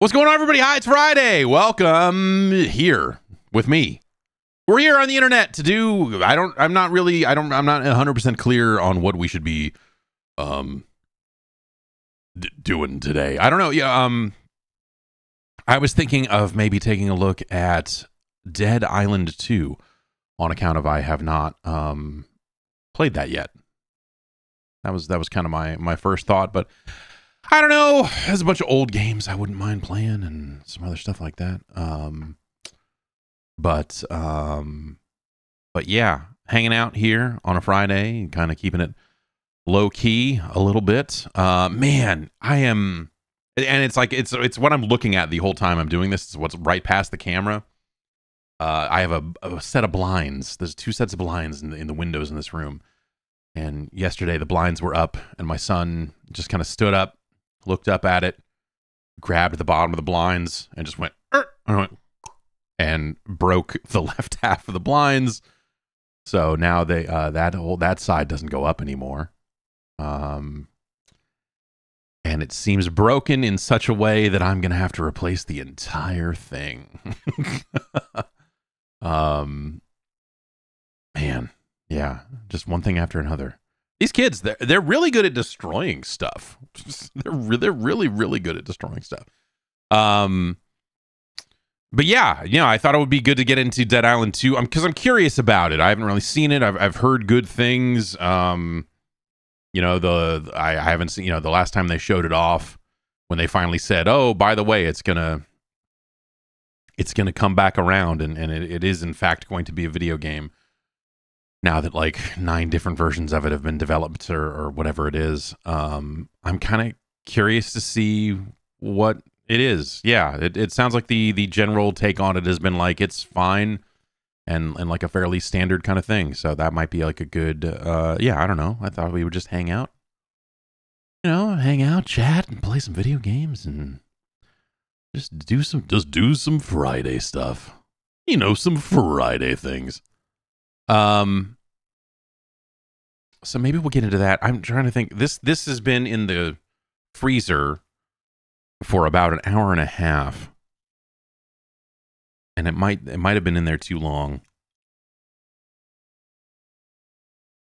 What's going on, everybody? Hi, it's Friday. Welcome here with me. We're here on the internet to do. I don't. I'm not really. I don't. I'm not 100 percent clear on what we should be, um, d- doing today. I don't know. Yeah. Um, I was thinking of maybe taking a look at Dead Island 2 on account of I have not um played that yet. That was that was kind of my my first thought, but I don't know. There's a bunch of old games I wouldn't mind playing and some other stuff like that. Um, but um, but yeah, hanging out here on a Friday and kind of keeping it low key a little bit. Uh, man, I am, and it's like it's it's what I'm looking at the whole time I'm doing this. It's what's right past the camera. Uh, I have a, a set of blinds. There's two sets of blinds in the, in the windows in this room. And yesterday the blinds were up, and my son just kind of stood up looked up at it, grabbed the bottom of the blinds, and just went, "Er," and, and broke the left half of the blinds. So now they uh, that whole that side doesn't go up anymore. Um, and it seems broken in such a way that I'm gonna have to replace the entire thing. um, man, yeah, just one thing after another. These kids, they're, they're really good at destroying stuff. they're, re- they're really, really good at destroying stuff. Um, but yeah, you know, I thought it would be good to get into Dead Island 2 because I'm, I'm curious about it. I haven't really seen it. I've, I've heard good things. Um, you know, the I, I haven't seen, you know, the last time they showed it off when they finally said, oh, by the way, it's to it's to come back around and, and it, it is in fact going to be a video game now that like nine different versions of it have been developed or, or whatever it is um i'm kind of curious to see what it is. Yeah it, it sounds like the the general take on it has been like it's fine and and like a fairly standard kind of thing. So that might be like a good uh yeah i don't know. I thought we would just hang out you know hang out chat and play some video games and just do some just do some friday stuff. You know some friday things. Um so maybe we'll get into that. I'm trying to think. This this has been in the freezer for about an hour and a half. And it might it might have been in there too long.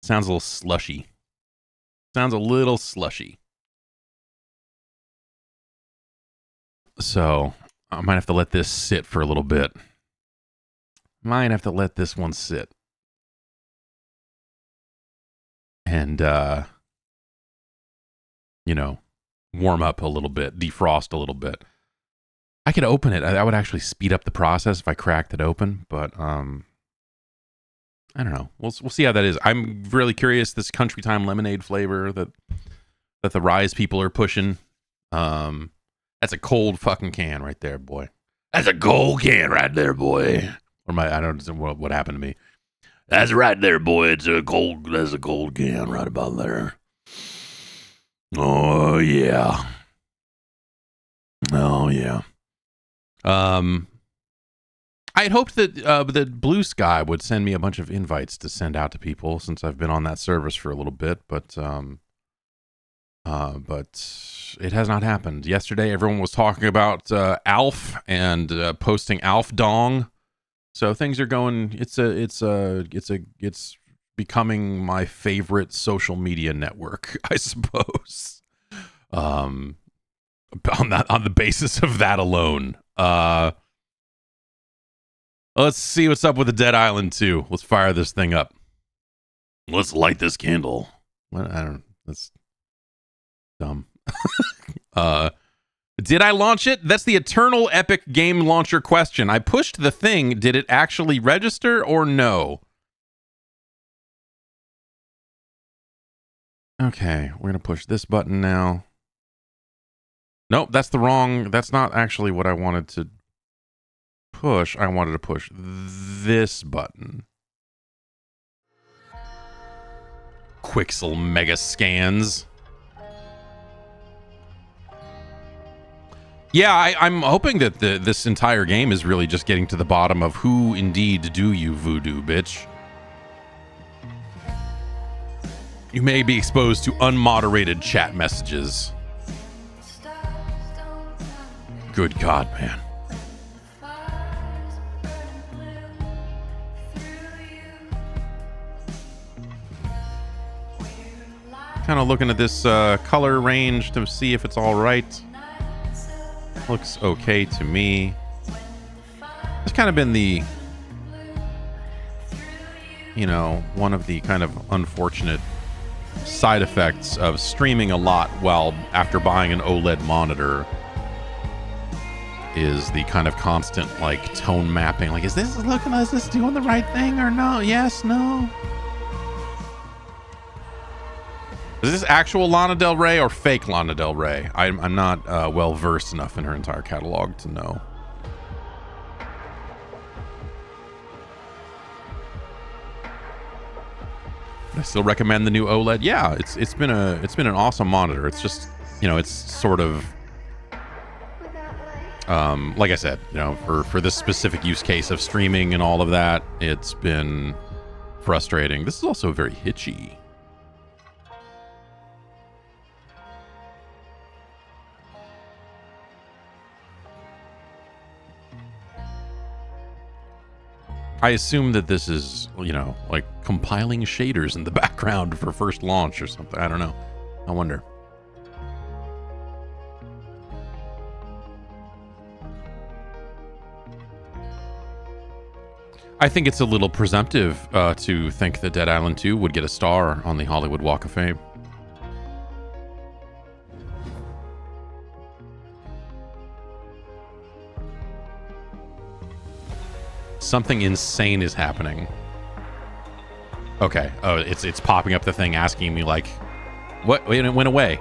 Sounds a little slushy. Sounds a little slushy. So I might have to let this sit for a little bit. Might have to let this one sit. And uh you know warm up a little bit defrost a little bit. I could open it. I would actually speed up the process if i cracked it open but um i don't know. We'll, we'll see how that is. I'm really curious this country time lemonade flavor that that the rise people are pushing um that's a cold fucking can right there boy. That's a gold can right there boy. Or my i don't know what, what happened to me that's right there, boy. It's a cold. That's a cold can right about there. Oh yeah. Oh yeah. Um, I had hoped that uh, that Blue Sky would send me a bunch of invites to send out to people since I've been on that service for a little bit, but um, uh, but it has not happened. Yesterday, everyone was talking about uh, Alf and uh, posting Alf Dong so things are going. It's a. It's a. It's a. It's becoming my favorite social media network, I suppose. Um, on that on the basis of that alone. Uh, let's see what's up with the Dead Island too. Let's fire this thing up. Let's light this candle. What I don't. That's dumb. uh did I launch it? That's the eternal Epic game launcher question. I pushed the thing. Did it actually register or no? Okay, we're going to push this button now. Nope, that's the wrong. That's not actually what I wanted to push. I wanted to push this button. Quixel Megascans. Yeah, I, am hoping that the, this entire game is really just getting to the bottom of who indeed do you voodoo, bitch. You may be exposed to unmoderated chat messages. Good God, man. Kind of looking at this uh, color range to see if it's all right. Looks okay to me. It's kind of been the, you know, one of the kind of unfortunate side effects of streaming a lot while after buying an OLED monitor is the kind of constant like tone mapping. Like, is this looking? Is this doing the right thing or no? Yes, no. Is this actual Lana Del Rey or fake Lana Del Rey? I'm, I'm not uh, well versed enough in her entire catalog to know. I still recommend the new OLED. Yeah, it's it's been a it's been an awesome monitor. It's just you know it's sort of um, like I said, you know, for for this specific use case of streaming and all of that, it's been frustrating. This is also very hitchy. I assume that this is, you know, like compiling shaders in the background for first launch or something. I don't know. I wonder. I think it's a little presumptive uh, to think that Dead Island 2 would get a star on the Hollywood Walk of Fame. Something insane is happening. Okay. Oh, it's it's popping up the thing asking me like, what? It went away.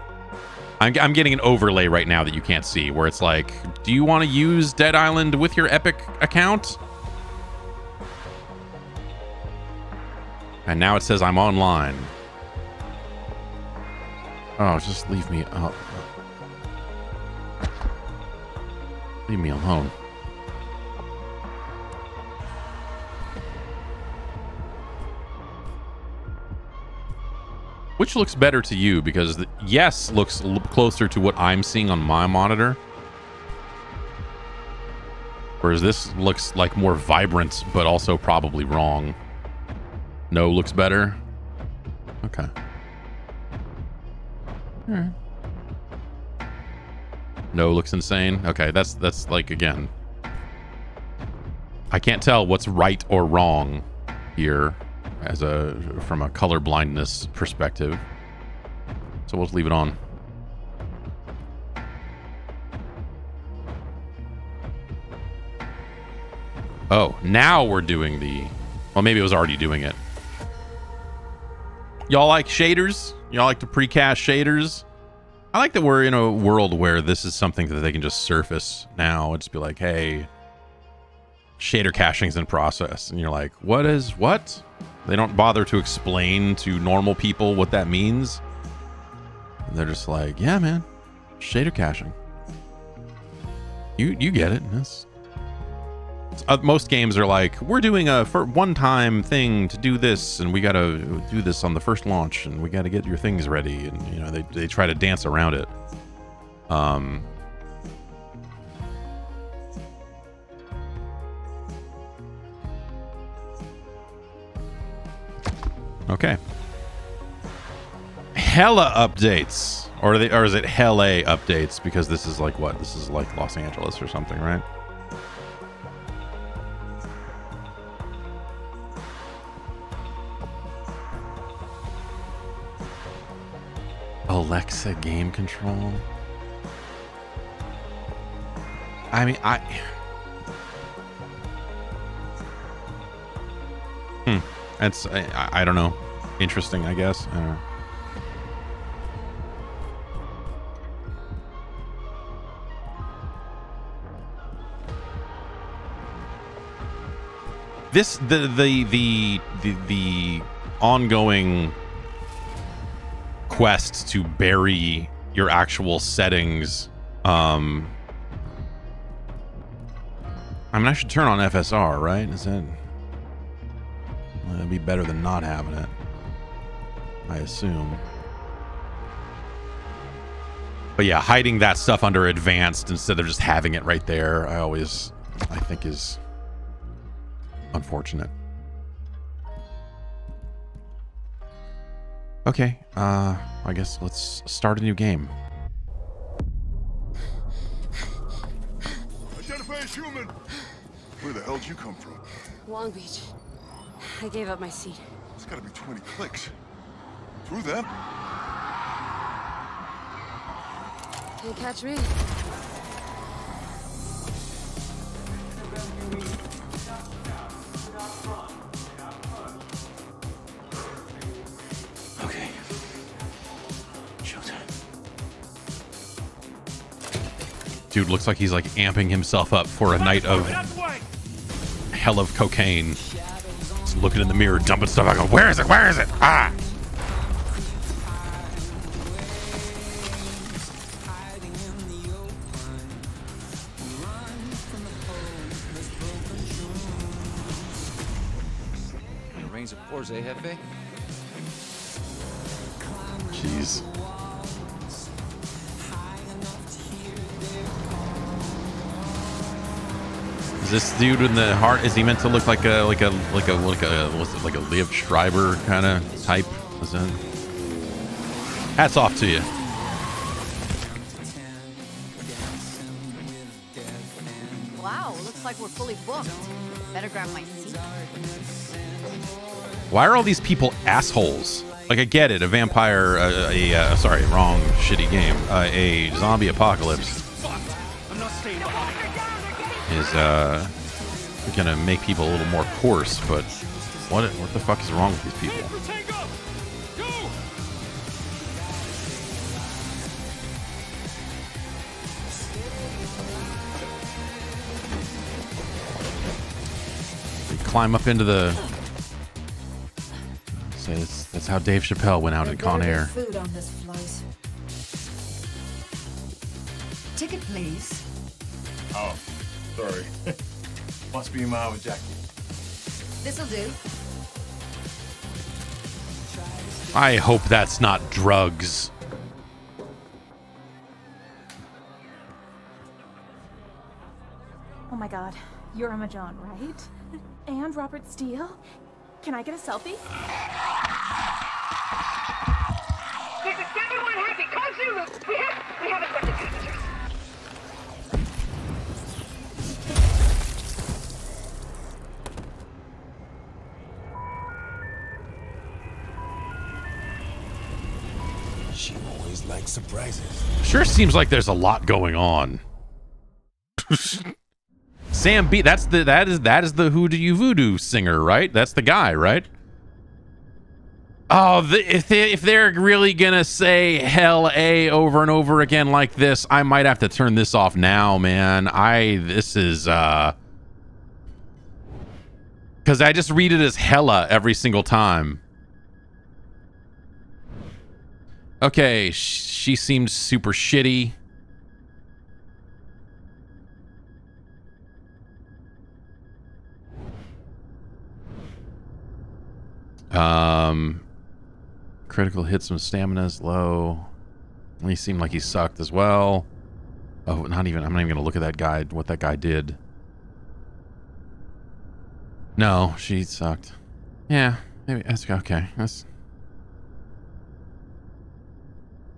I'm, I'm getting an overlay right now that you can't see where it's like, do you want to use Dead Island with your Epic account? And now it says I'm online. Oh, just leave me up. Leave me alone. Which looks better to you? Because the, yes looks closer to what I'm seeing on my monitor. Whereas this looks like more vibrant, but also probably wrong. No looks better. Okay. Alright. No looks insane. Okay, that's that's like again. I can't tell what's right or wrong here as a from a color blindness perspective. So we'll leave it on. Oh, now we're doing the well maybe it was already doing it. Y'all like shaders? Y'all like to precast shaders? I like that we're in a world where this is something that they can just surface now and just be like, hey, shader caching's in process. And you're like, what is what? They don't bother to explain to normal people what that means. And they're just like, yeah, man, shader caching. You you get it. Uh, most games are like, we're doing a one-time thing to do this, and we got to do this on the first launch, and we got to get your things ready, and you know they they try to dance around it. Um, Okay. Hella updates. Or they or is it hella updates? Because this is like what? This is like Los Angeles or something, right? Alexa game control. I mean, I. Hmm. That's I, I don't know. Interesting, I guess. I this the the the the, the ongoing quest to bury your actual settings um I mean I should turn on FSR, right? Is that It'd be better than not having it. I assume. But yeah, hiding that stuff under advanced instead of just having it right there, I always, I think is unfortunate. Okay, uh, I guess let's start a new game. Identify as human. Where the hell did you come from? Long Beach. I gave up my seat. It's gotta be 20 clicks. Through them? Can't catch me. Okay. Showtime. Dude looks like he's like amping himself up for a night of hell of cocaine. Looking in the mirror, dumping stuff. I go, where is it? Where is it? Ah! Dude in the heart? Is he meant to look like a like a like a like a what's it, like a Liev Schreiber kind of type? Is that? Hats off to you. Wow, looks like we're fully booked. Better grab my seat. Why are all these people assholes? Like I get it, a vampire, uh, a uh, sorry, wrong, shitty game, uh, a zombie apocalypse is uh gonna make people a little more coarse, but what what the fuck is wrong with these people? You climb up into the. Say that's, that's how Dave Chappelle went out in Con Air. Food on this flight. Ticket, please. Oh, sorry. Must be mine with Jackie. This'll do. I hope that's not drugs. Oh my god, you're Emma Jaunt, right? And Robert Steele? Can I get a selfie? This is 71 Happy. Call We have, we have accepted passengers. Surprises. Sure seems like there's a lot going on. Sam B that's the that is that is the Who Do You Voodoo singer, right? That's the guy, right? Oh, the, if they if they're really gonna say hell a over and over again like this, I might have to turn this off now, man. I this is uh because I just read it as hella every single time. Okay, sh- she seemed super shitty. Um, critical hits and stamina is low. He seemed like he sucked as well. Oh, not even. I'm not even gonna look at that guy. What that guy did. No, she sucked. Yeah, maybe that's okay. That's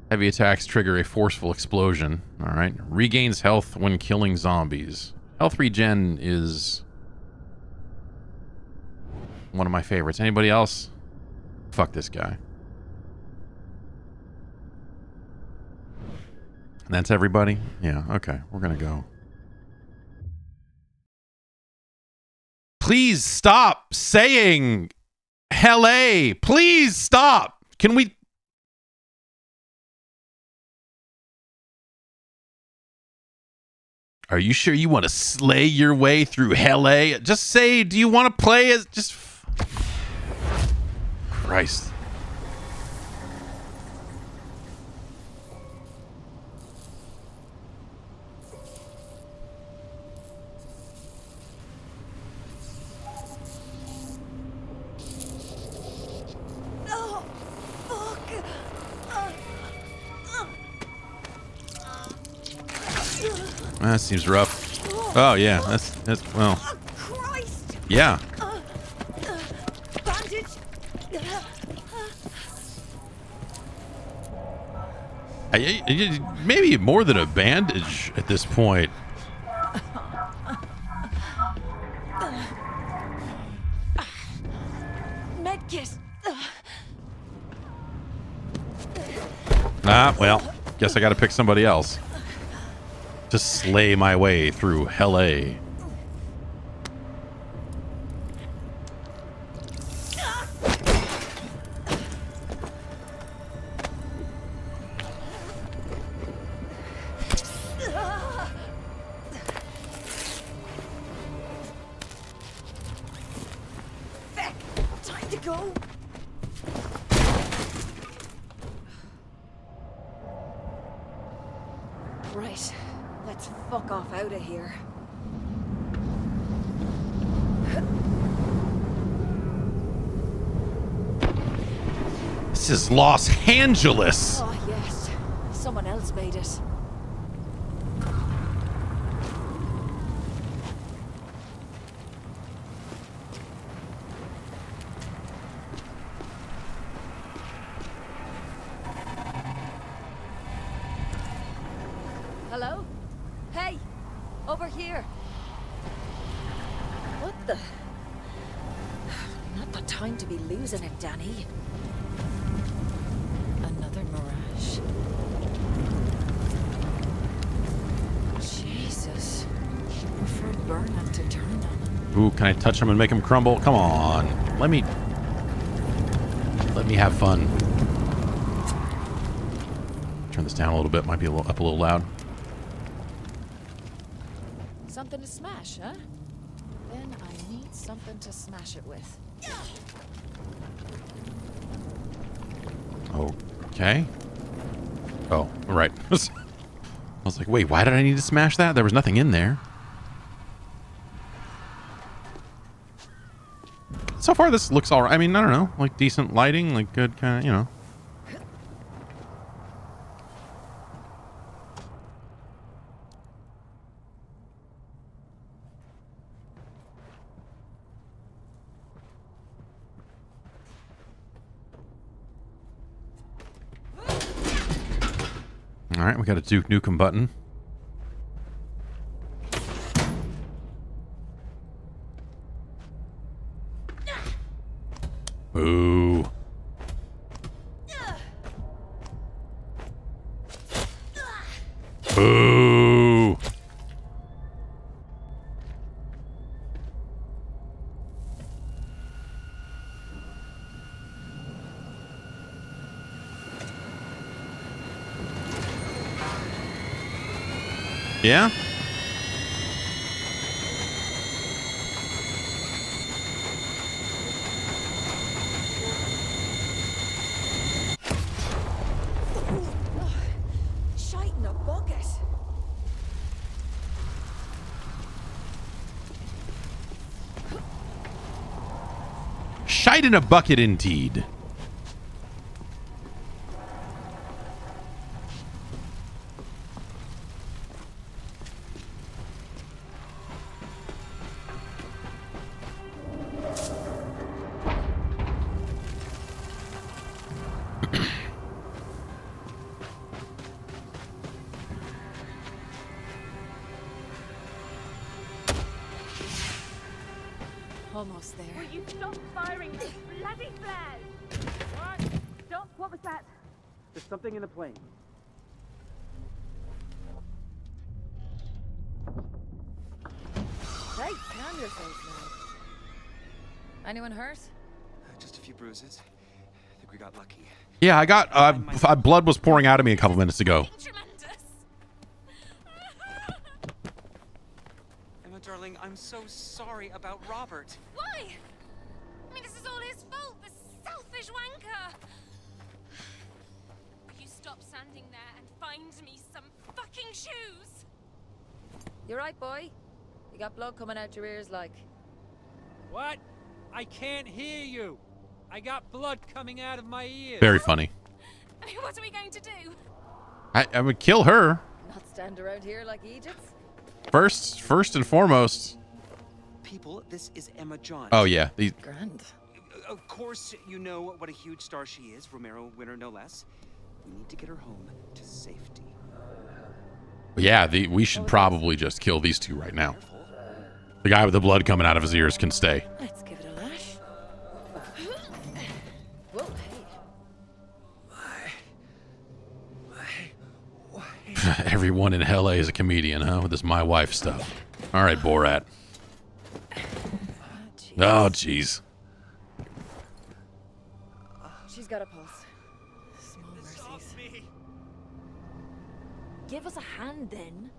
heavy attacks trigger a forceful explosion. All right, regains health when killing zombies. Health regen is one of my favorites. Anybody else? Fuck this guy. That's everybody? Yeah, okay. We're going to go. Please stop saying Hell-A. Please stop. Can we Are you sure you want to slay your way through Hell-A? Just say, do you want to play as just Christ. That seems rough. Oh yeah, that's that's well. Yeah. Bandage! I, I- maybe more than a bandage at this point. Medkit! Ah, well, guess I got to pick somebody else to slay my way through Hell A. Angeles. Ooh, can I touch him and make him crumble? Come on. Let me let me have fun. Turn this down a little bit. Might be a little up a little loud. Something to smash, huh? Then I need something to smash it with. Okay. Oh, right. I was like, wait, why did I need to smash that? There was nothing in there. So far, this looks all right. I mean, I don't know, like decent lighting, like good kind of, you know. All right, we got a Duke Nukem button. Yeah? Shite in a bucket. Shite in a bucket indeed. Bruises. I think we got lucky. Yeah, I got uh, blood was pouring out of me a couple minutes ago. Emma, darling, I'm so sorry about Robert. Why? I mean, this is all his fault. The selfish wanker. Will you stop standing there and find me some fucking shoes? You're right, boy? You got blood coming out your ears like. What? I can't hear you. I got blood coming out of my ears. Very funny. I mean, what are we going to do? I, I would kill her. Not stand around here like Egypt? First, first and foremost. People, this is Emma Jaunt. Oh yeah, the Grand. Of course, you know what a huge star she is. Romero winner, no less. We need to get her home to safety. yeah. The we should probably just kill these two right now. The guy with the blood coming out of his ears can stay. Let's give Everyone in LA is a comedian, huh? With this my wife stuff. All right, Borat. Oh, jeez. She's got a pulse. Small mercies. Give us a hand then.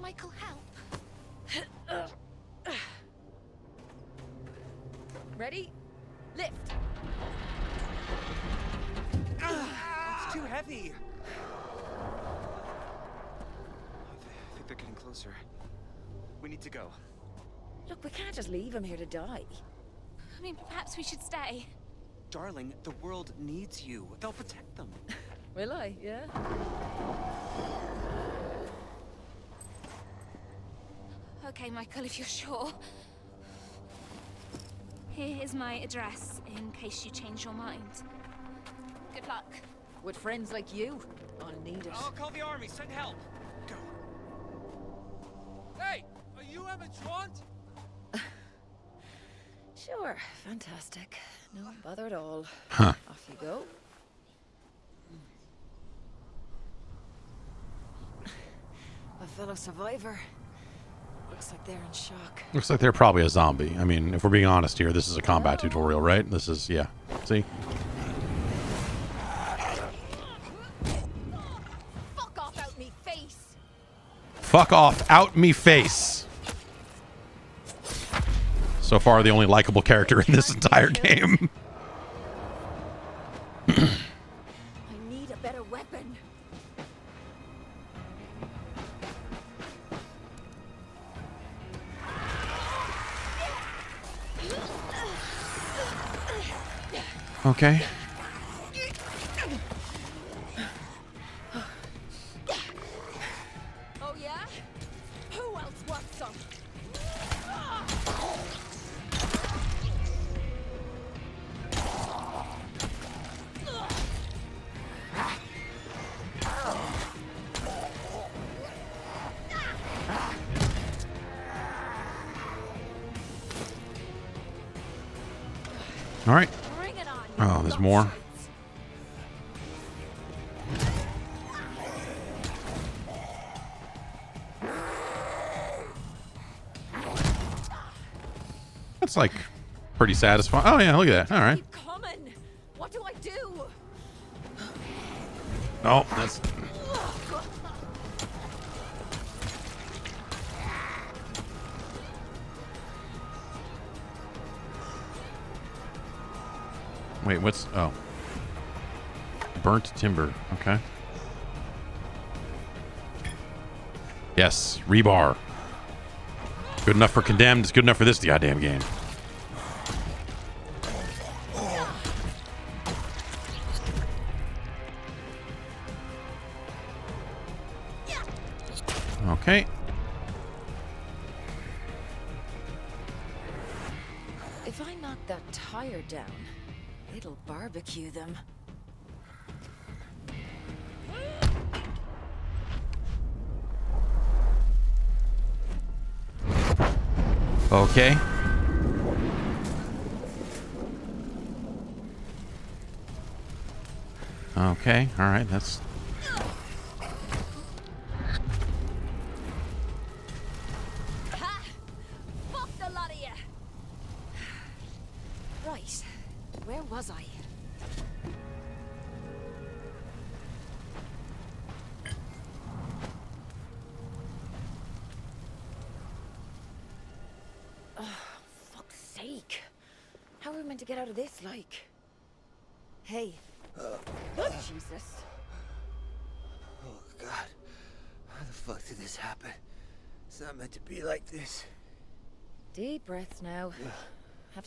Michael, help. Ready? Lift. It's too heavy. I think they're getting closer. We need to go. Look, we can't just leave him here to die. I mean, perhaps we should stay. Darling, the world needs you. They'll protect them. Will I? Yeah. Okay, Michael, if you're sure. Here's my address in case you change your mind. Good luck. With friends like you, I'll need it. I'll oh, call the army. Send help. Go. Hey, are you Emma Jaunt? Sure, fantastic. No bother at all. Huh. Off you go. A fellow survivor. Looks like they're in shock. Looks like they're probably a zombie. I mean, if we're being honest here, this is a combat oh. tutorial, right? This is yeah. See? Fuck off, out me face. So far, the only likable character in this entire game. I need a better weapon. Okay. All right. Bring it on! Oh, there's more. That's like pretty satisfying. Oh yeah, look at that. All right. Wait, what's oh. Burnt timber. Okay. Yes, rebar. Good enough for condemned, it's good enough for this goddamn game.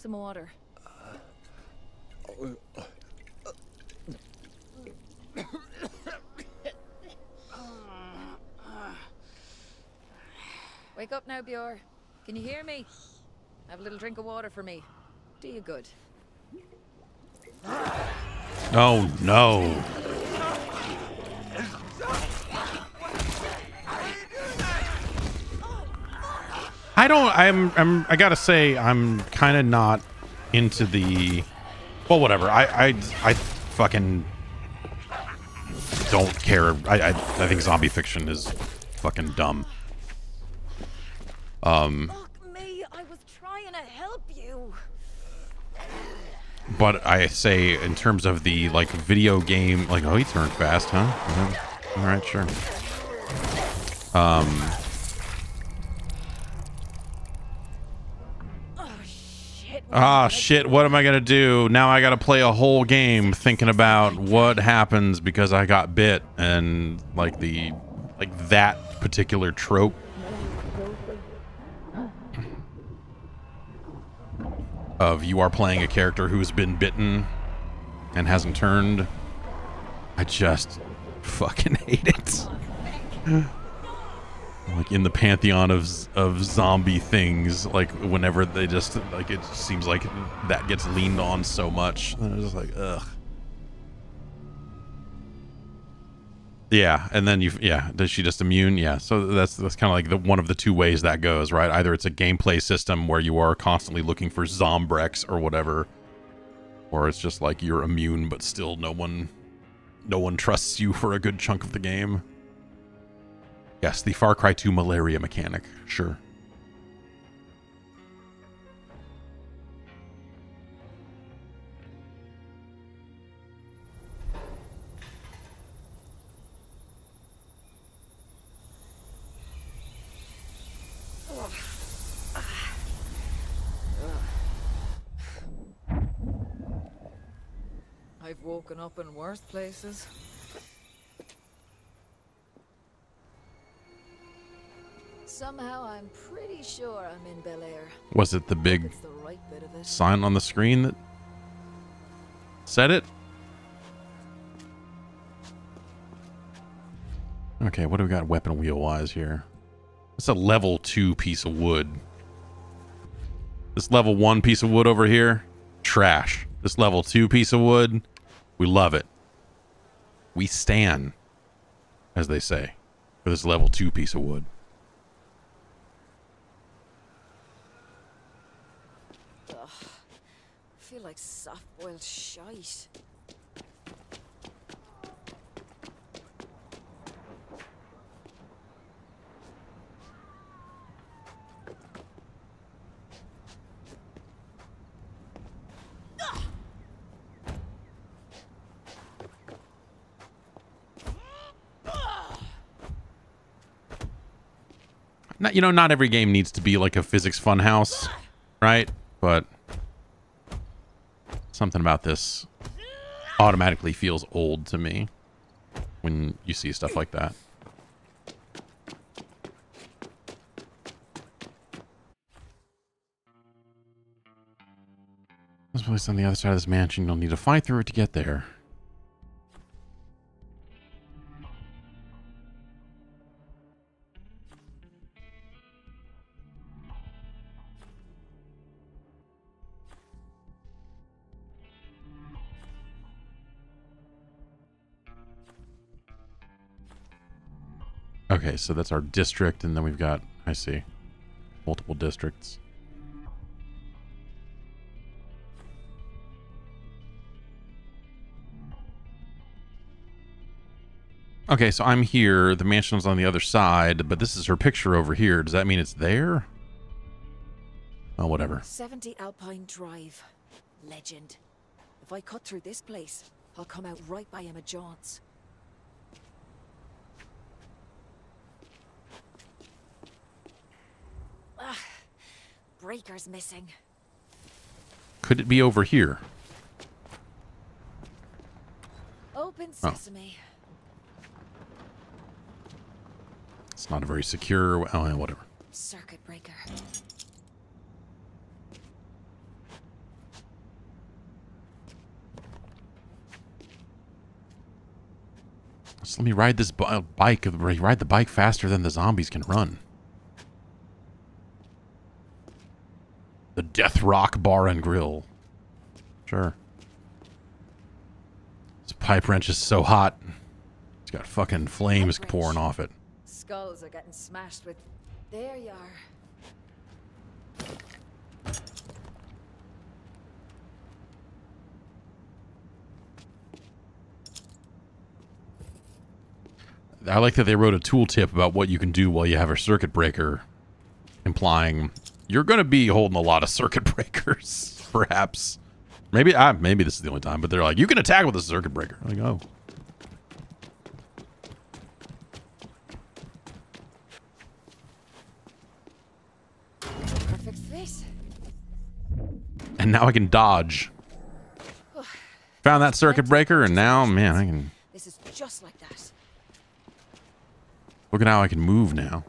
Some water. Wake up now, Bjor. Can you hear me? Have a little drink of water for me. Do you good. Oh no. I don't I'm I'm I got to say I'm kind of not into the well whatever. I I I fucking don't care. I I, I think zombie fiction is fucking dumb. Um Fuck me, I was trying to help you. but I say in terms of the like video game like oh he turned fast, huh? Mhm. All right, sure. Um Ah, shit. What am I going to do? Now I got to play a whole game thinking about what happens because I got bit and like the like that particular trope. Of you are playing a character who's been bitten and hasn't turned. I just fucking hate it. Like in the pantheon of of zombie things like whenever they just like it seems like that gets leaned on so much. And it's just like ugh. Yeah and then you yeah does she just immune? Yeah so that's that's kind of like the one of the two ways that goes right? Either it's a gameplay system where you are constantly looking for zombrex or whatever or it's just like you're immune but still no one no one trusts you for a good chunk of the game Yes, the Far Cry 2 malaria mechanic. Sure. I've woken up in worse places. Somehow I'm pretty sure I'm in Bel Air. Was it the big the right bit of it. sign on the screen that said it? Okay, what do we got weapon wheel wise here? It's a level two piece of wood. This level one piece of wood over here, trash. This level two piece of wood, we love it. We stand, as they say, for this level two piece of wood. Ugh. I feel like boiled shite. not you know not every game needs to be like a physics funhouse, right but something about this automatically feels old to me when you see stuff like that. This place on the other side of this mansion you'll need to fight through it to get there Okay, so that's our district, and then we've got, I see, multiple districts. Okay, so I'm here. The mansion's on the other side, but this is her picture over here. Does that mean it's there? Oh, whatever. 70 Alpine Drive. Legend. If I cut through this place, I'll come out right by Emma Jaunt's. Ah, breaker's missing. Could it be over here? Open Oh. sesame. It's not a very secure. Oh, whatever. Circuit breaker. Just let me ride this bi- uh, bike. Ride the bike faster than the zombies can run. The Death Rock Bar and Grill. Sure. This pipe wrench is so hot. It's got fucking flames pouring off it. Skulls are getting smashed with. There you are. I like that they wrote a tooltip about what you can do while you have a circuit breaker, implying you're going to be holding a lot of circuit breakers, perhaps. Maybe uh, maybe this is the only time, but they're like, you can attack with a circuit breaker. I'm like, oh. Perfect. And now I can dodge. Found that circuit breaker, and now, man, I can This is just like that. look at how I can move now.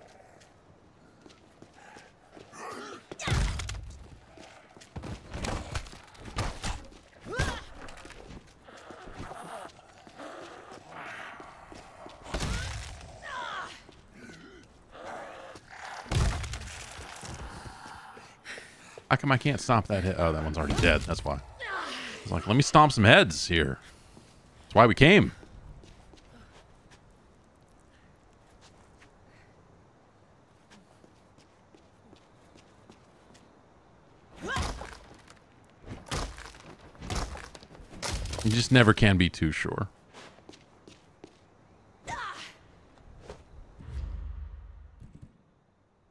How come I can't stomp that head? Oh, that one's already dead. That's why. I was like, let me stomp some heads here. That's why we came. You just never can be too sure.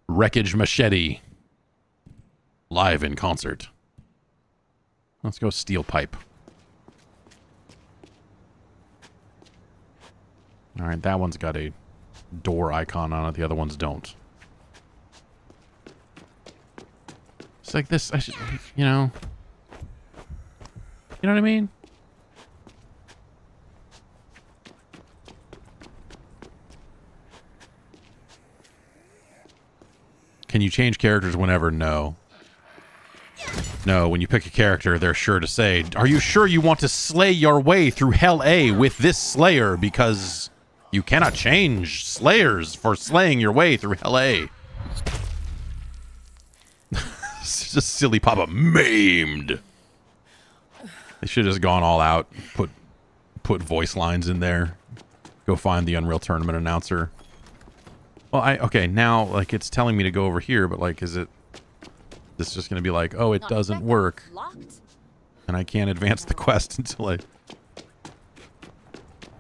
Wreckage Machete. Live in concert. Let's go steel pipe. All right, that one's got a door icon on it. The other ones don't. It's like this. I should, you know. You know what I mean? Can you change characters whenever? No. No, when you pick a character, they're sure to say, Are you sure you want to slay your way through Hell-A with this Slayer? Because you cannot change Slayers for slaying your way through Hell-A. just silly Papa maimed. They should have just gone all out, put put voice lines in there. Go find the Unreal Tournament announcer. Well, I okay now. Like it's telling me to go over here, but like, is it? This just going to be like, oh, it doesn't work, and I can't advance the quest until I.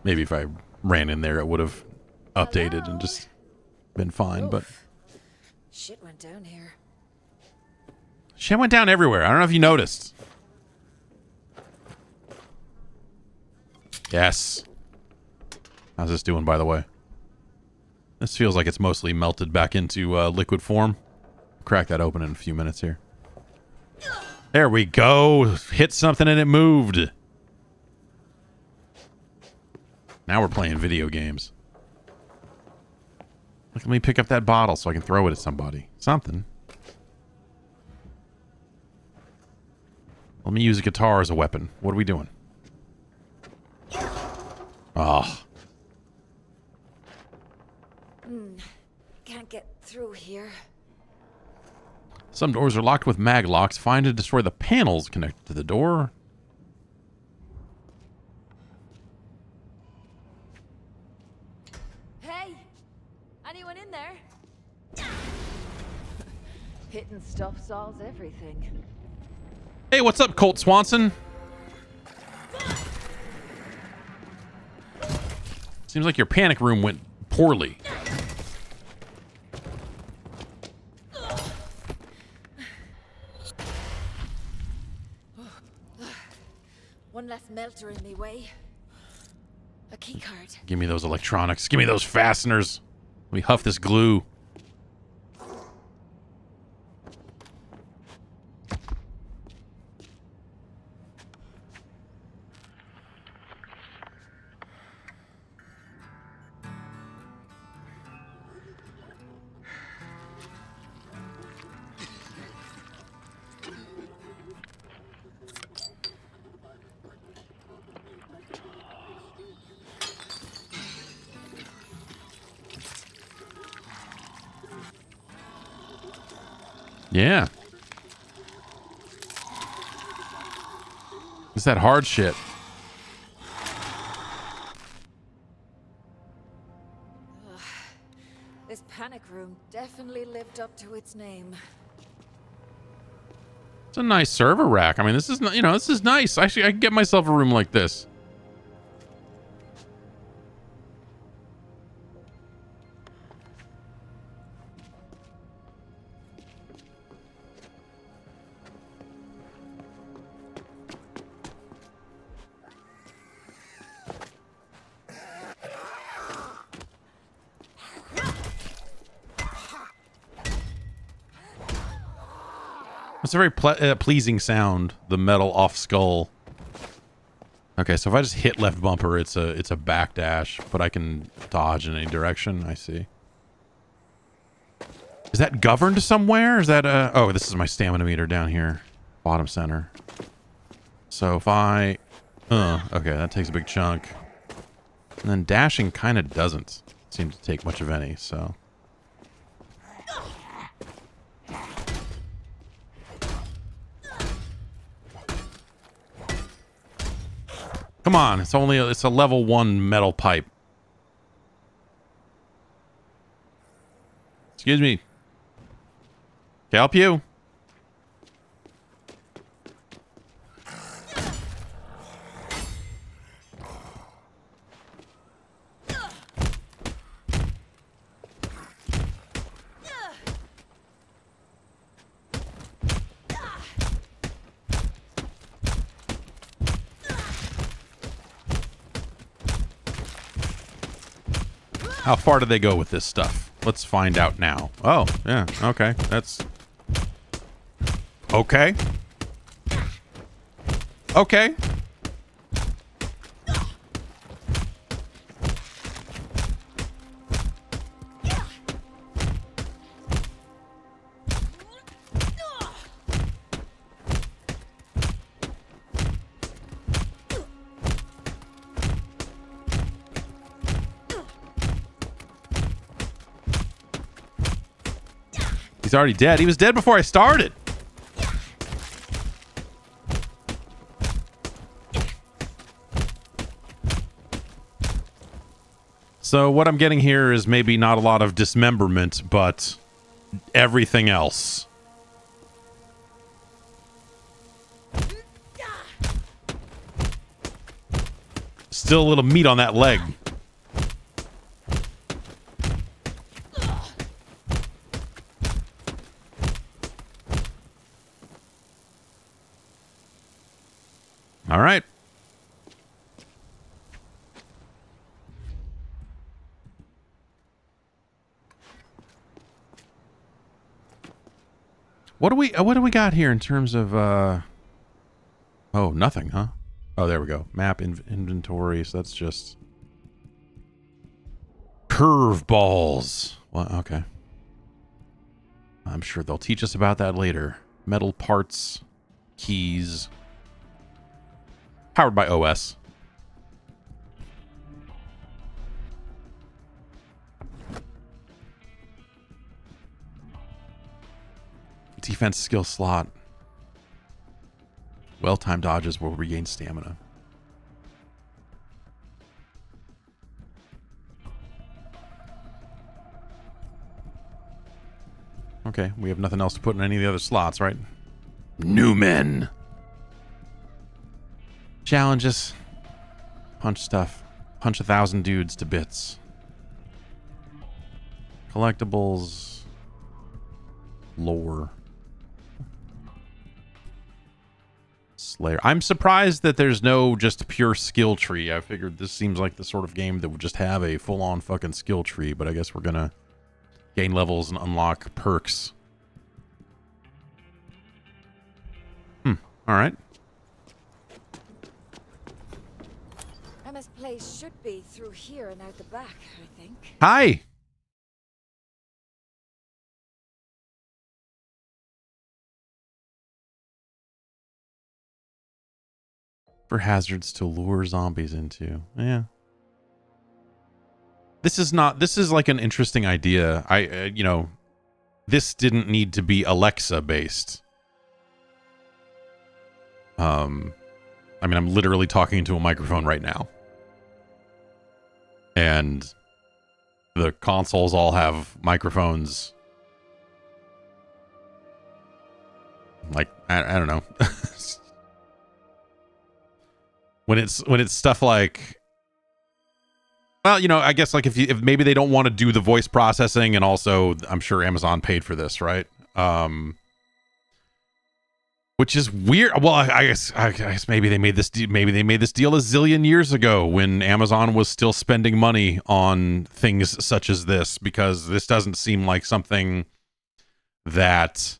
Maybe if I ran in there, it would have updated and just been fine. But Shit went down here. shit went down everywhere. I don't know if you noticed. Yes. How's this doing, by the way? This feels like it's mostly melted back into uh, liquid form. Crack that open in a few minutes here. There we go. Hit something and it moved. Now we're playing video games. Look, let me pick up that bottle so I can throw it at somebody. Something. Let me use a guitar as a weapon. What are we doing? Oh. Hmm. Can't get through here. Some doors are locked with mag locks. Find and destroy the panels connected to the door. Hey! Anyone in there? Hitting stuff solves everything. Hey, what's up, Colt Swanson? Seems like your panic room went poorly. Melter in way. A keycard. Give me those electronics. Give me those fasteners. Let me huff this glue. It's that hard shit. This panic room definitely lived up to its name. It's a nice server rack. I mean, this is you know, this is nice. Actually, I can get myself a room like this. It's a very ple- uh, pleasing sound. The metal off skull. Okay, so if I just hit left bumper, it's a it's a backdash, but I can dodge in any direction. I see. Is that governed somewhere? Is that uh oh, this is my stamina meter down here, bottom center. So if I, uh, okay, that takes a big chunk. And then dashing kind of doesn't seem to take much of any. So. Come on, it's only a, it's a level one metal pipe. Excuse me. Help you? How far do they go with this stuff? Let's find out now. Oh, yeah, okay. That's... Okay. Okay. He's already dead. He was dead before I started. So what I'm getting here is maybe not a lot of dismemberment, but everything else. Still a little meat on that leg. All right. What do we uh, what do we got here in terms of uh Oh, nothing, huh? Oh, there we go. Map in inventory. So that's just curveballs. Well, okay. I'm sure they'll teach us about that later. Metal parts, keys, Powered by OS. Defense skill slot. Well-timed dodges will regain stamina. Okay, we have nothing else to put in any of the other slots, right? New men. Challenges. Punch stuff. Punch a thousand dudes to bits. Collectibles. Lore. Slayer. I'm surprised that there's no just pure skill tree. I figured this seems like the sort of game that would just have a full-on fucking skill tree, but I guess we're gonna gain levels and unlock perks. Hmm. All right. Emma's place should be through here and out the back, I think. Hi. For hazards to lure zombies into. Yeah. This is not this is like an interesting idea. I uh, you know, this didn't need to be Alexa based. Um I mean, I'm literally talking into a microphone right now. And the consoles all have microphones. Like I, I don't know. when it's when it's stuff like well, you know, I guess like if you if maybe they don't want to do the voice processing and also I'm sure Amazon paid for this, right? Um which is weird. Well, I, I guess I guess maybe they made this de- maybe they made this deal a zillion years ago when Amazon was still spending money on things such as this because this doesn't seem like something that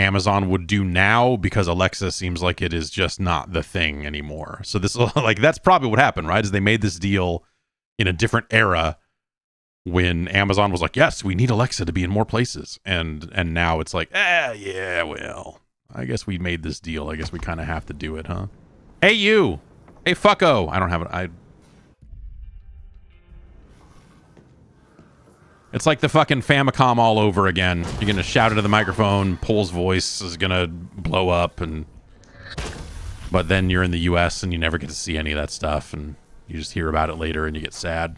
Amazon would do now because Alexa seems like it is just not the thing anymore. So this like that's probably what happened, right? Is they made this deal in a different era when Amazon was like, "Yes, we need Alexa to be in more places." And and now it's like, "Ah, yeah, well, I guess we made this deal. I guess we kind of have to do it, huh?" Hey you. Hey fucko. I don't have it. I It's like the fucking Famicom all over again. You're gonna shout into the microphone. Pols Voice is gonna blow up, and but then you're in the U.S. and you never get to see any of that stuff, and you just hear about it later and you get sad.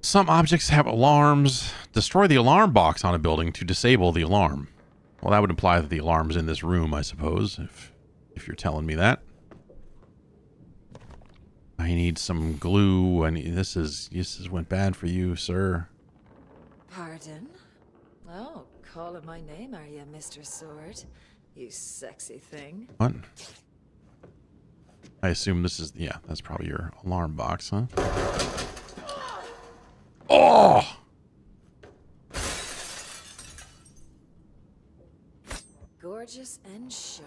Some objects have alarms. Destroy the alarm box on a building to disable the alarm. Well, that would imply that the alarm's in this room, I suppose, if if you're telling me that. I need some glue. I need, this is this is went bad for you, sir. Pardon? Oh, calling my name, are you, Mr. Sword? You sexy thing. What? I assume this is yeah, that's probably your alarm box, huh? Oh! Gorgeous and sharp.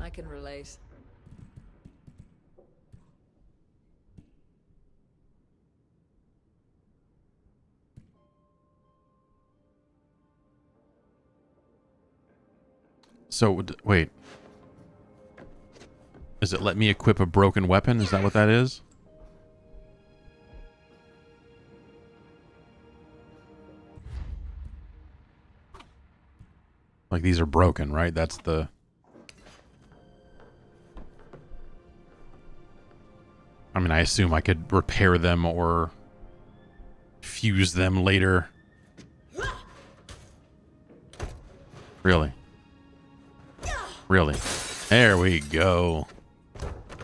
I can relate. So wait. Is it let me equip a broken weapon? Is that what that is? Like these are broken, right? That's the I mean, I assume I could repair them or fuse them later. Really? Really? There we go.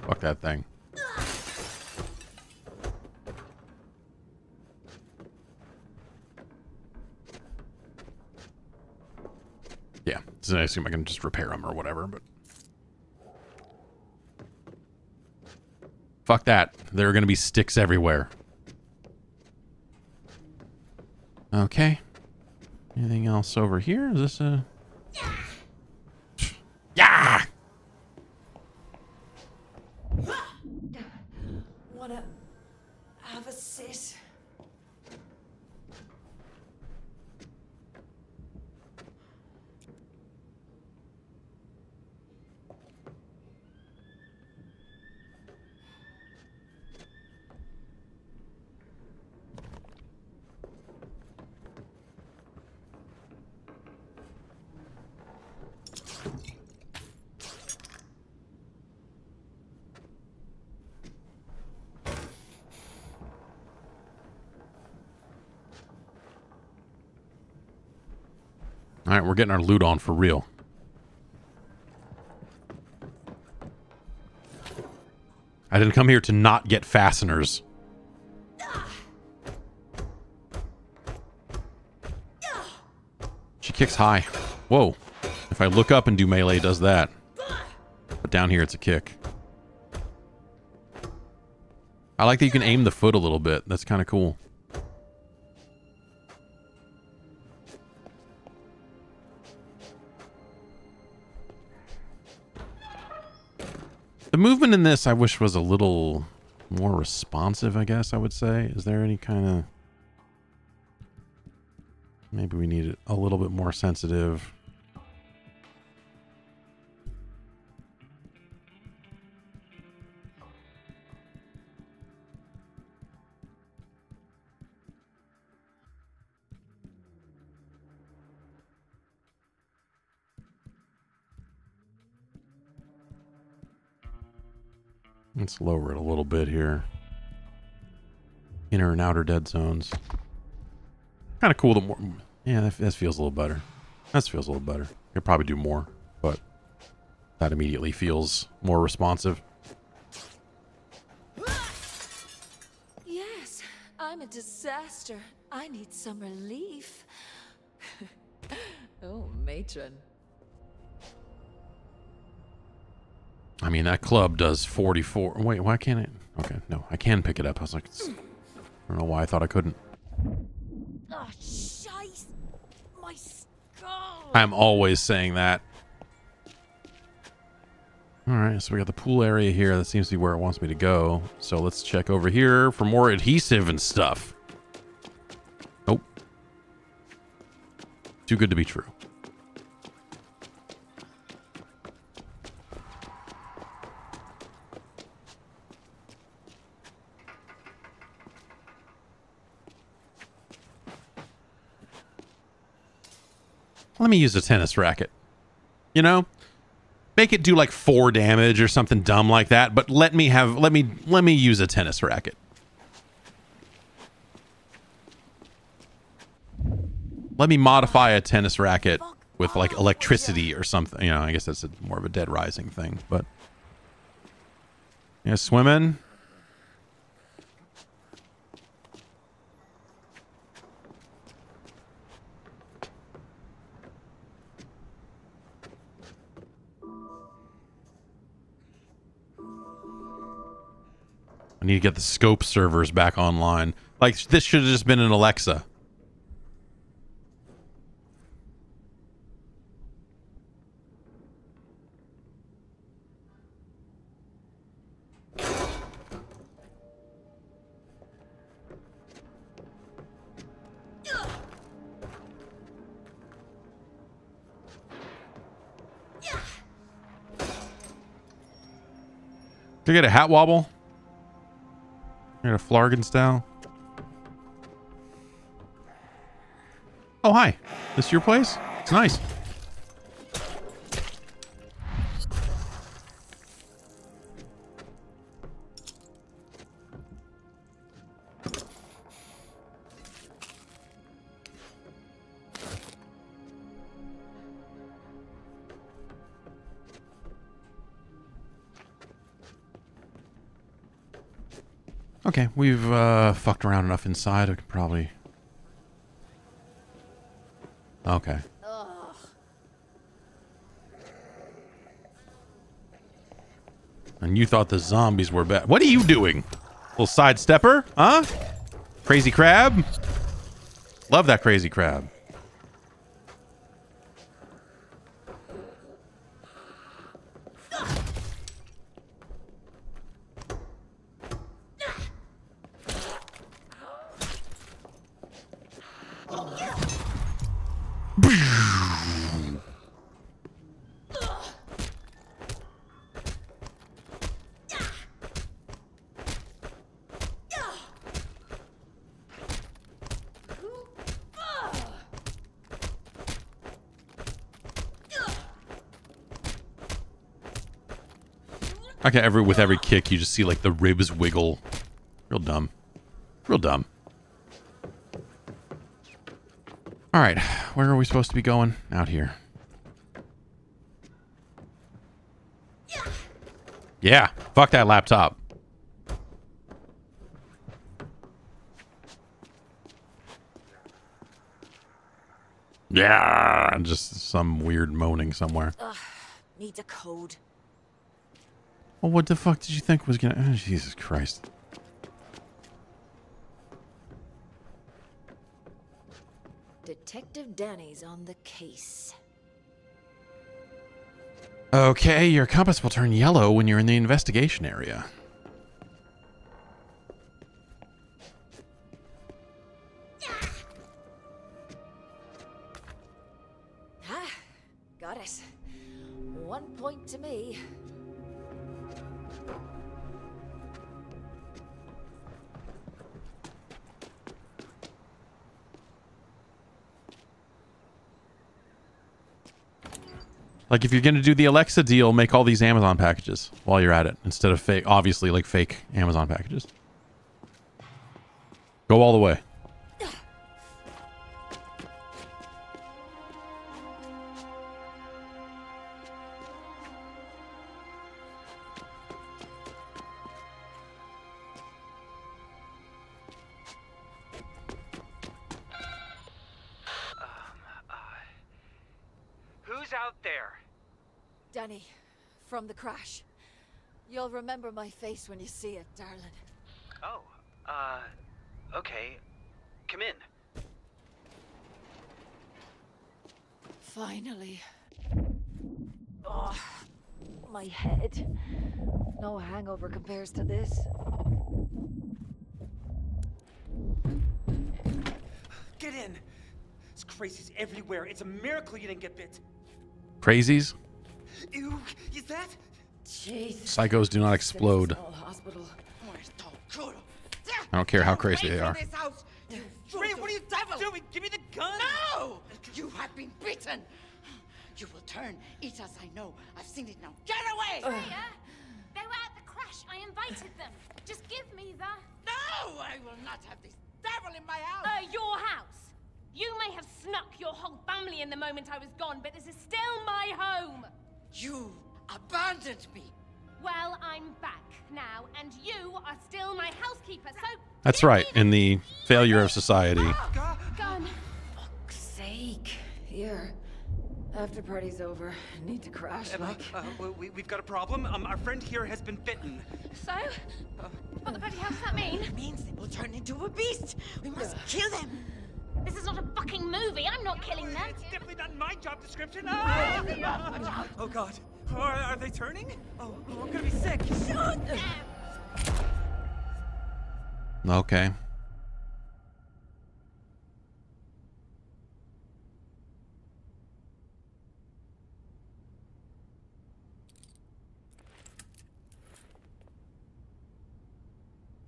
Fuck that thing. Yeah, so I assume I can just repair them or whatever, but... Fuck that. There are going to be sticks everywhere. Okay. Anything else over here? Is this a... Yeah! Wanna have a sit? All right, we're getting our loot on for real. I didn't come here to not get fasteners. She kicks high. Whoa. If I look up and do melee, does that. But down here, it's a kick. I like that you can aim the foot a little bit. That's kind of cool. Movement in this, I wish, was a little more responsive, I guess I would say. Is there any kind of... Maybe we need it a little bit more sensitive. Let's lower it a little bit here. Inner and outer dead zones. Kind of cool. The more, yeah, that, that feels a little better. That feels a little better. Could probably do more, but that immediately feels more responsive. Yes, I'm a disaster. I need some relief. oh, matron. I mean, that club does 44. Wait, why can't it? Okay, no, I can pick it up. I was like, I don't know why I thought I couldn't. Oh! My skull! I'm always saying that. All right, so we got the pool area here. That seems to be where it wants me to go. So let's check over here for more adhesive and stuff. Nope. Too good to be true. Let me use a tennis racket. You know? Make it do like 4 damage or something dumb like that, but let me have let me let me use a tennis racket. Let me modify a tennis racket with like electricity or something. You know, I guess that's a, more of a dead rising thing, but yeah, swimming. I need to get the scope servers back online. Like this should have just been an Alexa. Can I get a hat wobble? Get a Flargon style. Oh, hi. This your place? It's nice. Okay, we've uh, fucked around enough inside. I could probably. Okay. And you thought the zombies were bad. What are you doing? Little sidestepper? Huh? Crazy crab? Love that crazy crab. Okay, every with every kick, you just see like the ribs wiggle. Real dumb. Real dumb. All right, where are we supposed to be going? Out here. Yeah, fuck that laptop. Yeah, just some weird moaning somewhere. Ugh, needs a code. Well, what the fuck did you think was gonna... Oh, Jesus Christ. Detective Danny's on the case. Okay, your compass will turn yellow when you're in the investigation area. Like if you're gonna do the Alexa deal, make all these Amazon packages while you're at it instead of fake, obviously like fake Amazon packages. Go all the way. Crash. You'll remember my face when you see it, darling. Oh, uh, okay. Come in. Finally. Oh, my head. No hangover compares to this. Get in. There's crazies everywhere. It's a miracle you didn't get bit. Crazies. Ew, is that? Jeez. Psychos do not explode. I don't care how crazy they are. Ray, what are you doing? Give me the gun! No! You have been beaten! You will turn. Eat as I know. I've seen it now. Get away! Freya, they were at the crash. I invited them. Just give me the... No! I will not have this devil in my house! Uh, your house. You may have snuck your whole family in the moment I was gone, but this is still my home. You abandoned me! Well, I'm back now, and you are still my housekeeper, so... That's right. In the failure of society. Gun. Fuck's sake. Here. After party's over. Need to crash, Emma, like. uh, we, we've got a problem. Um, our friend here has been bitten. So? What the bloody hell does that mean? It means they will turn into a beast! We must kill them! This is not a fucking movie. I'm not killing them. It's definitely not my job description. Ah! oh God, are, are they turning? Oh, oh, I'm gonna be sick. Shoot them! Okay.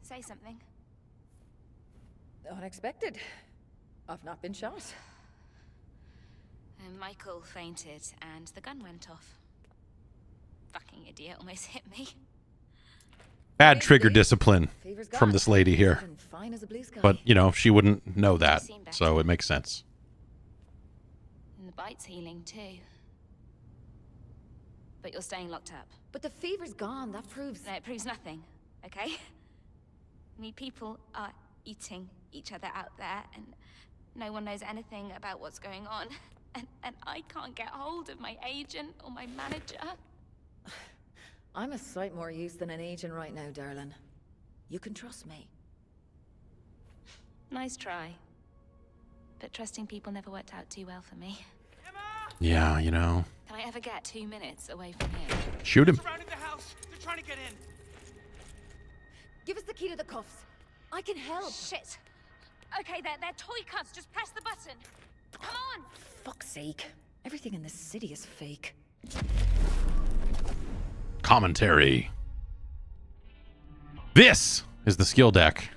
Say something. Unexpected. I've not been shot. Uh, Michael fainted, and the gun went off. Fucking idiot almost hit me. Bad trigger discipline from this lady here. Been fine as a blue sky. But, you know, she wouldn't know that. So it makes sense. And the bite's healing too. But you're staying locked up. But the fever's gone. That proves. No, it proves nothing, okay? I mean, people are eating each other out there, and no one knows anything about what's going on. And, and I can't get hold of my agent or my manager. I'm a sight more use than an agent right now, darling. You can trust me. Nice try. But trusting people never worked out too well for me. Yeah, you know. Can I ever get two minutes away from here? Shoot him. Surrounding the house. They're trying to get in. Give us the key to the cuffs. I can help. Shit. Okay, they're, they're toy cuffs. Just press the button. Come on. Fuck's sake. Everything in this city is fake. Commentary. This is the skill deck.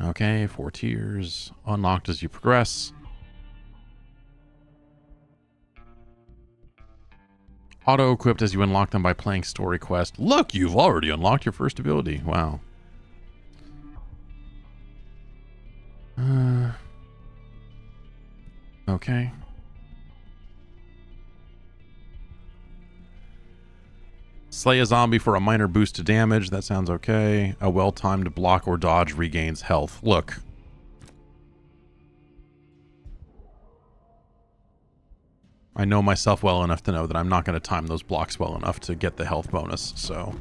Okay, four tiers. Unlocked as you progress. Auto equipped as you unlock them by playing story quest. Look, you've already unlocked your first ability. Wow. Uh, okay. Slay a zombie for a minor boost to damage. That sounds okay. A well-timed block or dodge regains health. Look. I know myself well enough to know that I'm not going to time those blocks well enough to get the health bonus, so...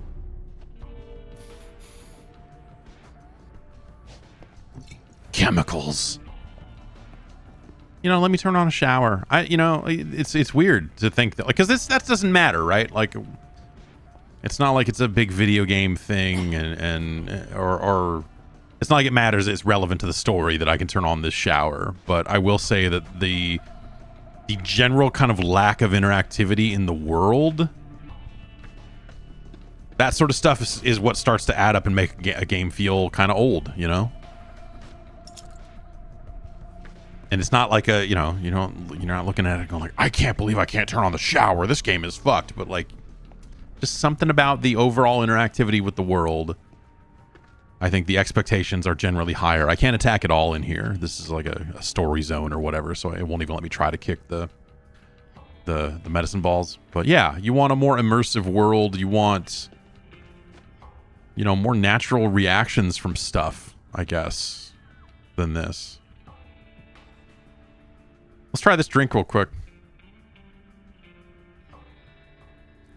Chemicals. You know, let me turn on a shower. I, you know, it's it's weird to think that, like, because this that doesn't matter, right? Like, it's not like it's a big video game thing, and and uh, or or it's not like it matters. It's relevant to the story that I can turn on this shower. But I will say that the the general kind of lack of interactivity in the world, that sort of stuff is, is what starts to add up and make a game feel kind of old. You know. And it's not like a, you know, you know, you're not looking at it going like, I can't believe I can't turn on the shower. This game is fucked. But like, just something about the overall interactivity with the world. I think the expectations are generally higher. I can't attack it all in here. This is like a, a story zone or whatever, so it won't even let me try to kick the the the medicine balls. But yeah, you want a more immersive world. You want you know more natural reactions from stuff, I guess, than this. Let's try this drink real quick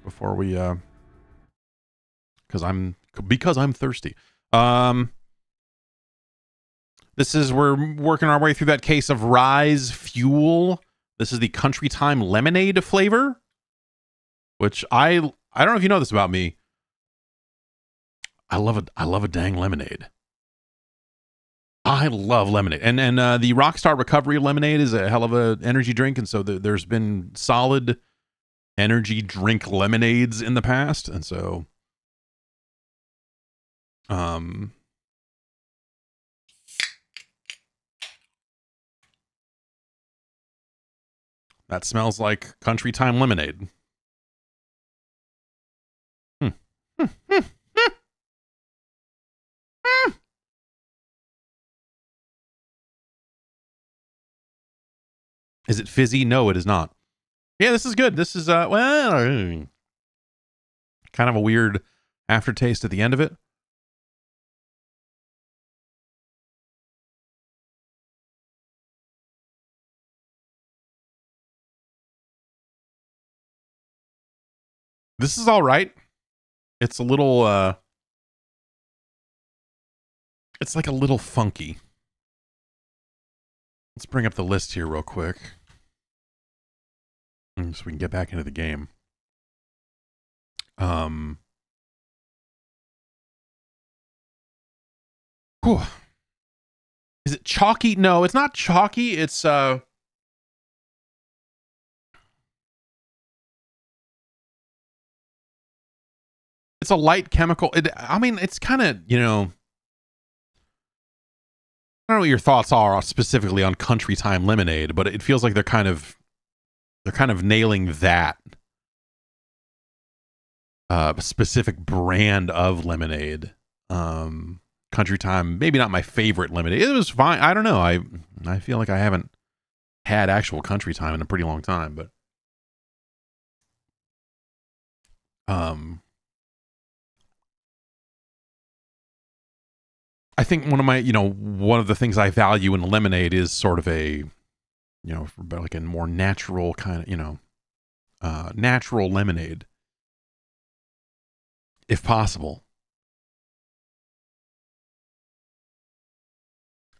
before we uh because I'm because I'm thirsty. Um this is we're working our way through that case of Rise Fuel. This is the Country Time lemonade flavor, which I I don't know if you know this about me. I love a I love a dang lemonade. I love lemonade, and and uh, the Rockstar Recovery lemonade is a hell of a energy drink, and so the, there's been solid energy drink lemonades in the past, and so um that smells like country time lemonade. Hmm. Hmm. Hmm. Is it fizzy? No, it is not. Yeah, this is good. This is uh well kind of a weird aftertaste at the end of it. This is all right. It's a little uh it's like a little funky. Let's bring up the list here real quick. Mm, So we can get back into the game. Um whew. Is it chalky? No, it's not chalky. It's uh it's a light chemical. It, I mean, it's kind of you know. I don't know what your thoughts are specifically on Country Time Lemonade, but it feels like they're kind of they're kind of nailing that uh, specific brand of lemonade. Um, Country Time, maybe not my favorite lemonade. It was fine. I don't know. I I feel like I haven't had actual Country Time in a pretty long time, but um I think one of my, you know, one of the things I value in lemonade is sort of a, you know, like a more natural kind of, you know, uh, natural lemonade, if possible.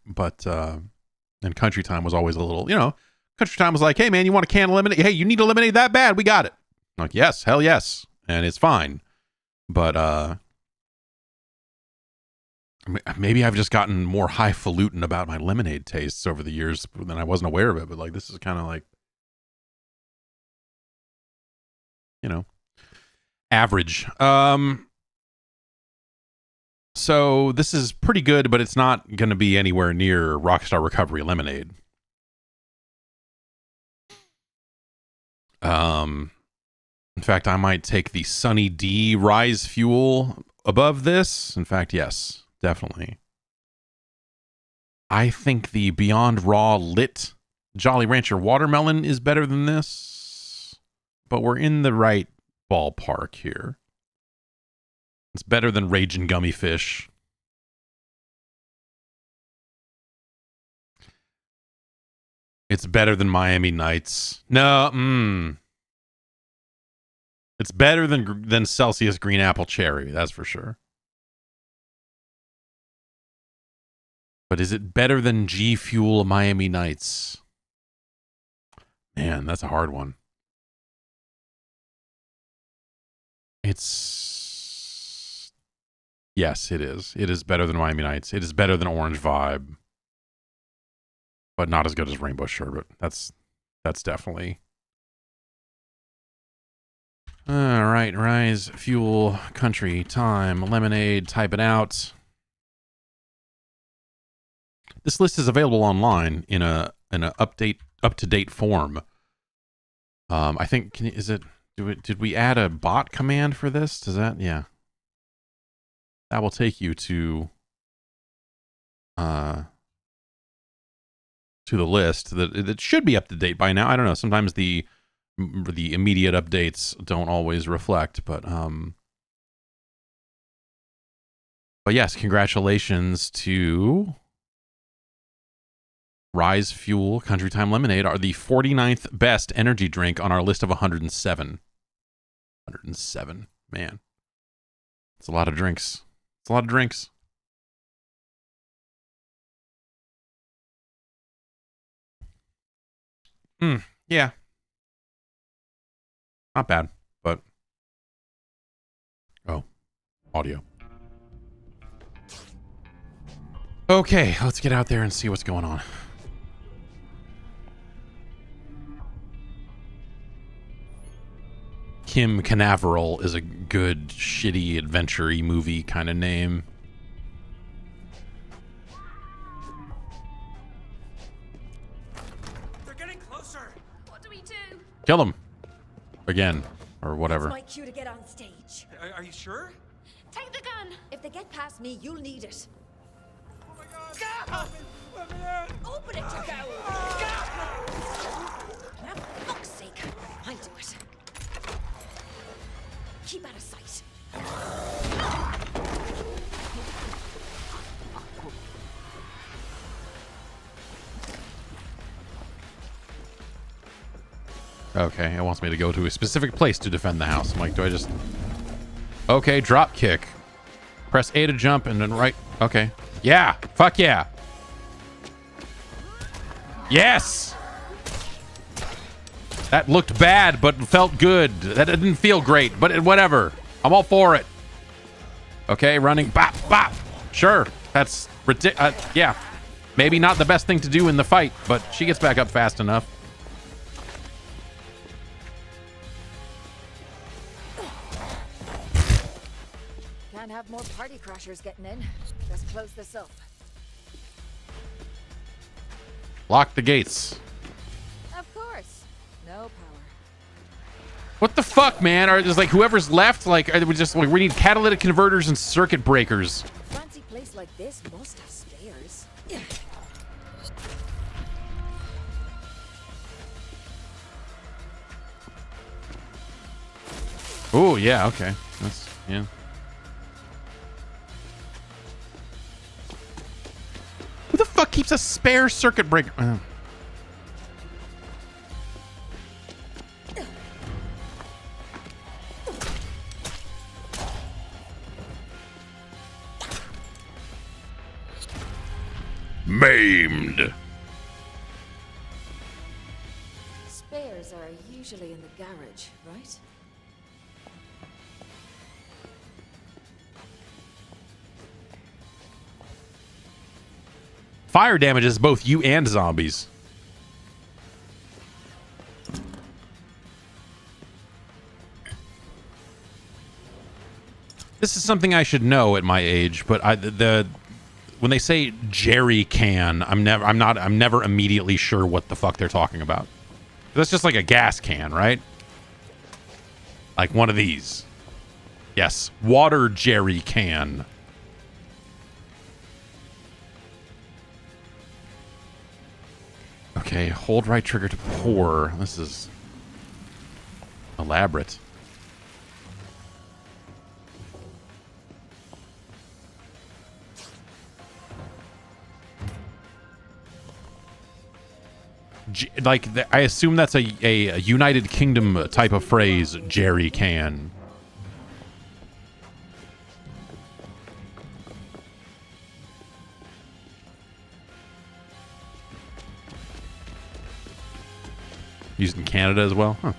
But uh, and Country Time was always a little, you know, Country Time was like, hey man, you want a can of lemonade? Hey, you need a lemonade that bad? We got it. I'm like, yes, hell yes, and it's fine. But uh, maybe I've just gotten more highfalutin about my lemonade tastes over the years than I wasn't aware of it. But like, this is kind of like, you know, average. Um, so this is pretty good, but it's not going to be anywhere near Rockstar Recovery Lemonade. Um, in fact, I might take the Sunny D Rise Fuel above this. In fact, yes definitely. I think the Beyond Raw Lit Jolly Rancher Watermelon is better than this, but we're in the right ballpark here. It's better than Raging Gummy Fish. It's better than Miami Nights. No, mm. It's better than than Celsius Green Apple Cherry, that's for sure. But is it better than G Fuel Miami Nights? Man, that's a hard one. It's yes, it is. It is better than Miami Nights. It is better than Orange Vibe, but not as good as Rainbow Sherbet. That's that's definitely. All right, Rise, Fuel, Country, Time, Lemonade. Type it out. This list is available online in a in an update up to date form. Um, I think can, is it do did we add a bot command for this? Does that yeah? That will take you to uh to the list that it should be up to date by now. I don't know. Sometimes the the immediate updates don't always reflect, but um but yes, congratulations to Rise Fuel Country Time Lemonade are the 49th best energy drink on our list of 107. 107. Man. It's a lot of drinks. It's a lot of drinks. Hmm. Yeah. Not bad, but oh, audio. Okay, let's get out there and see what's going on. Kim Canaveral is a good, shitty, adventure movie kind of name. They're getting closer. What do we do? Kill him. Again. Or whatever. That's my cue to get on stage. Are, are you sure? Take the gun. If they get past me, you'll need it. Oh my God! Let me in! Open it, you go! Now, for fuck's sake, I'll do it. Keep out of sight. Okay, it wants me to go to a specific place to defend the house. I'm like, do I just... Okay, drop kick. Press A to jump and then right... Okay. Yeah! Fuck yeah! Yes! That looked bad, but felt good. That didn't feel great, but it, whatever. I'm all for it. Okay, running. Bop, bop. Sure. That's ridiculous. Uh, yeah. Maybe not the best thing to do in the fight, but she gets back up fast enough. Can't have more party crashers getting in. Just close this up. Lock the gates. No power. What the fuck, man? Are just like whoever's left? Like, are we just like we need catalytic converters and circuit breakers? Fancy place like this must have. Oh yeah, okay. That's yeah. Who the fuck keeps a spare circuit breaker? Uh, Maimed. Spares are usually in the garage, right? Fire damages both you and zombies. This is something I should know at my age, but I the, the when they say jerry can, I'm never I'm not I'm never immediately sure what the fuck they're talking about. That's just like a gas can, right? Like one of these. Yes, water jerry can. Okay, hold right trigger to pour. This is elaborate. Like the, I assume that's a, a, a United Kingdom type of phrase, Jerry can. Used in Canada as well? Huh.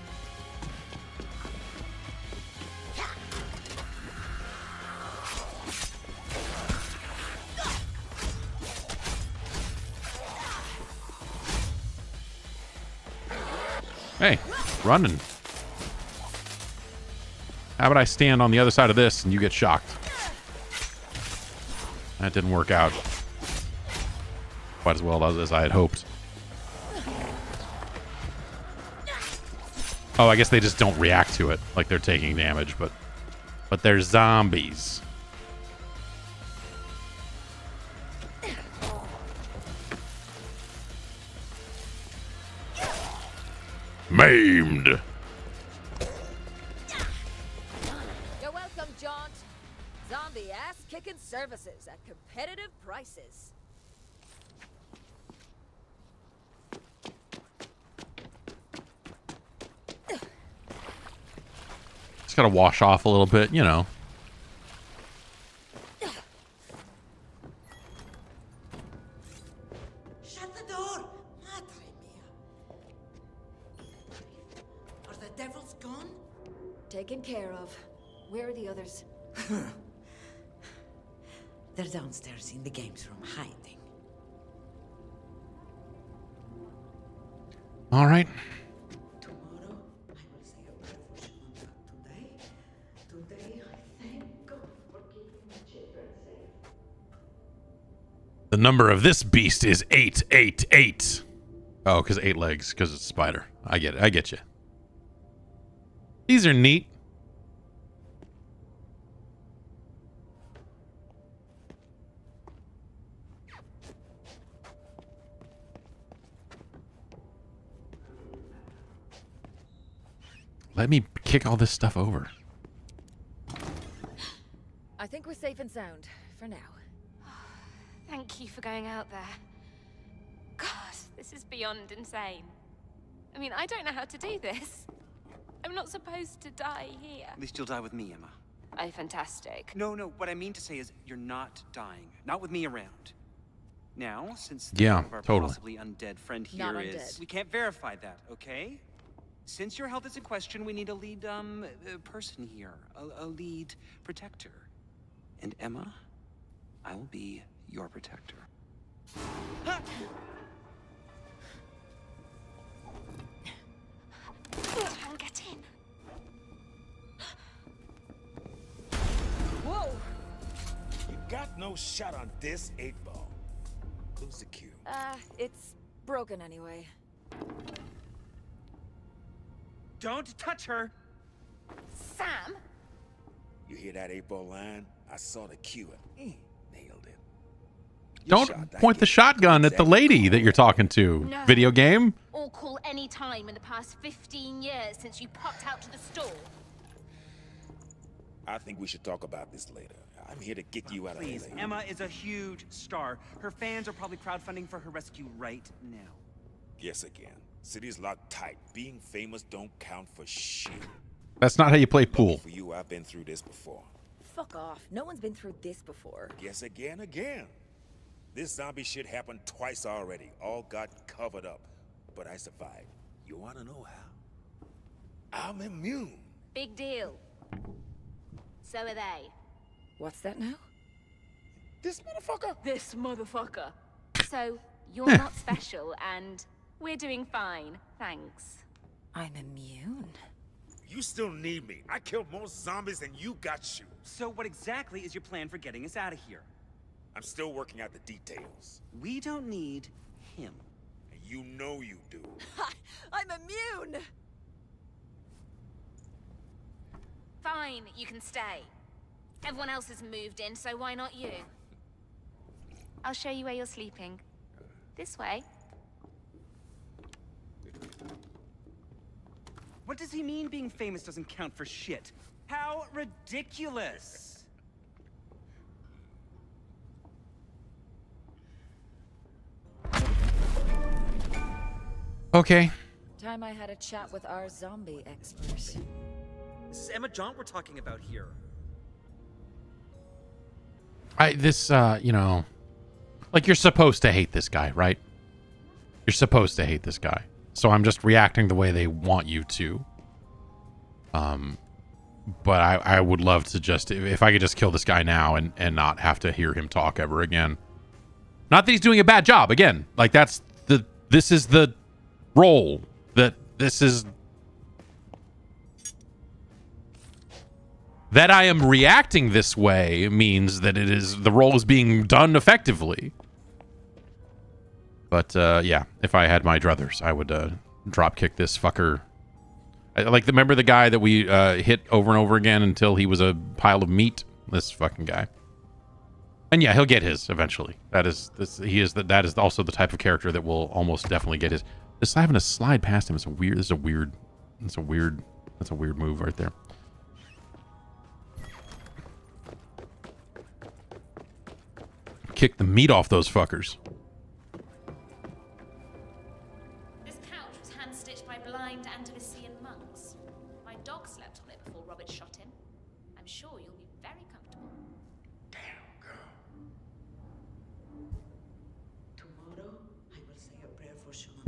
Hey, running. How about I stand on the other side of this and you get shocked? That didn't work out quite as well as I had hoped. Oh, I guess they just don't react to it like they're taking damage, but but they're zombies. Maimed. You're welcome, Jaunt. Zombie ass-kicking services at competitive prices. Just gotta wash off a little bit, you know. Taken care of. Where are the others? They're downstairs in the games room, hiding. All right. Today, I thank God for keeping my children. The number of this beast is 888. Oh, because eight legs, because it's a spider. I get it. I get you. These are neat. Let me kick all this stuff over. I think we're safe and sound for now. Thank you for going out there. God, this is beyond insane. I mean, I don't know how to do this. I'm not supposed to die here. At least you'll die with me, Emma. Oh, fantastic. No, no, what I mean to say is you're not dying. Not with me around. Now, since Yeah, the name of our totally. possibly undead friend Not here is, undead. we can't verify that, okay? Since your health is in question, we need a lead um uh, person here, a, a lead protector. And Emma, I will be your protector. Try and get in. Whoa! You got no shot on this eight ball. Lose the cue. Uh, it's broken anyway. Don't touch her! Sam? You hear that eight ball line? I saw the cue mm, nailed it. Don't point the shotgun at the lady that you're talking to. No. Video game? Or call any time in the past 15 years since you popped out to the store. I think we should talk about this later. I'm here to get you out of Please, Emma is a huge star. Her fans are probably crowdfunding for her rescue right now. Yes, again. City's locked tight. Being famous don't count for shit. That's not how you play pool. For you, I've been through this before. Fuck off. No one's been through this before. Yes, again, again. This zombie shit happened twice already. All got covered up. But I survived. You wanna know how? I'm immune. Big deal. So are they. What's that now? This motherfucker. This motherfucker. So you're not special, and we're doing fine. Thanks. I'm immune. You still need me. I killed more zombies than you got shoot. So what exactly is your plan for getting us out of here? I'm still working out the details. We don't need him. And you know you do. I'm immune! Fine, you can stay. Everyone else has moved in, so why not you? I'll show you where you're sleeping. This way. What does he mean being famous doesn't count for shit? How ridiculous! Okay. Time I had a chat with our zombie expert. This is Emma Jaunt we're talking about here. I this uh, you know, like you're supposed to hate this guy, right? You're supposed to hate this guy. So I'm just reacting the way they want you to. Um but I I would love to just if, I could just kill this guy now and and not have to hear him talk ever again. Not that he's doing a bad job again. Like that's the this is the role that this is that I am reacting this way means that it is the role is being done effectively. But uh, yeah, if I had my druthers, I would uh, drop kick this fucker. I, like remember the guy that we uh, hit over and over again until he was a pile of meat. This fucking guy. And yeah, he'll get his eventually. That is this. He is that. That is also the type of character that will almost definitely get his. This having to slide past him is a weird. This is a weird. That's a weird. That's a weird move right there. Kick the meat off those fuckers.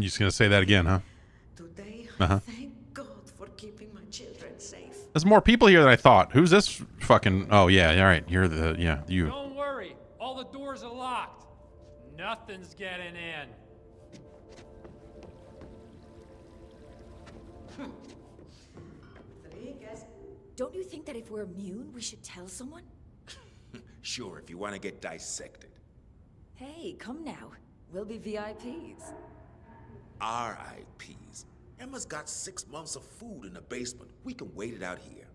For Sean. Just gonna say that again, huh? Today, Uh huh. thank God for keeping my children safe. There's more people here than I thought. Who's this fucking? Oh yeah, all right. You're the yeah you. Don't worry, all the doors are locked. Nothing's getting in. Don't you think that if we're immune, we should tell someone? Sure, if you want to get dissected. Hey, come now. We'll be VIPs. RIPs. Emma's got six months of food in the basement. We can wait it out here.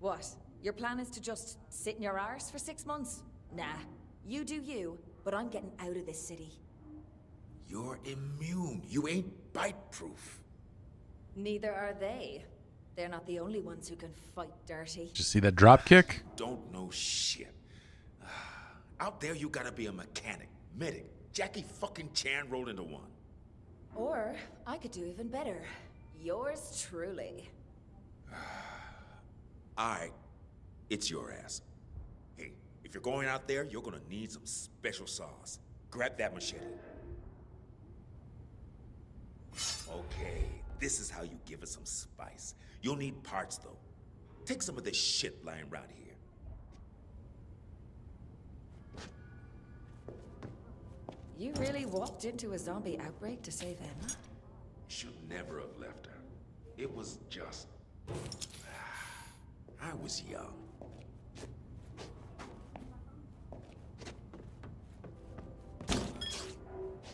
What? Your plan is to just sit in your arse for six months? Nah. You do you, but I'm getting out of this city. You're immune. You ain't bite-proof. Neither are they. They're not the only ones who can fight dirty. Did you see that drop kick? Don't know shit. Out there, you gotta be a mechanic, medic. Jackie fucking Chan rolled into one. Or I could do even better. Yours truly. All right, it's your ass. Hey, if you're going out there, you're gonna need some special sauce. Grab that machete. Okay, this is how you give it some spice. You'll need parts, though. Take some of this shit lying around here. You really walked into a zombie outbreak to save Emma? Should never have left her. It was just. I was young.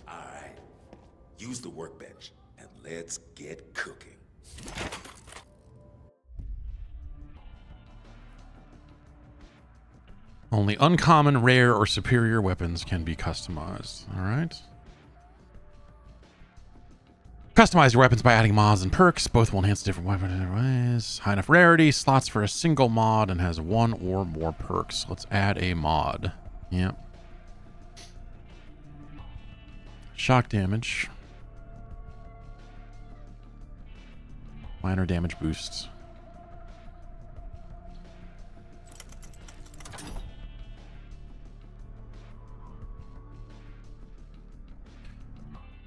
Alright. Use the workbench and let's get cooking. Only uncommon, rare, or superior weapons can be customized. All right. Customize your weapons by adding mods and perks. Both will enhance different weapons ways. High enough rarity, slots for a single mod, and has one or more perks. Let's add a mod. Yep. Shock damage. Minor damage boosts.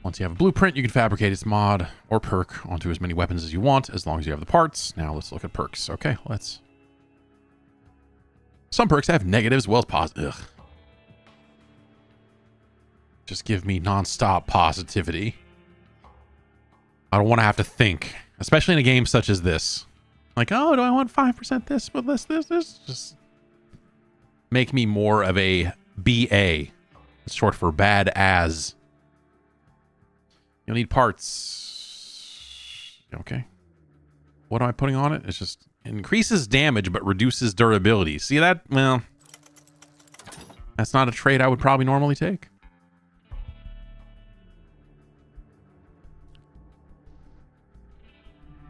Once you have a blueprint, you can fabricate its mod or perk onto as many weapons as you want, as long as you have the parts. Now let's look at perks. Okay, let's... Some perks have negatives well as positive. Just give me non-stop positivity. I don't want to have to think, especially in a game such as this. Like, oh, do I want 5% this, but this, this, this? Just make me more of a BA. It's short for bad as. You'll need parts. Okay. What am I putting on it? It's just increases damage but reduces durability. See that? Well, that's not a trade I would probably normally take.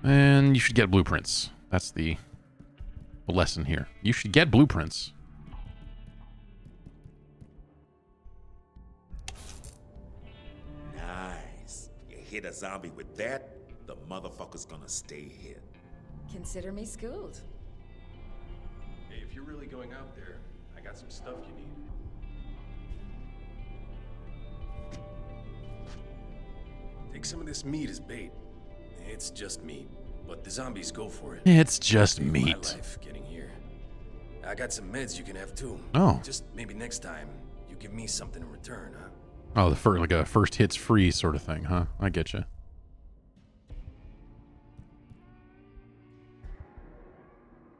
And you should get blueprints. That's the lesson here. You should get blueprints. Hit a zombie with that, the motherfucker's gonna stay hit. Consider me schooled. Hey, if you're really going out there, I got some stuff you need. Take some of this meat as bait. It's just meat, but the zombies go for it. It's just Saved meat. My life getting here. I got some meds you can have too. Oh. Just maybe next time you give me something in return, huh? Oh, the first like a first hits free sort of thing, huh? I get you.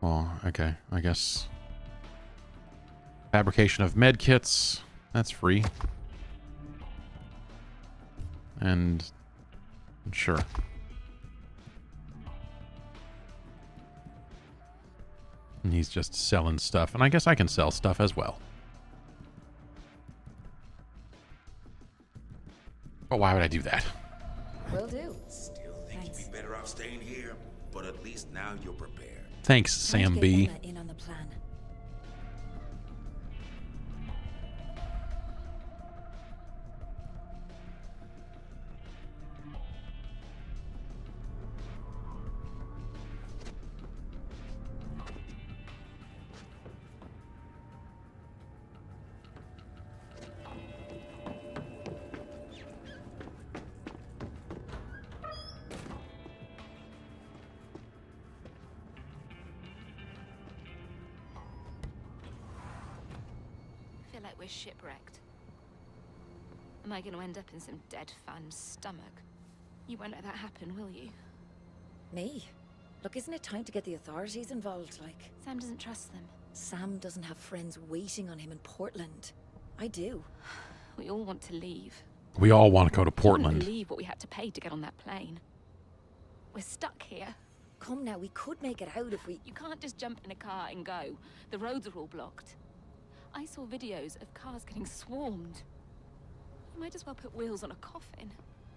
Well, okay, I guess fabrication of med kits that's free, and sure. And he's just selling stuff. And I guess I can sell stuff as well. But why would I do that? Will do. Still think you'd be better off staying here, but at least now you're prepared. Thanks, Time to Sam get B. I going to end up in some dead fan's stomach? You won't let that happen, will you? Me? Look, isn't it time to get the authorities involved, like? Sam doesn't trust them. Sam doesn't have friends waiting on him in Portland. I do. We all want to leave. We all want to go to You wouldn't Portland. believe what we had to pay to get on that plane. We're stuck here. Come now, we could make it out if we... You can't just jump in a car and go. The roads are all blocked. I saw videos of cars getting swarmed. You might as well put wheels on a coffin.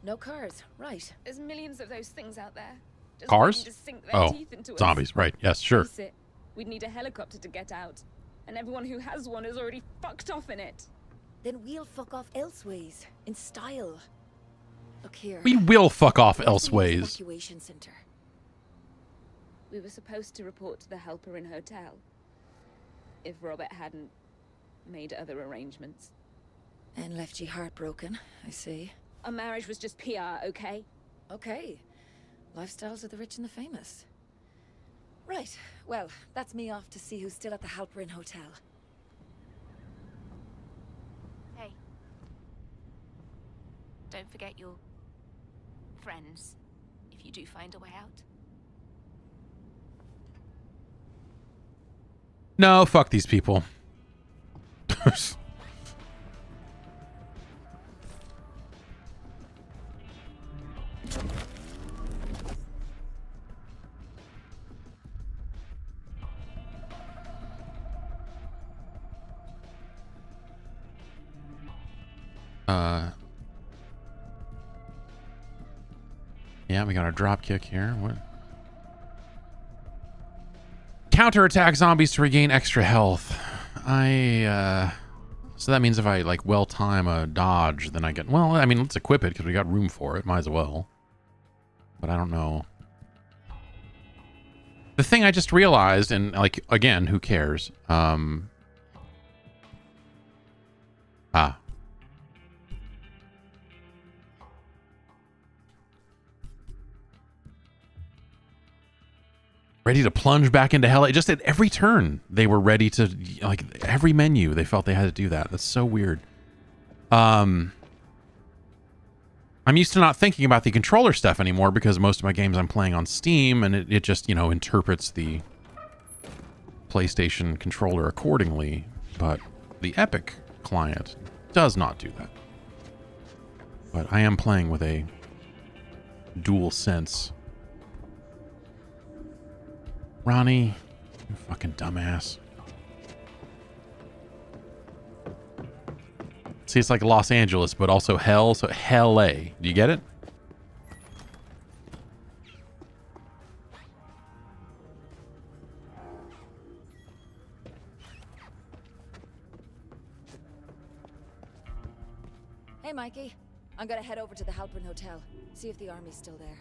No cars, right. There's millions of those things out there. Just Cars? to sink their Oh, teeth into us. zombies. Right. Yes, sure. It, we'd need a helicopter to get out. And everyone who has one is already fucked off in it. Then we'll fuck off elseways, in style. Look here. We will fuck off Where's the elseways. Evacuation center. We were supposed to report to the Halperin hotel. If Robert hadn't made other arrangements. And left you heartbroken, I see. Our marriage was just PR, okay? Okay. Lifestyles of the rich and the famous. Right. Well, that's me off to see who's still at the Halperin Hotel. Hey. Don't forget your friends if you do find a way out. No, fuck these people. Yeah, we got our drop kick here. What? counterattack zombies to regain extra health. I, uh... So that means if I, like, well time a dodge, then I get... Well, I mean, let's equip it, because we got room for it. Might as well. But I don't know. The thing I just realized, and, like, again, who cares? Um... Ah. Ready to plunge back into hell. It just at every turn they were ready to like every menu they felt they had to do that. That's so weird. Um I'm used to not thinking about the controller stuff anymore because most of my games I'm playing on Steam and it, it just, you know, interprets the PlayStation controller accordingly, but the Epic client does not do that. But I am playing with a DualSense Ronnie, you fucking dumbass. See, it's like Los Angeles, but also hell, so Hell-A. Do you get it? Hey, Mikey. I'm gonna head over to the Halperin Hotel, see if the army's still there.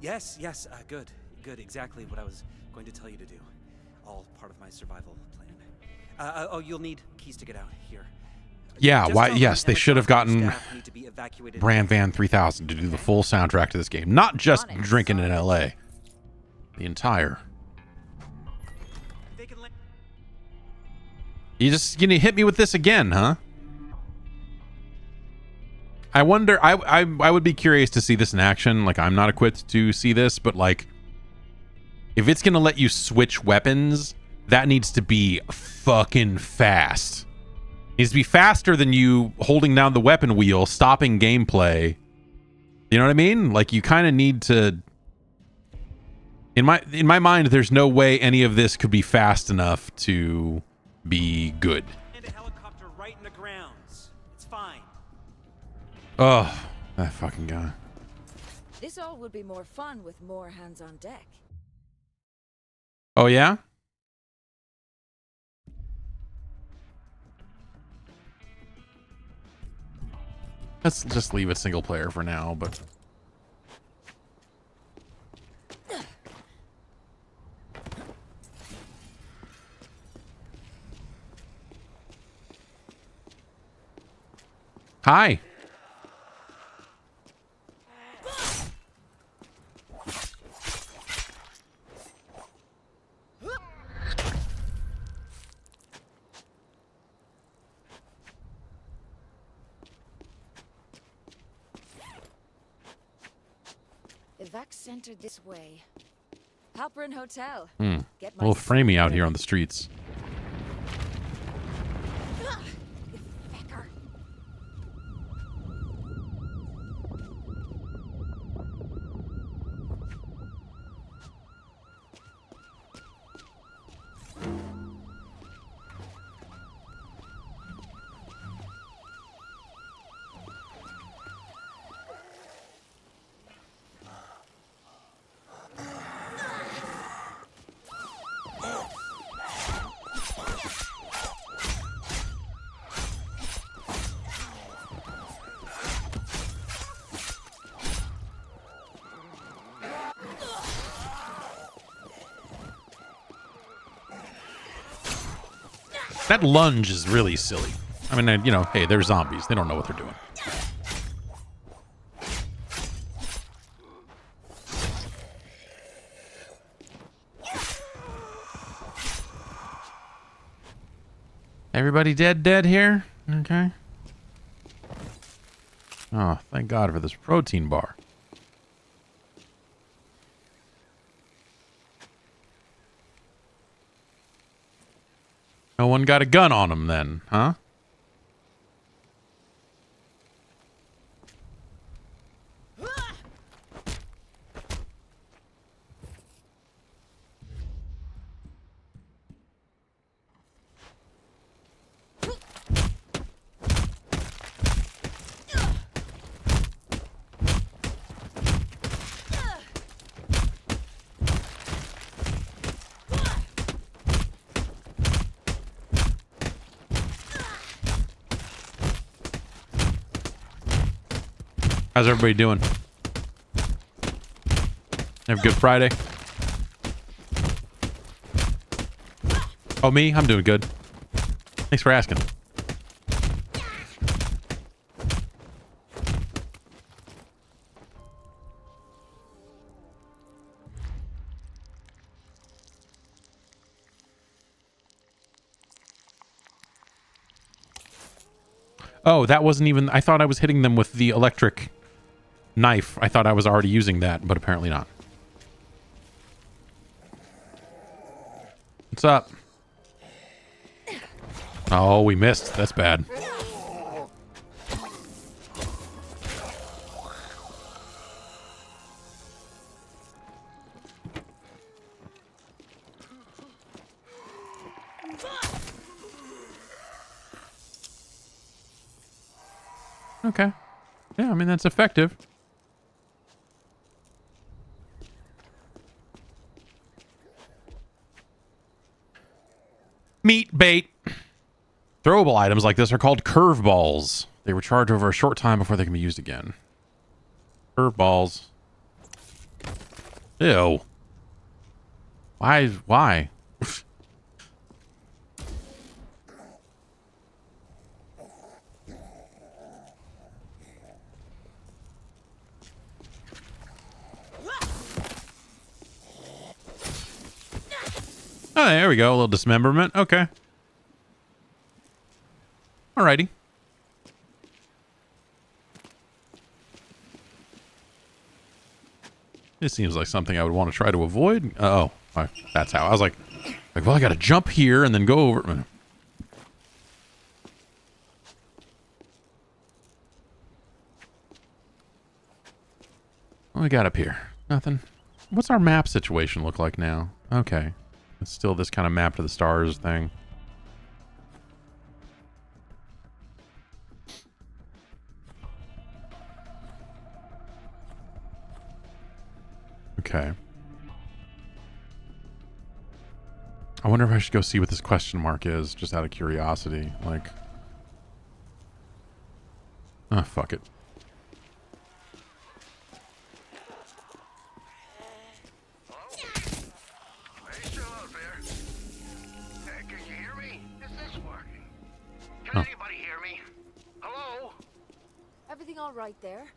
Yes, yes, uh, good. Good, exactly what I was going to tell you to do. All part of my survival plan. Uh, uh, oh, you'll need keys to get out here. Yeah, Just why? Yes, they should have gotten to be evacuated. Bran Van 3000 to do the full soundtrack to this game, not just drinking in LA. The entire. You just gonna hit me with this again, huh? I wonder. I, I I would be curious to see this in action. Like, I'm not equipped to see this, but like, if it's gonna let you switch weapons, that needs to be fucking fast. It needs to be faster than you holding down the weapon wheel, stopping gameplay. You know what I mean? Like, you kind of need to In my in my mind, there's no way any of this could be fast enough to be good. And a helicopter right in the grounds. It's fine. Oh, that fucking guy. This all would be more fun with more hands on deck. Oh yeah. Let's just leave it single player for now, but Hi. Evac Center this way. Halperin Hotel. Hmm. Get A little framey out here on the streets. Lunge is really silly. I mean, you know, hey, they're zombies. They don't know what they're doing. Everybody dead dead here? Okay. Oh, thank God for this protein bar. Got a gun on him then, huh? Everybody doing? Have a good Friday? Oh, me? I'm doing good. Thanks for asking. Oh, that wasn't even... I thought I was hitting them with the electric knife. I thought I was already using that, but apparently not. What's up? Oh, we missed. That's bad. Okay. Yeah, I mean, that's effective. Meat bait. Throwable items like this are called curveballs. They recharge over a short time before they can be used again. Curveballs. Ew. Why? Why? Oh, there we go. A little dismemberment. Okay. Alrighty. This seems like something I would want to try to avoid. Oh, I- that's how. I was like, like, well, I got to jump here and then go over. Uh. What we got up here? Nothing. what's our map situation look like now? Okay. It's still this kind of map to the stars thing. Okay. I wonder if I should go see what this question mark is, just out of curiosity. Like, ah, fuck it. Can you hear me? Is this working? Can anybody hear me? Hello? Everything all right there?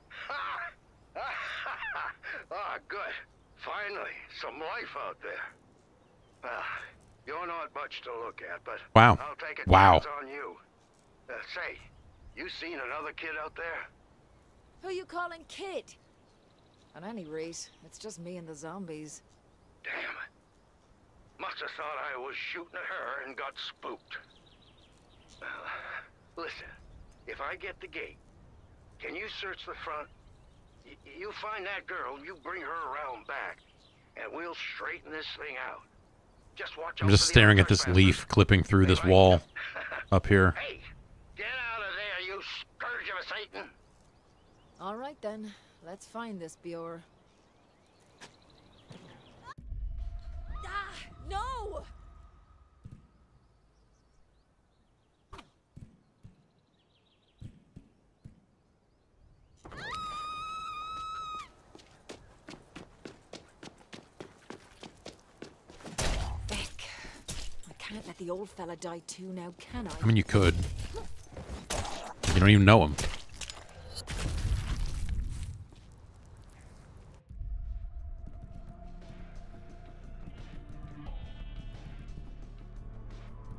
Ah, good. Finally, some life out there. Well, you're not much to look at, but Wow. I'll take a Wow. chance on you. Uh, say, you seen another kid out there? Who you calling kid? At any rate, it's just me and the zombies. Damn it. Must have thought I was shooting at her and got spooked. Well, listen, if I get the gate, can you search the front? Y- you find that girl, you bring her around back, and we'll straighten this thing out. Just watch I'm just staring at this trespassers. leaf clipping through this wall up here. Hey, get out of there, you scourge of a Satan! All right then, let's find this Bjor. Ah, no! Beck, I can't let the old fella die too now, can I? I mean, you could. You don't even know him.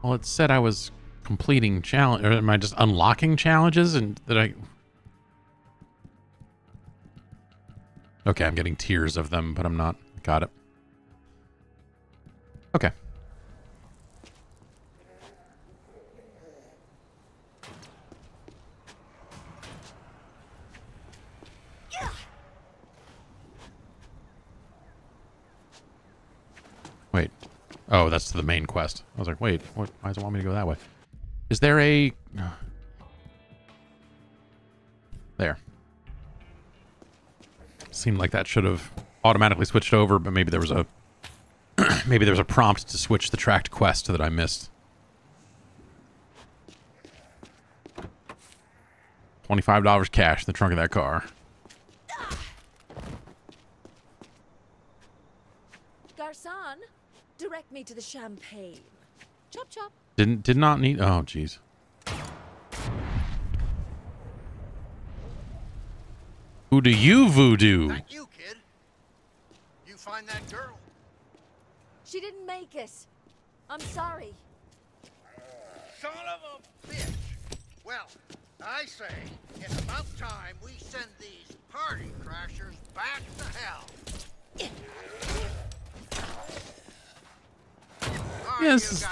Well, it said I was completing challenge, or am I just unlocking challenges? And that I. Okay, I'm getting tiers of them, but I'm not. Got it. Okay. Wait. Oh, that's the main quest. I was like, wait, what, why does it want me to go that way? Is there a... There. Seemed like that should have automatically switched over, but maybe there was a... maybe there was a prompt to switch the tracked quest that I missed. $25 cash in the trunk of that car. Direct me to the champagne. Chop chop. Didn't did not need oh jeez. Who do you voodoo? You, kid. You find that girl? She didn't make it. I'm sorry. Son of a bitch! Well, I say, it's about time we send these party crashers back to hell. Yes.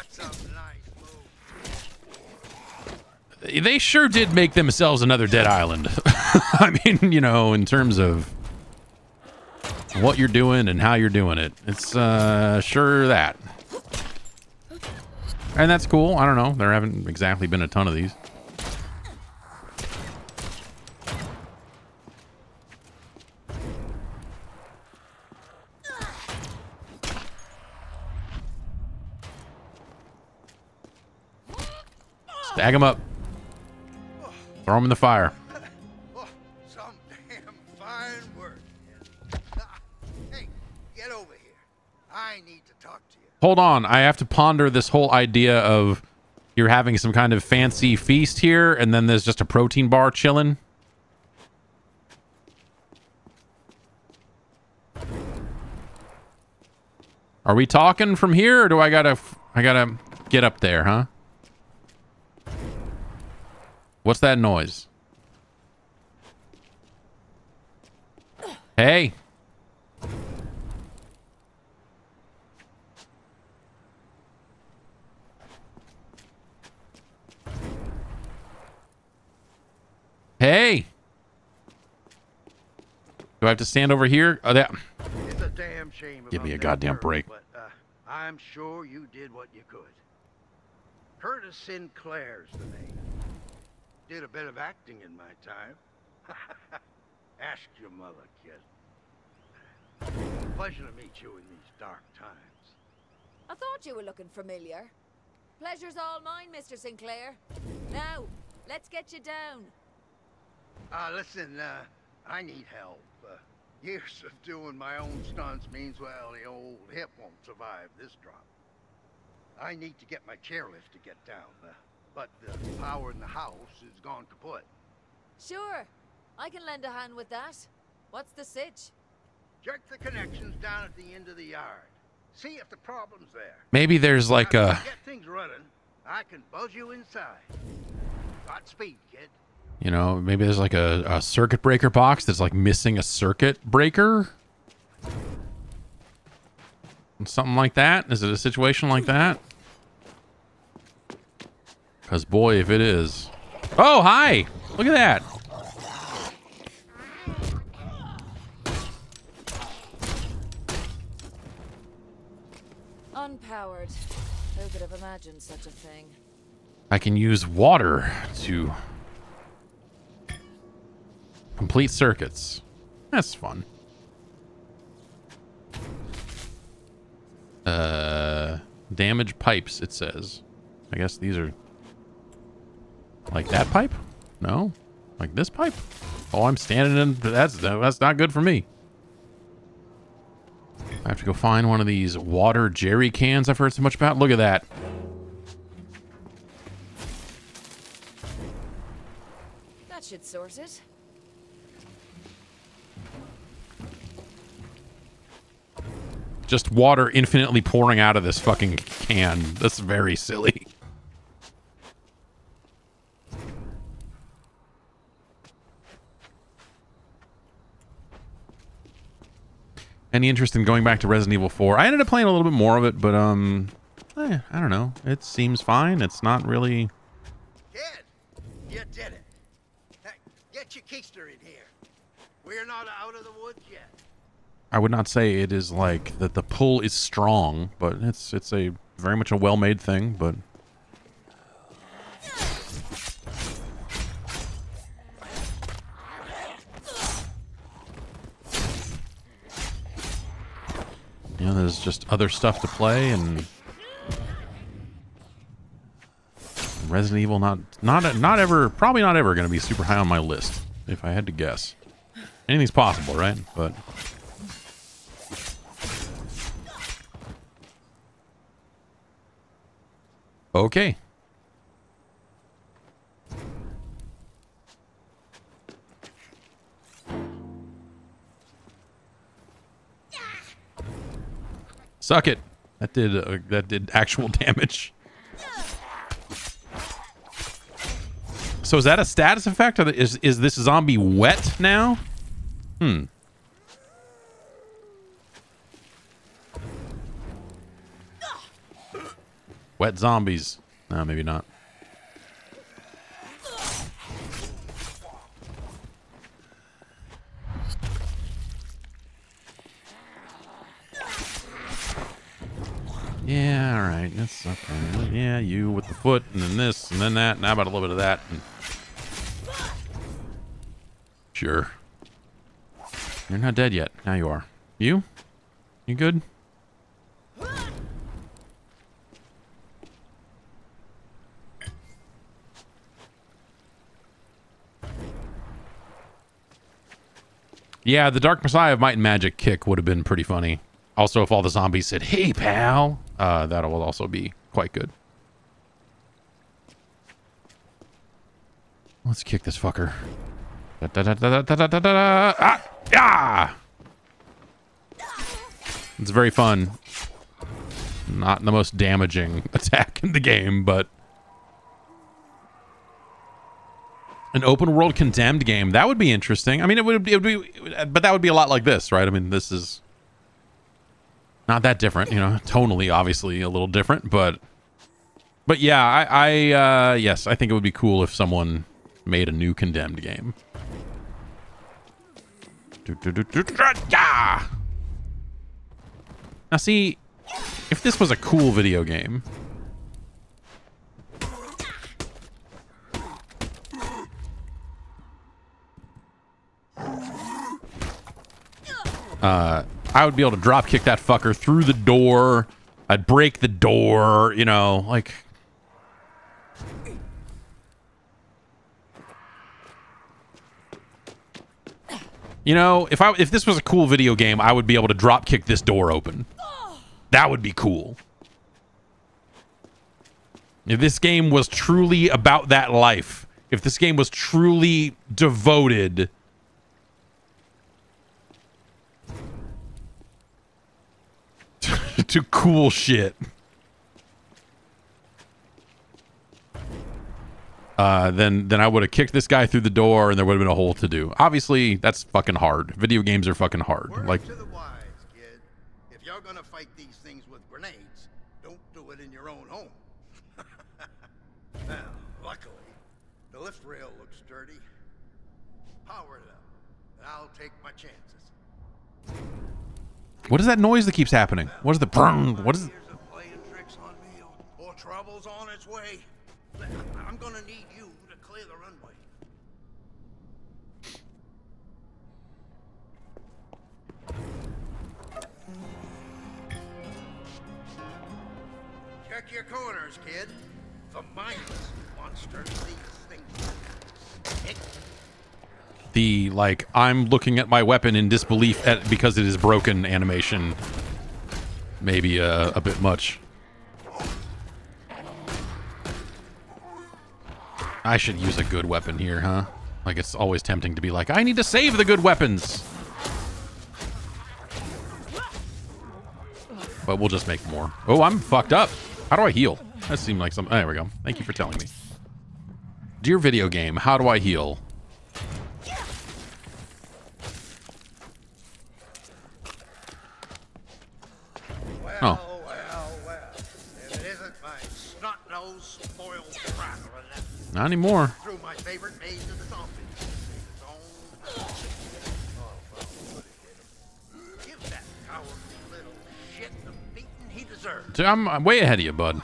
They sure did make themselves another dead island. I mean, you know, in terms of what you're doing and how you're doing it. It's uh sure that. And that's cool. I don't know. There haven't exactly been a ton of these. Stag him up. Throw him in the fire. Some damn fine word. Ah, Hey, get over here. I need to talk to you. Hold on. I have to ponder this whole idea of you're having some kind of fancy feast here, and then there's just a protein bar chilling. Are we talking from here, or do I gotta, I gotta get up there, huh? What's that noise? Hey. Hey. Do I have to stand over here? Oh, that. It's a damn shame. Give me a goddamn break. But uh, I'm sure you did what you could. Curtis Sinclair's the name. Did a bit of acting in my time. Ask your mother, kid. Pleasure to meet you in these dark times. I thought you were looking familiar. Pleasure's all mine, Mr. Sinclair. Now, let's get you down. Uh, listen, uh, I need help. Uh, years of doing my own stunts means, well, the old hip won't survive this drop. I need to get my chairlift to get down, uh, but the power in the house is gone kaput. Sure, I can lend a hand with that. What's the sitch? Jerk the connections down at the end of the yard. See if the problem's there. Maybe there's like Now, a you Get things running. I can buzz you inside. Godspeed, kid. you know maybe there's like a, a circuit breaker box that's like missing a circuit breaker. Something like that. Is it a situation like that? Because boy, if it is. Oh, hi! Look at that. Unpowered. Who could have imagined such a thing? I can use water to complete circuits. That's fun. Uh, damage pipes, it says. I guess these are like that pipe? No? Like this pipe? Oh, I'm standing in. That's that's not good for me. I have to go find one of these water jerry cans I've heard so much about. Look at that. That should sort it. just water infinitely pouring out of this fucking can. That's very silly. Any interest in going back to Resident Evil 4? I ended up playing a little bit more of it, but um, eh, I don't know. It seems fine. It's not really. You did it. Hey, get your keister in here. We're not out of the woods yet. I would not say it is like that. The pull is strong, but it's it's a very much a well-made thing. But you know, there's just other stuff to play, and Resident Evil not not not ever probably not ever going to be super high on my list if I had to guess. Anything's possible, right? But Okay. Suck it. That did uh, that did actual damage. So is that a status effect? Or is is this zombie wet now? Hmm. Wet zombies. No, maybe not. Yeah, all right. That's okay. Yeah, you with the foot, and then this, and then that, and how about a little bit of that? Sure. You're not dead yet. Now you are. You? You good? Yeah, the Dark Messiah of Might and Magic kick would have been pretty funny. Also, if all the zombies said, hey, pal, uh, that will also be quite good. Let's kick this fucker. Da, da, da. Ah! Ah! It's very fun. Not the most damaging attack in the game, but... An open world condemned game. That would be interesting. I mean, it would, it would be, but that would be a lot like this, right? I mean, this is not that different, you know, tonally, obviously a little different, but, but yeah, I, I, uh, yes, I think it would be cool if someone made a new condemned game. Now, see, if this was a cool video game, uh, I would be able to drop kick that fucker through the door. I'd break the door, you know, like. You know, if I if this was a cool video game, I would be able to drop kick this door open. That would be cool. If this game was truly about that life, if this game was truly devoted to cool shit. Uh, then then I would have kicked this guy through the door and there would have been a hole to do. Obviously, that's fucking hard. Video games are fucking hard. like to the wise, kid. If you're gonna fight these things with grenades, don't do it in your own home. now, luckily, the lift rail looks sturdy. Power it up, and I'll take my chances. What is that noise that keeps happening? What is the brrrr? What is. Check your corners, kid. The mindless monsters these things. The like I'm looking at my weapon in disbelief at because it is broken animation maybe uh, a bit much. I should use a good weapon here, huh? Like it's always tempting to be like, I need to save the good weapons. But we'll just make more. Oh, I'm fucked up. How do I heal? That seemed like some. There we go. Thank you for telling me. Dear video game, how do I heal? Well, well, well. If it isn't my snot-nosed, spoiled brat or Not anymore. my favorite maid to the zombies. Oh, well, what a kid. Give that cowardly little shit the beating he deserves. I'm, I'm way ahead of you, bud.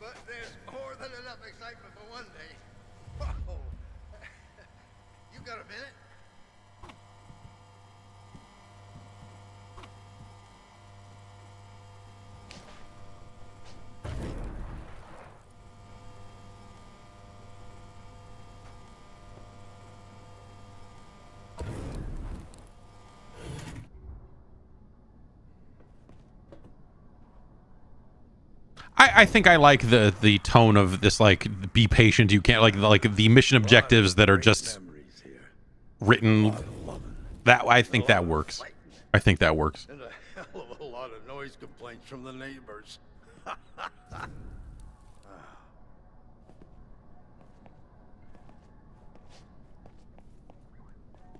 But there's more than enough excitement for one day. Oh. You got a minute? I, think I like the the tone of this like be patient you can't like like the mission objectives that are just written that I think that works. I think that works. And a hell of a lot of noise complaints from the neighbors.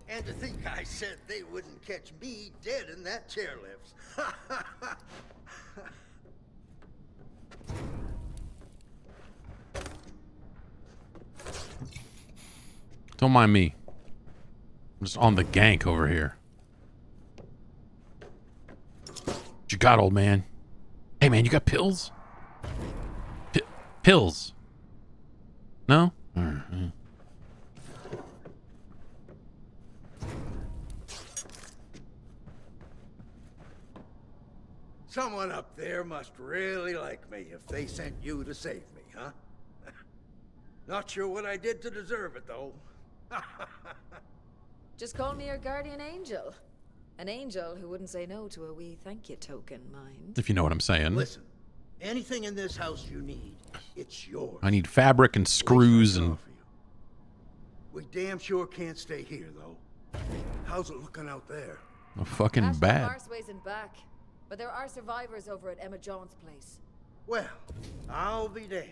and to think I said they wouldn't catch me dead in that chairlift. Don't mind me. I'm just on the gank over here. What you got, old man? Hey, man, you got pills? P- pills? No? All right. Someone up there must really like me if they sent you to save me, huh? Not sure what I did to deserve it, though. Just call me your guardian angel. An angel who wouldn't say no to a wee thank you token, mind. If you know what I'm saying. Listen, anything in this house you need, it's yours. I need fabric and screws and We damn sure can't stay here, though. How's it looking out there? a fucking Ashton bad. Marsway's in back, but there are survivors over at Emma Jaunt's place. Well, I'll be damned.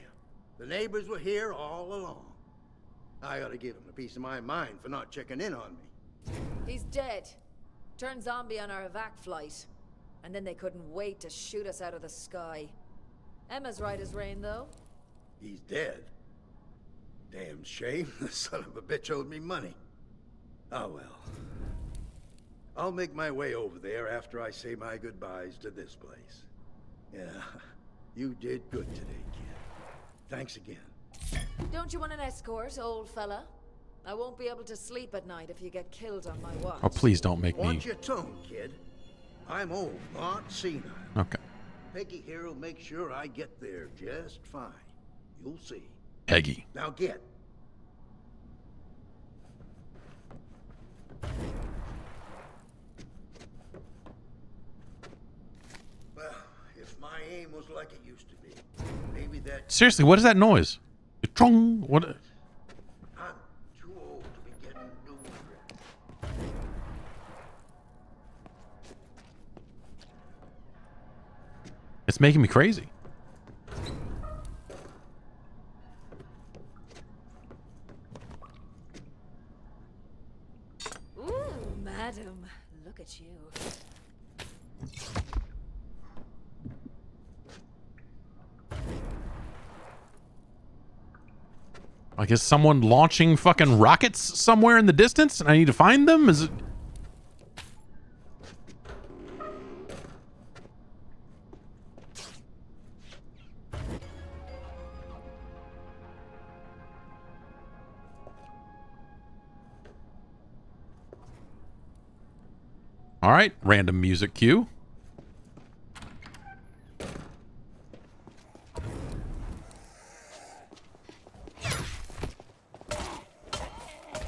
The neighbors were here all along. I ought to give him a piece of my mind for not checking in on me. He's dead. Turned zombie on our evac flight. And then they couldn't wait to shoot us out of the sky. Emma's right as rain, though. He's dead. Damn shame. The son of a bitch owed me money. Oh well. I'll make my way over there after I say my goodbyes to this place. Yeah, you did good today, kid. Thanks again. Don't you want an escort, old fella? I won't be able to sleep at night if you get killed on my watch. Oh, please don't make me. Watch your tone, kid. I'm old, not senile. Okay. Peggy here will make sure I get there just fine. You'll see. Peggy. Now get. Well, if my aim was like it used to be, maybe that Seriously, what is that noise? Trong. What? It's making me crazy. Ooh, madam, look at you. Like, is someone launching fucking rockets somewhere in the distance, and I need to find them? Is it? All right, random music cue.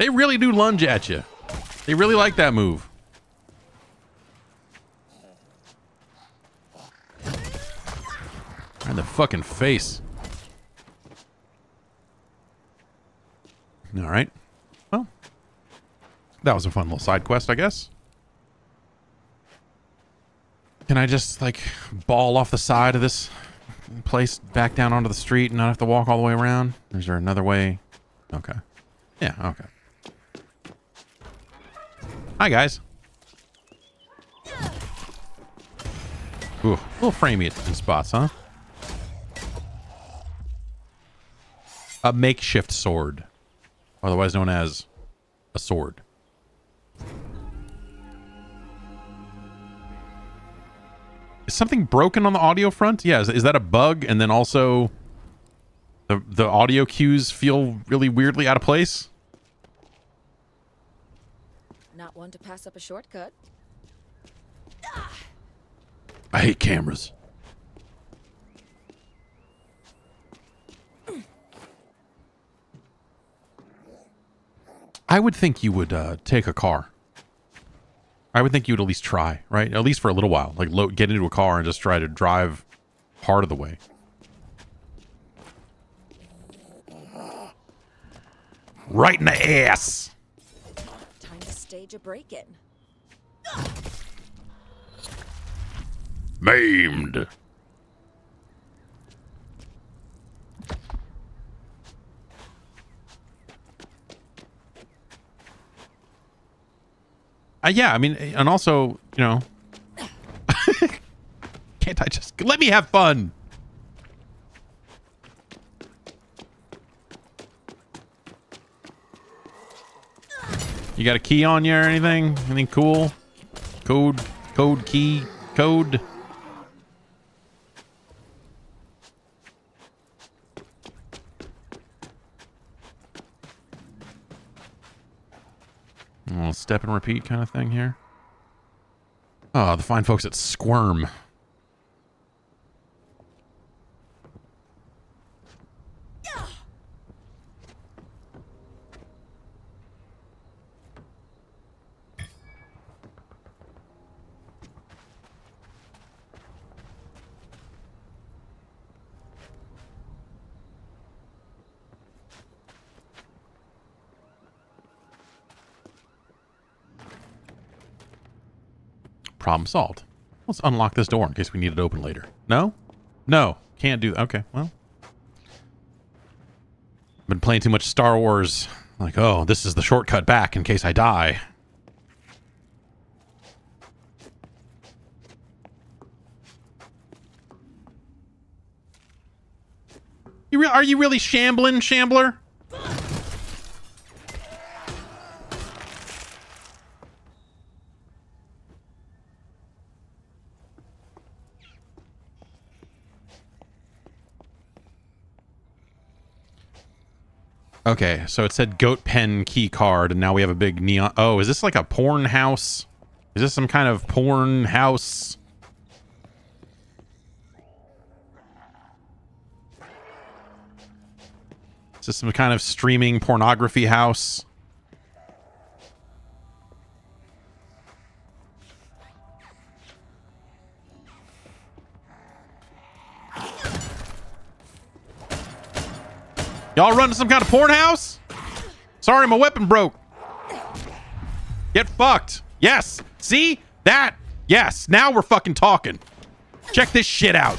They really do lunge at you. They really like that move. Right in the fucking face. All right. Well, that was a fun little side quest, I guess. Can I just like ball off the side of this place back down onto the street and not have to walk all the way around? Is there another way? Okay. Yeah, okay. Hi, guys. Ooh, a little framey in spots, huh? A makeshift sword, otherwise known as a sword. Is something broken on the audio front? Yeah, is, is that a bug? And then also, the the audio cues feel really weirdly out of place. Not one to pass up a shortcut. I hate cameras. I would think you would uh, take a car. I would think you would at least try, right? At least for a little while. Like, get into a car and just try to drive part of the way. Right in the ass. Time to stage a break-in. Maimed. Uh, yeah, I mean, and also, you know, can't I just let me have fun? You got a key on you or anything? Anything cool? Code, code, key, code. A little step and repeat kind of thing here. Oh, the fine folks at Squirm. Problem solved. Let's unlock this door in case we need it open later. No? No. Can't do Okay, well. Been playing too much Star Wars. Like, oh, this is the shortcut back in case I die. You re- are you really shambling, Shambler? Okay, so it said goat pen key card, and now we have a big neon. Oh, is this like a porn house? Is this some kind of porn house? Is this some kind of streaming pornography house? Y'all run to some kind of porn house? Sorry, my weapon broke. Get fucked. Yes. See? That. Yes. Now we're fucking talking. Check this shit out.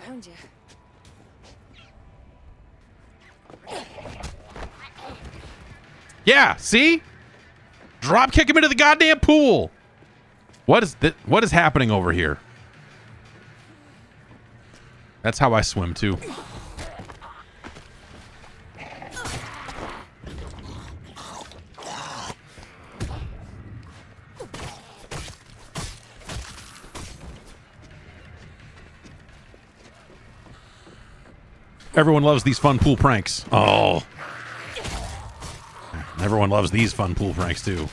Found you. Yeah, see? Drop kick him into the goddamn pool. What is that? What is happening over here? That's how I swim too. Everyone loves these fun pool pranks. Oh. Everyone loves these fun pool pranks too.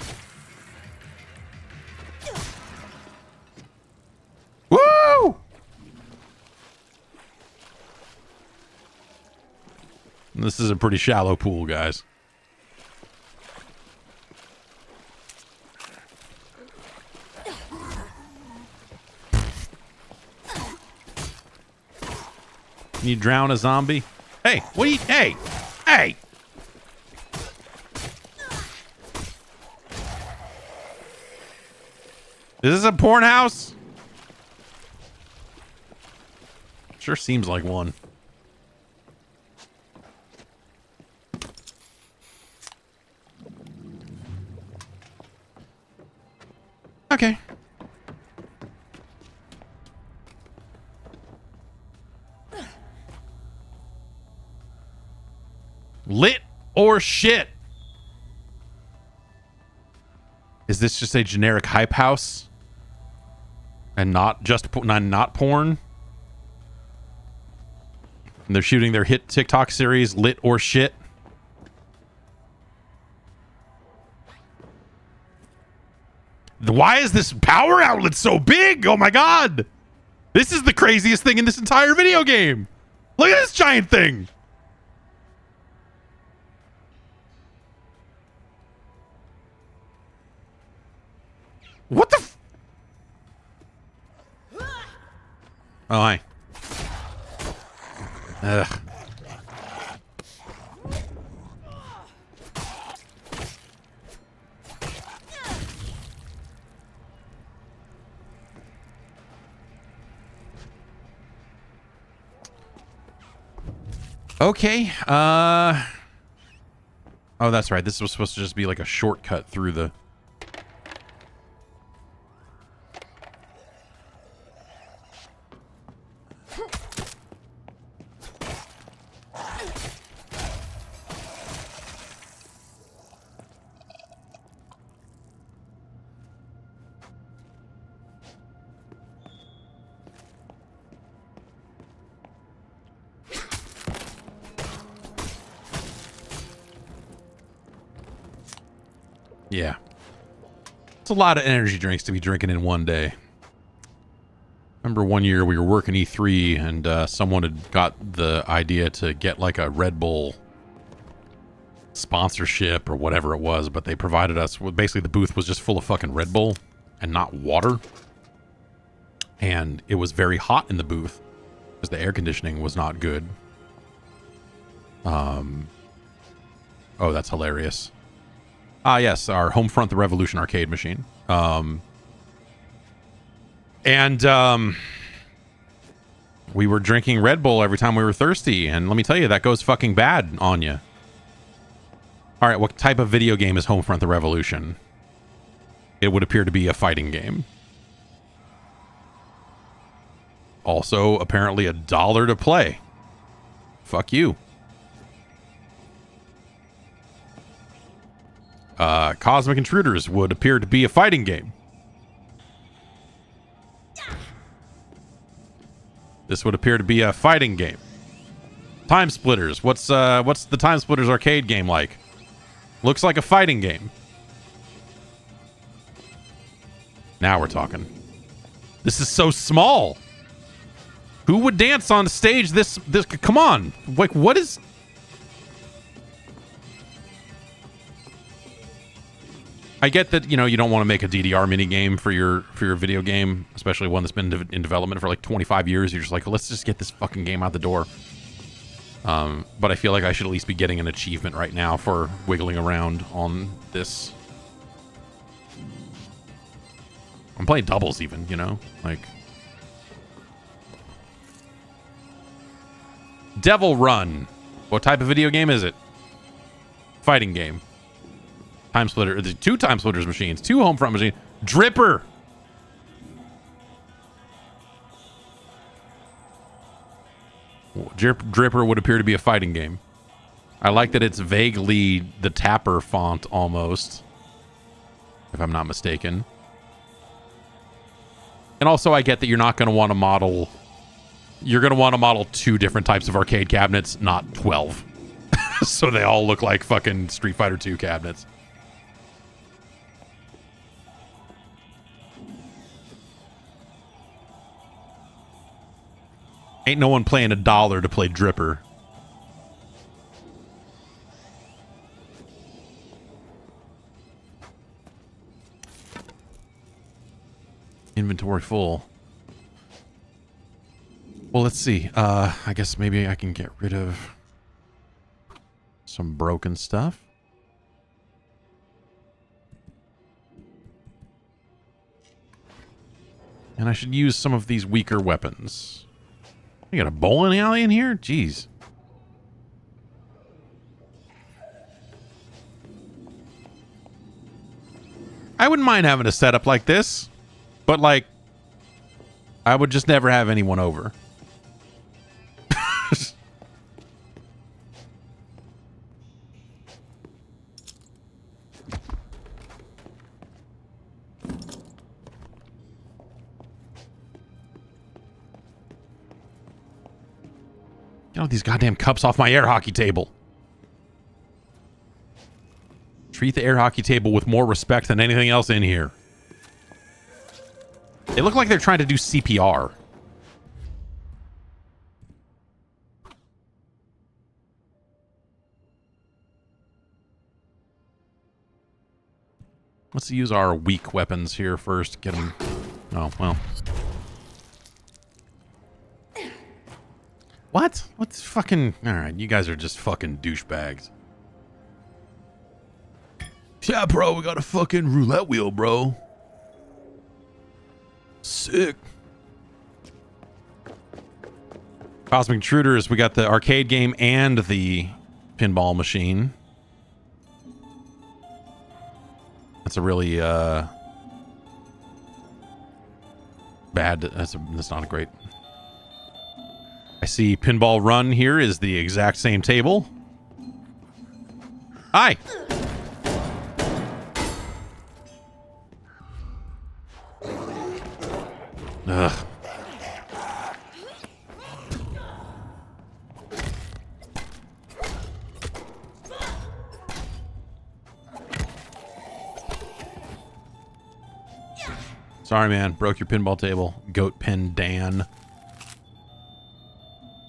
This is a pretty shallow pool, guys. Can you drown a zombie? Hey, what do you... Hey! Hey! Is this a porn house? Sure seems like one. Okay. Lit or shit? Is this just a generic hype house? And not just not, not porn? And they're shooting their hit TikTok series, Lit or Shit. Why is this power outlet so big? Oh my god! This is the craziest thing in this entire video game. Look at this giant thing. What the? F- oh, hi. Ugh. Okay. Uh. Oh, that's right. This was supposed to just be like a shortcut through the. Lot of energy drinks to be drinking in one day. Remember one year we were working E3 and uh, someone had got the idea to get like a Red Bull sponsorship or whatever it was, but they provided us with basically the booth was just full of fucking Red Bull and not water. And it was very hot in the booth because the air conditioning was not good. Um, oh, that's hilarious. Ah, yes, our Homefront the Revolution arcade machine. Um, and um, we were drinking Red Bull every time we were thirsty, and let me tell you, that goes fucking bad on you. All right, what type of video game is Homefront the Revolution? It would appear to be a fighting game. Also, apparently a dollar to play. Fuck you. Uh, Cosmic Intruders would appear to be a fighting game. This would appear to be a fighting game. Time Splitters. What's uh what's the Time Splitters arcade game like? Looks like a fighting game. Now we're talking. This is so small. Who would dance on stage this this come on. Like what is I get that you know you don't want to make a DDR mini game for your for your video game, especially one that's been de- in development for like 25 years. You're just like, let's just get this fucking game out the door. Um, but I feel like I should at least be getting an achievement right now for wiggling around on this. I'm playing doubles even, you know, like Devil Run. What type of video game is it? Fighting game. Time splitter. There's two time splitters machines, two home front machines. Dripper. Drip, Dripper would appear to be a fighting game. I like that it's vaguely the Tapper font almost, if I'm not mistaken. And also, I get that you're not going to want to model. You're going to want to model two different types of arcade cabinets, not 12. so they all look like fucking Street Fighter 2 cabinets. Ain't no one playing a dollar to play Dripper. Inventory full. Well, let's see. Uh, I guess maybe I can get rid of some broken stuff. And I should use some of these weaker weapons. You got a bowling alley in here? Jeez. I wouldn't mind having a setup like this, but like, I would just never have anyone over. Get all these goddamn cups off my air hockey table. Treat the air hockey table with more respect than anything else in here. They look like they're trying to do CPR. Let's use our weak weapons here first. Get them. Oh, well. What? What's fucking... Alright, you guys are just fucking douchebags. Yeah, bro, we got a fucking roulette wheel, bro. Sick. Cosmic Intruders, we got the arcade game and the pinball machine. That's a really, uh... Bad... That's, a, that's not a great... I see Pinball Run here is the exact same table. Hi. Ugh. Sorry, man. Broke your pinball table. Goat Pen Dan.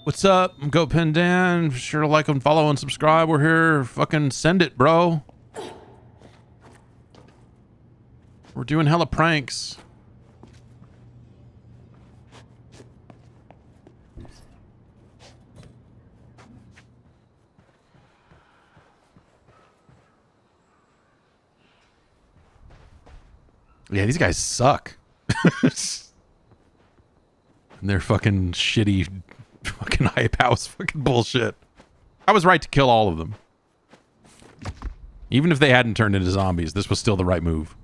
What's up? I'm Goat Pen Dan. Sure to like and follow and subscribe. We're here. Fucking send it, bro. We're doing hella pranks. Yeah, these guys suck. and they're fucking shitty fucking hype house fucking bullshit. I was right to kill all of them. Even if they hadn't turned into zombies, this was still the right move.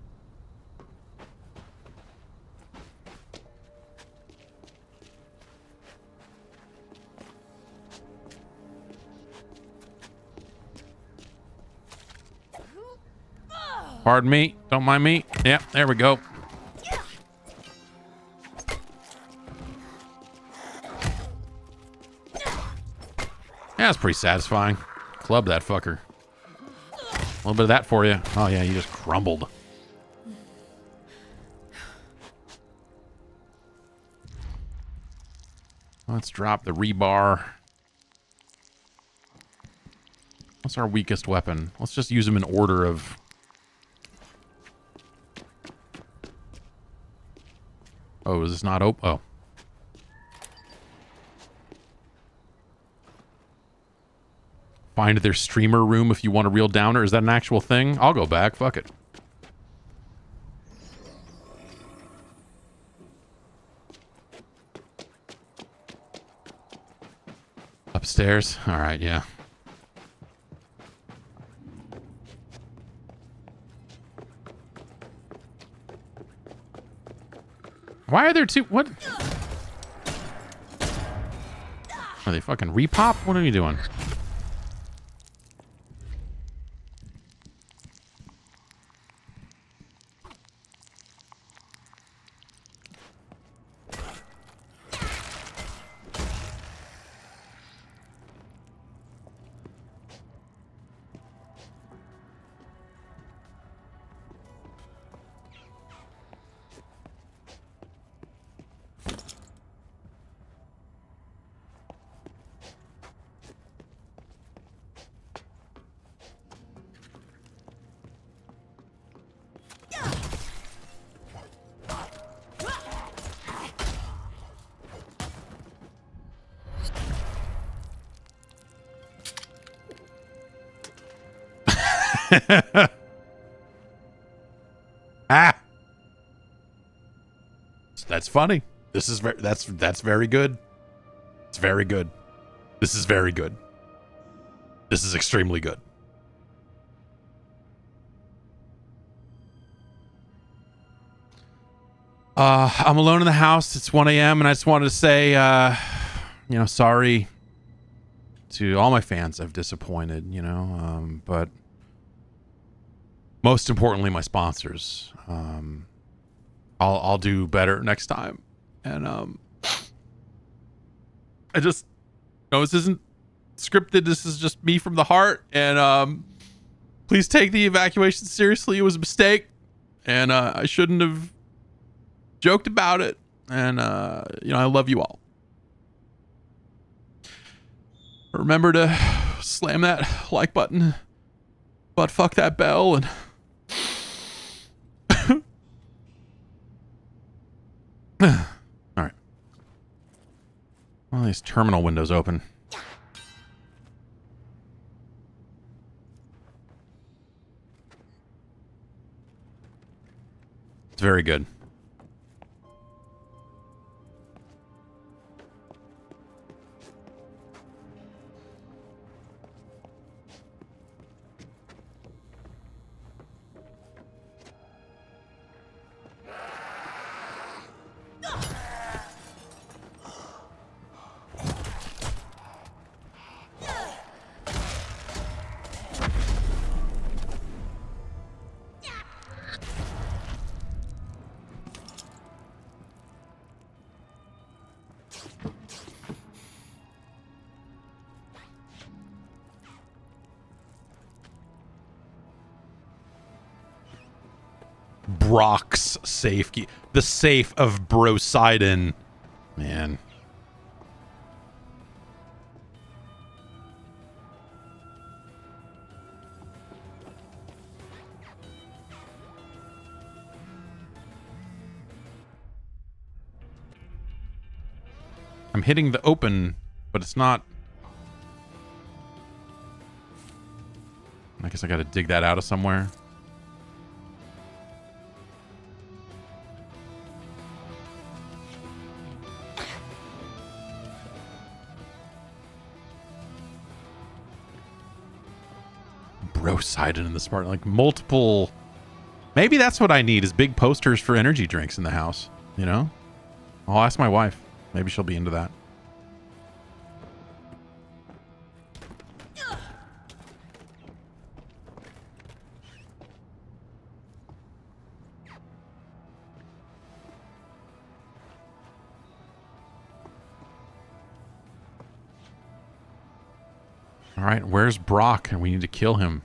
Pardon me. Don't mind me. Yeah, there we go. Yeah, it's pretty satisfying. Club that fucker. A little bit of that for you. Oh yeah, you just crumbled. Let's drop the rebar. What's our weakest weapon? Let's just use them in order of... Oh, is this not open? Oh. Find their streamer room if you want a real downer. Is that an actual thing? I'll go back. Fuck it. Upstairs? Alright, yeah. Why are there two? What? Are they fucking repop? What are you doing? Funny. This is very, that's that's very good. It's very good. This is very good. This is extremely good. Uh, I'm alone in the house. It's 1 a.m. and I just wanted to say, uh, you know, sorry to all my fans I've disappointed, you know, um, but most importantly, my sponsors. Um, I'll I'll do better next time, and um, I just no, this isn't scripted. This is just me from the heart, and um, please take the evacuation seriously. It was a mistake, and uh, I shouldn't have joked about it. And uh, you know, I love you all. Remember to slam that like button, but fuck that bell, and. All right. Well, these terminal windows open. It's very good. Brock's safe key. The safe of Brosidon. Man. I'm hitting the open, but it's not. I guess I gotta dig that out of somewhere. Brosidon in the smart like multiple maybe that's what I need is big posters for energy drinks in the house, you know? I'll ask my wife. Maybe she'll be into that. All right, where's Brock? And we need to kill him.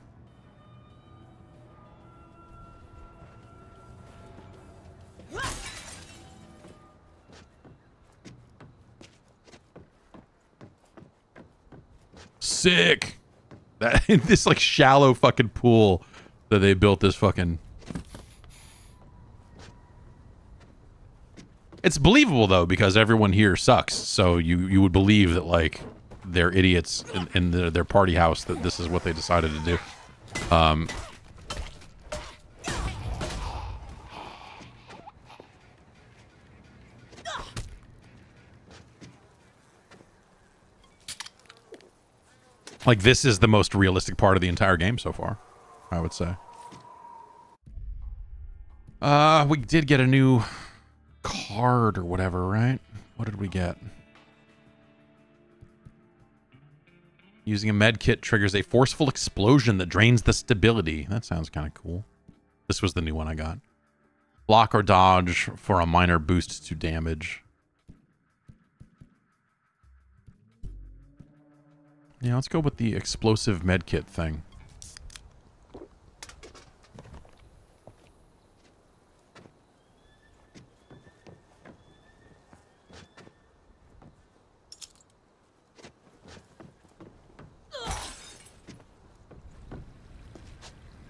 Sick. That this like shallow fucking pool that they built this fucking It's believable though because everyone here sucks. So you you would believe that like they're idiots in, in the, their party house that this is what they decided to do. Um, like this is the most realistic part of the entire game so far, I would say. Uh, we did get a new card or whatever, right? What did we get? Using a med kit triggers a forceful explosion that drains the stability. That sounds kind of cool. This was the new one I got. Block or dodge for a minor boost to damage. Yeah, let's go with the explosive med kit thing.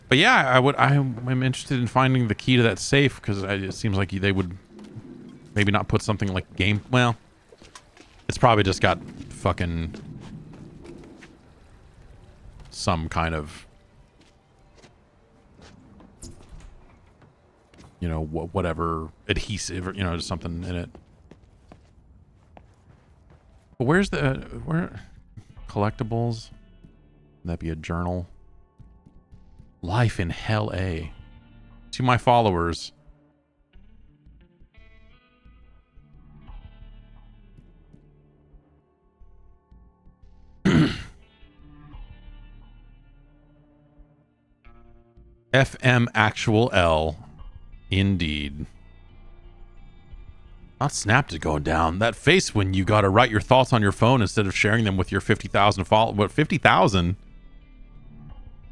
But yeah, I would. I am interested in finding the key to that safe because it seems like they would maybe not put something like game. Well, it's probably just got fucking some kind of you know wh whatever adhesive or you know something in it. But where's the where collectibles? Would that be a journal? Life in Hell-A. To my followers. FM actual L. Indeed. Not Snapped it going down. That face when you got to write your thoughts on your phone instead of sharing them with your 50,000 follow. What, 50,000?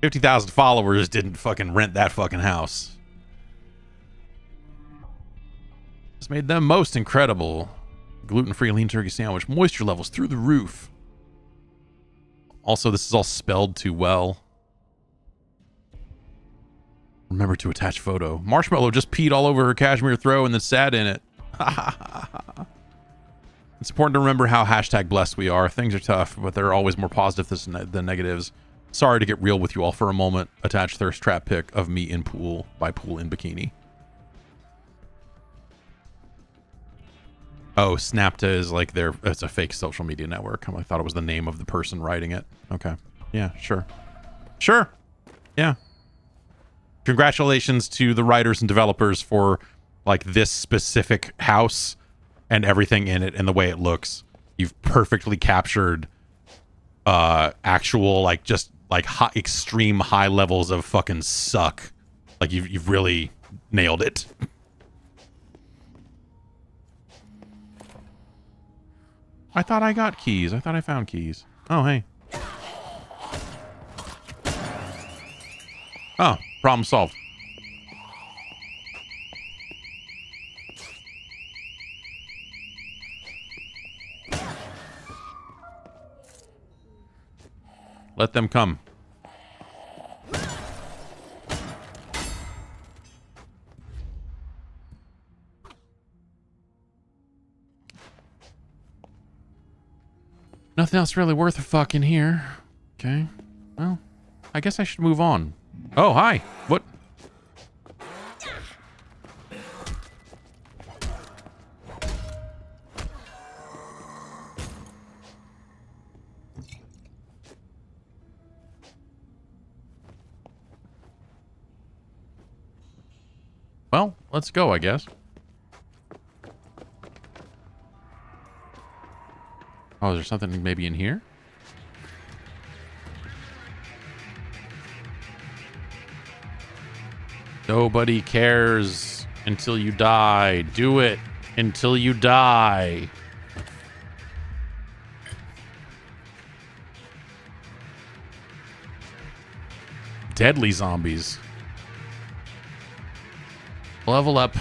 50,000 followers didn't fucking rent that fucking house. This made them most incredible. Gluten-free lean turkey sandwich. Moisture levels through the roof. Also, this is all spelled too well. Remember to attach photo. Marshmallow just peed all over her cashmere throw and then sat in it. it's important to remember how hashtag blessed we are. Things are tough, but they're always more positive than negatives. Sorry to get real with you all for a moment. Attached thirst trap pic of me in pool by pool in bikini. Oh, Snapta is like their it's a fake social media network. I thought it was the name of the person writing it. Okay. Yeah, sure. Sure. Yeah. Congratulations to the writers and developers for like this specific house and everything in it and the way it looks. You've perfectly captured uh actual like just like high, extreme high levels of fucking suck. Like you've you've really nailed it. I thought I got keys. I thought I found keys. Oh, hey. Oh, problem solved. Let them come. Nothing else really worth a fuck in here. Okay. Well, I guess I should move on. Oh, hi. What? Well, let's go, I guess. Oh, is there something maybe in here? Nobody cares until you die. Do it until you die. deadly zombies. Level up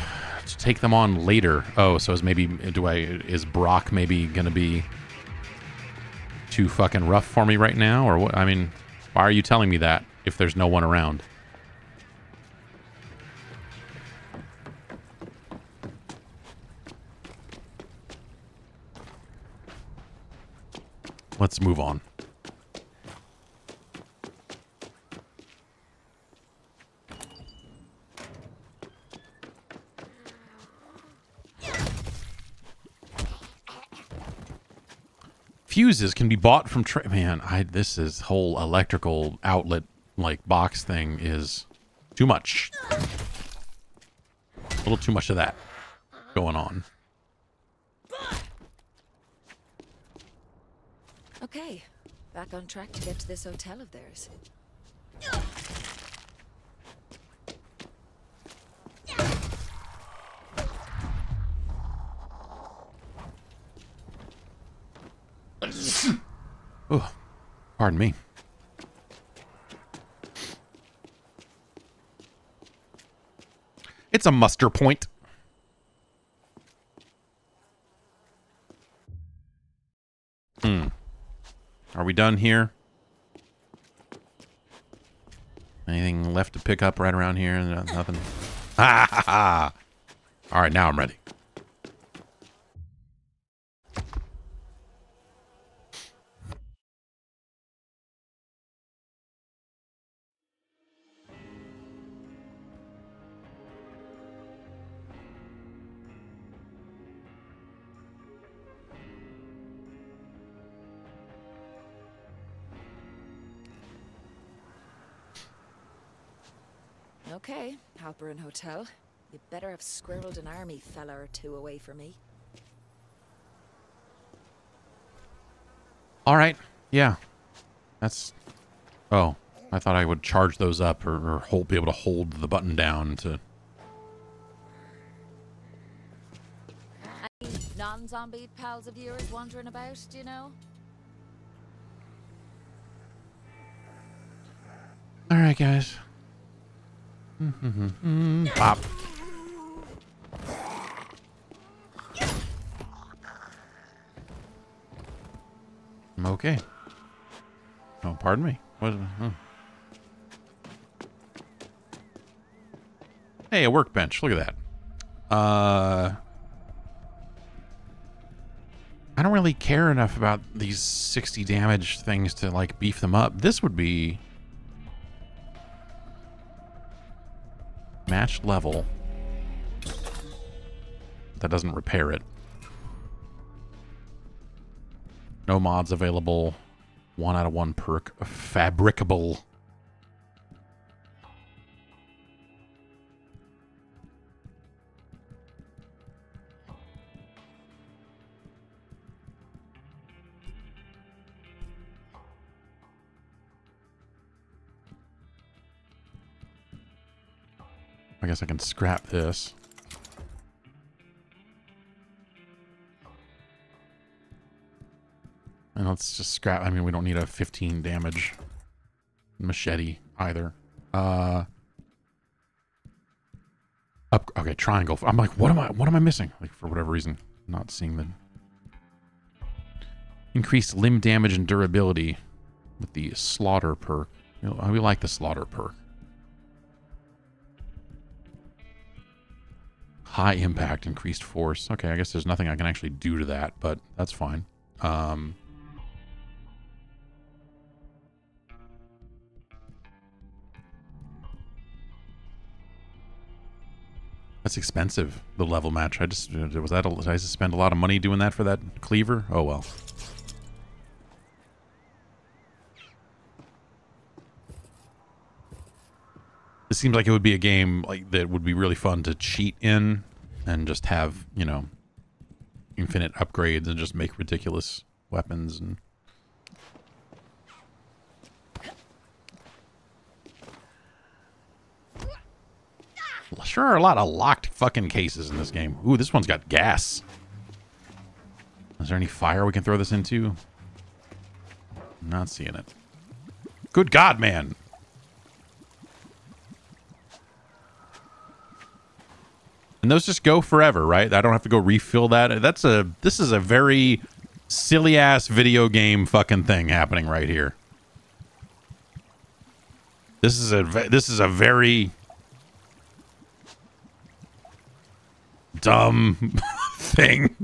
to take them on later. Oh, so is maybe do I is Brock maybe gonna be too fucking rough for me right now, or what? I mean, why are you telling me that if there's no one around? Let's move on. Fuses can be bought from tra- man. I this is whole electrical outlet like box thing is too much. A little too much of that going on. Okay, back on track to get to this hotel of theirs. Oh, pardon me. It's a muster point. Hmm. Are we done here? Anything left to pick up right around here? No- Nothing. Ha ha ha! All right, now I'm ready. Okay, Halperin Hotel. You better have squirreled an army fella or two away from me. All right. Yeah. That's. Oh, I thought I would charge those up or, or hold, be able to hold the button down to. Any non-zombie pals of yours wandering about, do you know? All right, guys. Pop. I'm okay. Oh, pardon me. What? oh. Hey, a workbench. Look at that. Uh, I don't really care enough about these 60 damage things to like beef them up. This would be matched level. That doesn't repair it. No mods available. One out of one perk. Fabricable. I guess I can scrap this. And let's just scrap. I mean, we don't need a 15 damage machete either. Uh, up. Okay, triangle. I'm like, what am I? What am I missing? Like for whatever reason, not seeing the increased limb damage and durability with the slaughter perk. You know, we like the slaughter perk. High impact, increased force. Okay, I guess there's nothing I can actually do to that, but that's fine. Um, that's expensive. The level match. I just was that. A, did I just spend a lot of money doing that for that cleaver? Oh well. It seems like it would be a game like that would be really fun to cheat in and just have, you know, infinite upgrades and just make ridiculous weapons and Sure are a lot of locked fucking cases in this game. Ooh, this one's got gas. Is there any fire we can throw this into? Not seeing it. Good God, man. And those just go forever, right? I don't have to go refill that. That's a this is a very silly ass video game fucking thing happening right here. This is a this is a very dumb thing.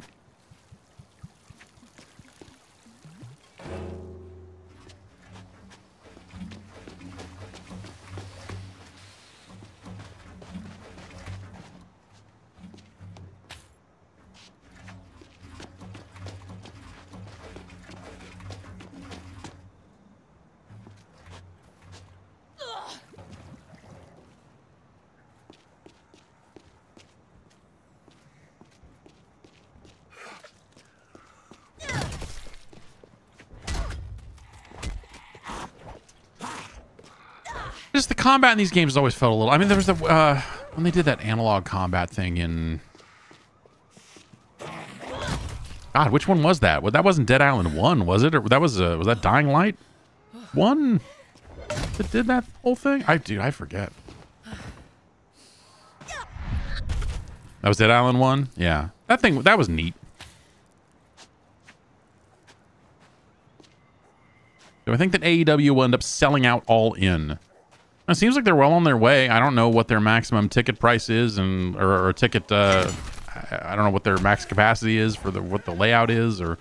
Combat in these games always felt a little. I mean, there was the uh, when they did that analog combat thing in. God, which one was that? Well, that wasn't Dead Island One, was it? Or that was uh, was that Dying Light One that did that whole thing? I dude, I forget. That was Dead Island One. Yeah, that thing that was neat. Do I think that AEW will end up selling out all in? It seems like they're well on their way. I don't know what their maximum ticket price is, and or, or ticket. Uh, I don't know what their max capacity is for the what the layout is, or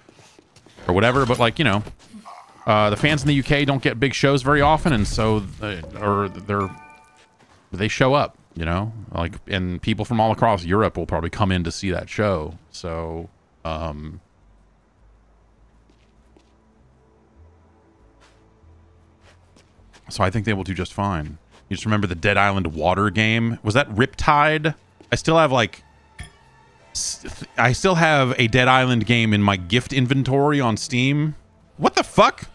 or whatever. But like you know, uh, the fans in the UK don't get big shows very often, and so they, or they're they show up. You know, like and people from all across Europe will probably come in to see that show. So. Um, So I think they will do just fine. You just remember the Dead Island water game? Was that Riptide? I still have like I still have a Dead Island game in my gift inventory on Steam. What the fuck?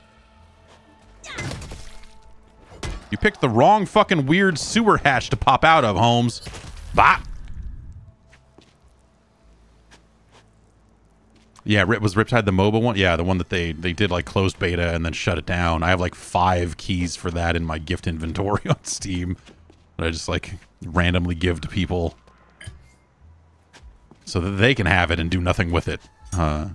You picked the wrong fucking weird sewer hatch to pop out of, Holmes. Bah. Yeah, was Riptide the mobile one. Yeah, the one that they they did like closed beta and then shut it down. I have like five keys for that in my gift inventory on Steam that I just like randomly give to people so that they can have it and do nothing with it. Uh,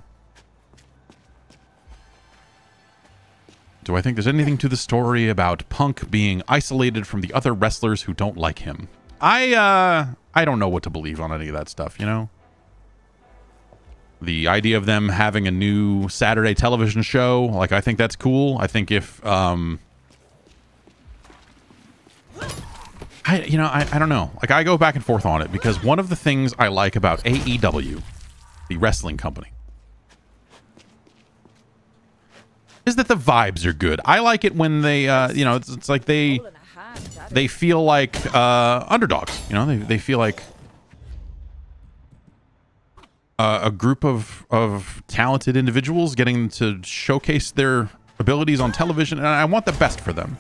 do I think there's anything to the story about Punk being isolated from the other wrestlers who don't like him? I uh I don't know what to believe on any of that stuff, you know? The idea of them having a new Saturday television show, like I think that's cool. I think if um I you know, I, I don't know. Like I go back and forth on it because one of the things I like about AEW, the wrestling company, is that the vibes are good. I like it when they uh you know, it's, it's like they they feel like uh underdogs, you know? They they feel like uh, a group of of talented individuals getting to showcase their abilities on television, and I want the best for them.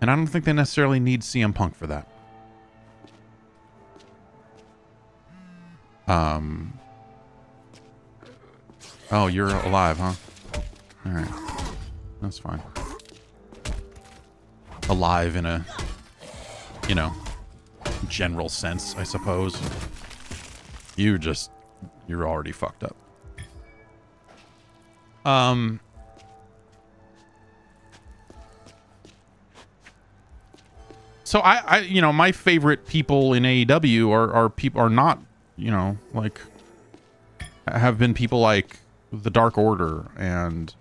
And I don't think they necessarily need CM Punk for that. Um. Oh, you're alive, huh? All right, that's fine. Alive in a, you know, general sense, I suppose. You just you're already fucked up. Um So I, I you know, my favorite people in AEW are are people are not, you know, like have been people like the Dark Order and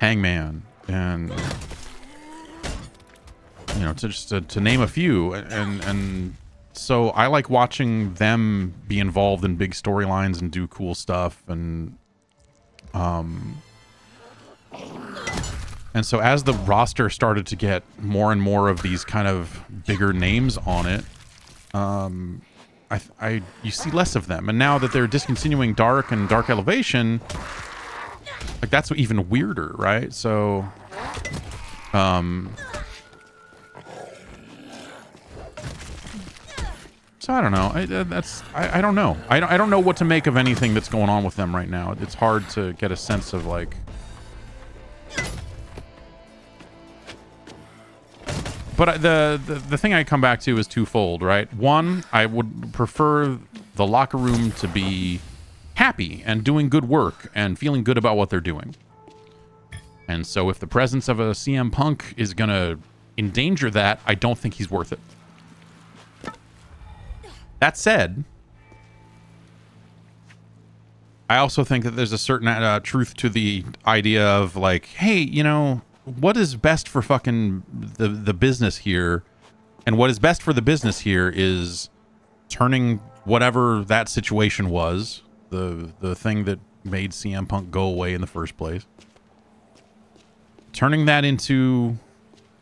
Hangman and you know, to just to, to name a few and and so I like watching them be involved in big storylines and do cool stuff and um and so as the roster started to get more and more of these kind of bigger names on it um I I you see less of them. And now that they're discontinuing Dark and Dark Elevation like that's even weirder right? So um So I don't know. I, uh, that's I, I don't know. I don't, I don't know what to make of anything that's going on with them right now. It's hard to get a sense of like. but the, the the thing I come back to is twofold, right? One, I would prefer the locker room to be happy and doing good work and feeling good about what they're doing. And so if the presence of a CM Punk is going to endanger that, I don't think he's worth it. That said, I also think that there's a certain uh, truth to the idea of like, hey, you know, what is best for fucking the the business here, and what is best for the business here is turning whatever that situation was, the the thing that made CM Punk go away in the first place, turning that into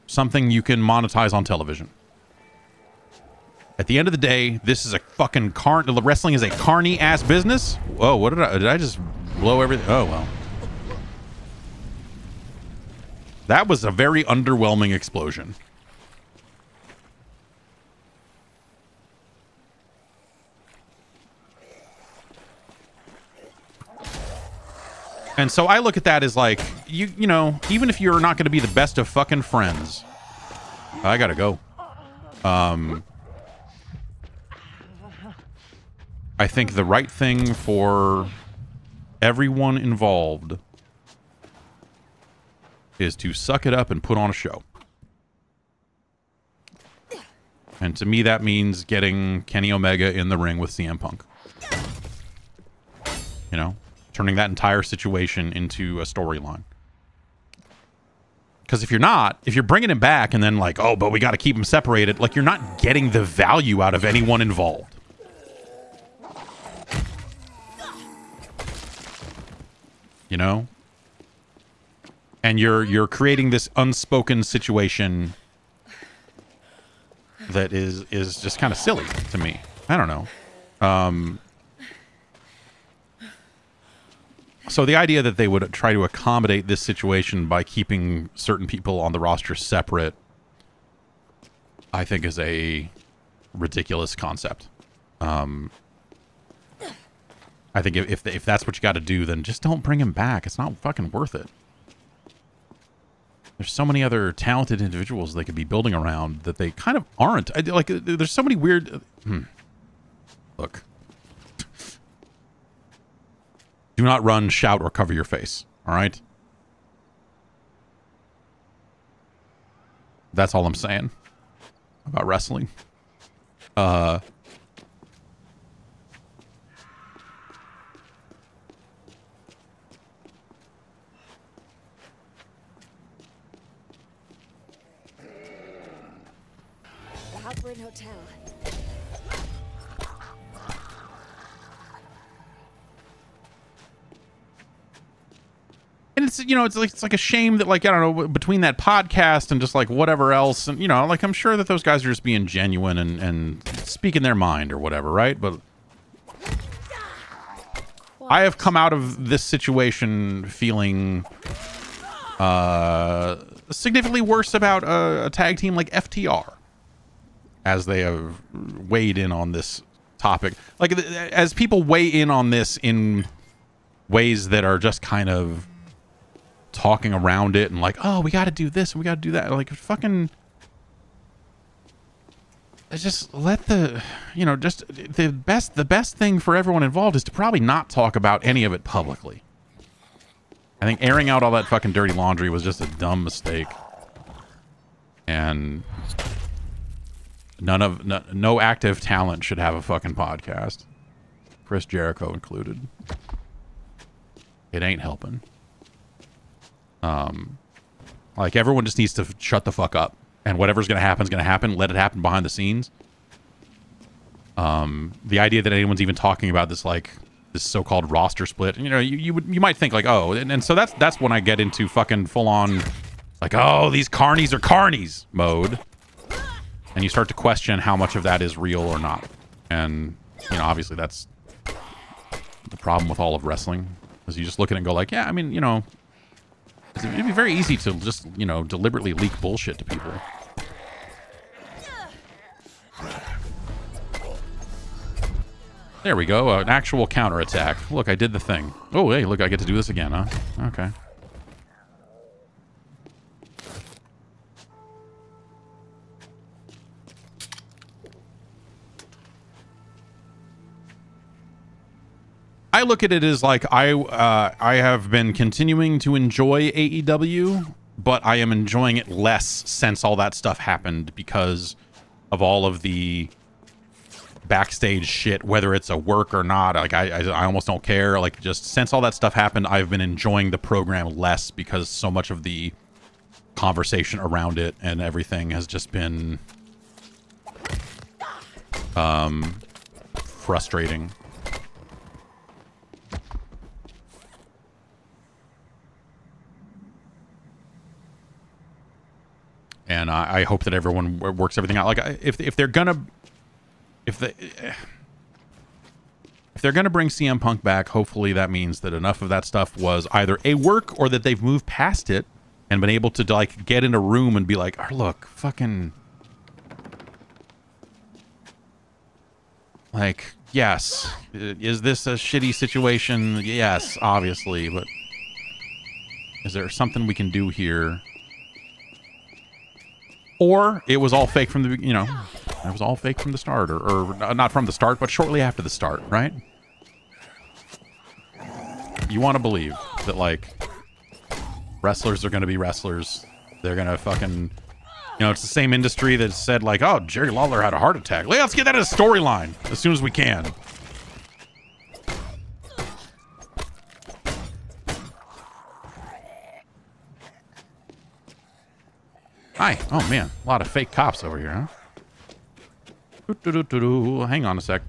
something you can monetize on television. At the end of the day, this is a fucking car. Wrestling is a carny ass business. Whoa, what did I? Did I just blow everything? Oh well. That was a very underwhelming explosion. And so I look at that as like, you you know, even if you're not going to be the best of fucking friends, I gotta go. Um, I think the right thing for everyone involved is to suck it up and put on a show. And to me, that means getting Kenny Omega in the ring with CM Punk. You know, turning that entire situation into a storyline. Because if you're not, if you're bringing him back and then like, oh, but we got to keep him separated, like you're not getting the value out of anyone involved. You know? And you're you're creating this unspoken situation that is is just kind of silly to me. I don't know. Um, so the idea that they would try to accommodate this situation by keeping certain people on the roster separate, I think, is a ridiculous concept. Um, I think if if, that's what you got to do, then just don't bring him back. It's not fucking worth it. There's so many other talented individuals they could be building around that they kind of aren't. I, like, there's so many weird. Hmm. Look. Do not run, shout, or cover your face. All right? That's all I'm saying about wrestling. Uh. It's you know it's like it's like a shame that like I don't know between that podcast and just like whatever else and you know like I'm sure that those guys are just being genuine and and speaking their mind or whatever right? But I have come out of this situation feeling uh significantly worse about a, a tag team like FTR as they have weighed in on this topic. Like as people weigh in on this in ways that are just kind of talking around it and like, oh, we got to do this and we got to do that. Like, fucking. Just let the, you know, just the best. The best thing for everyone involved is to probably not talk about any of it publicly. I think airing out all that fucking dirty laundry was just a dumb mistake, and none of no, no active talent should have a fucking podcast, Chris Jericho included. It ain't helping. Um, like everyone just needs to shut the fuck up, and whatever's gonna happen is gonna happen. Let it happen behind the scenes. Um, the idea that anyone's even talking about this like this so-called roster split, you know, you, you would you might think like, oh, and, and so that's that's when I get into fucking full on, like, oh, these carnies are carnies mode, and you start to question how much of that is real or not, and you know, obviously that's the problem with all of wrestling, is you just look at it and go like, yeah, I mean, you know, It'd be very easy to just, you know, deliberately leak bullshit to people. There we go, an actual counterattack. Look, I did the thing. Oh, hey, look, I get to do this again, huh? Okay. I look at it as like I uh, I have been continuing to enjoy AEW, but I am enjoying it less since all that stuff happened because of all of the backstage shit, whether it's a work or not. Like I, I, I almost don't care. Like just since all that stuff happened, I've been enjoying the program less because so much of the conversation around it and everything has just been um frustrating. And I, I hope that everyone works everything out. Like if if they're gonna if they if they're gonna bring CM Punk back, hopefully that means that enough of that stuff was either a work or that they've moved past it and been able to like get in a room and be like, oh, look, fucking like yes is this a shitty situation yes obviously but is there something we can do here or it was all fake from the you know it was all fake from the start or, or not from the start but shortly after the start right? You want to believe that like wrestlers are going to be wrestlers. They're going to fucking you know it's the same industry that said like oh jerry lawler had a heart attack. Let's get that as a storyline as soon as we can Hi. Oh, man. A lot of fake cops over here, huh? Doo-doo-doo-doo-doo. Hang on a sec.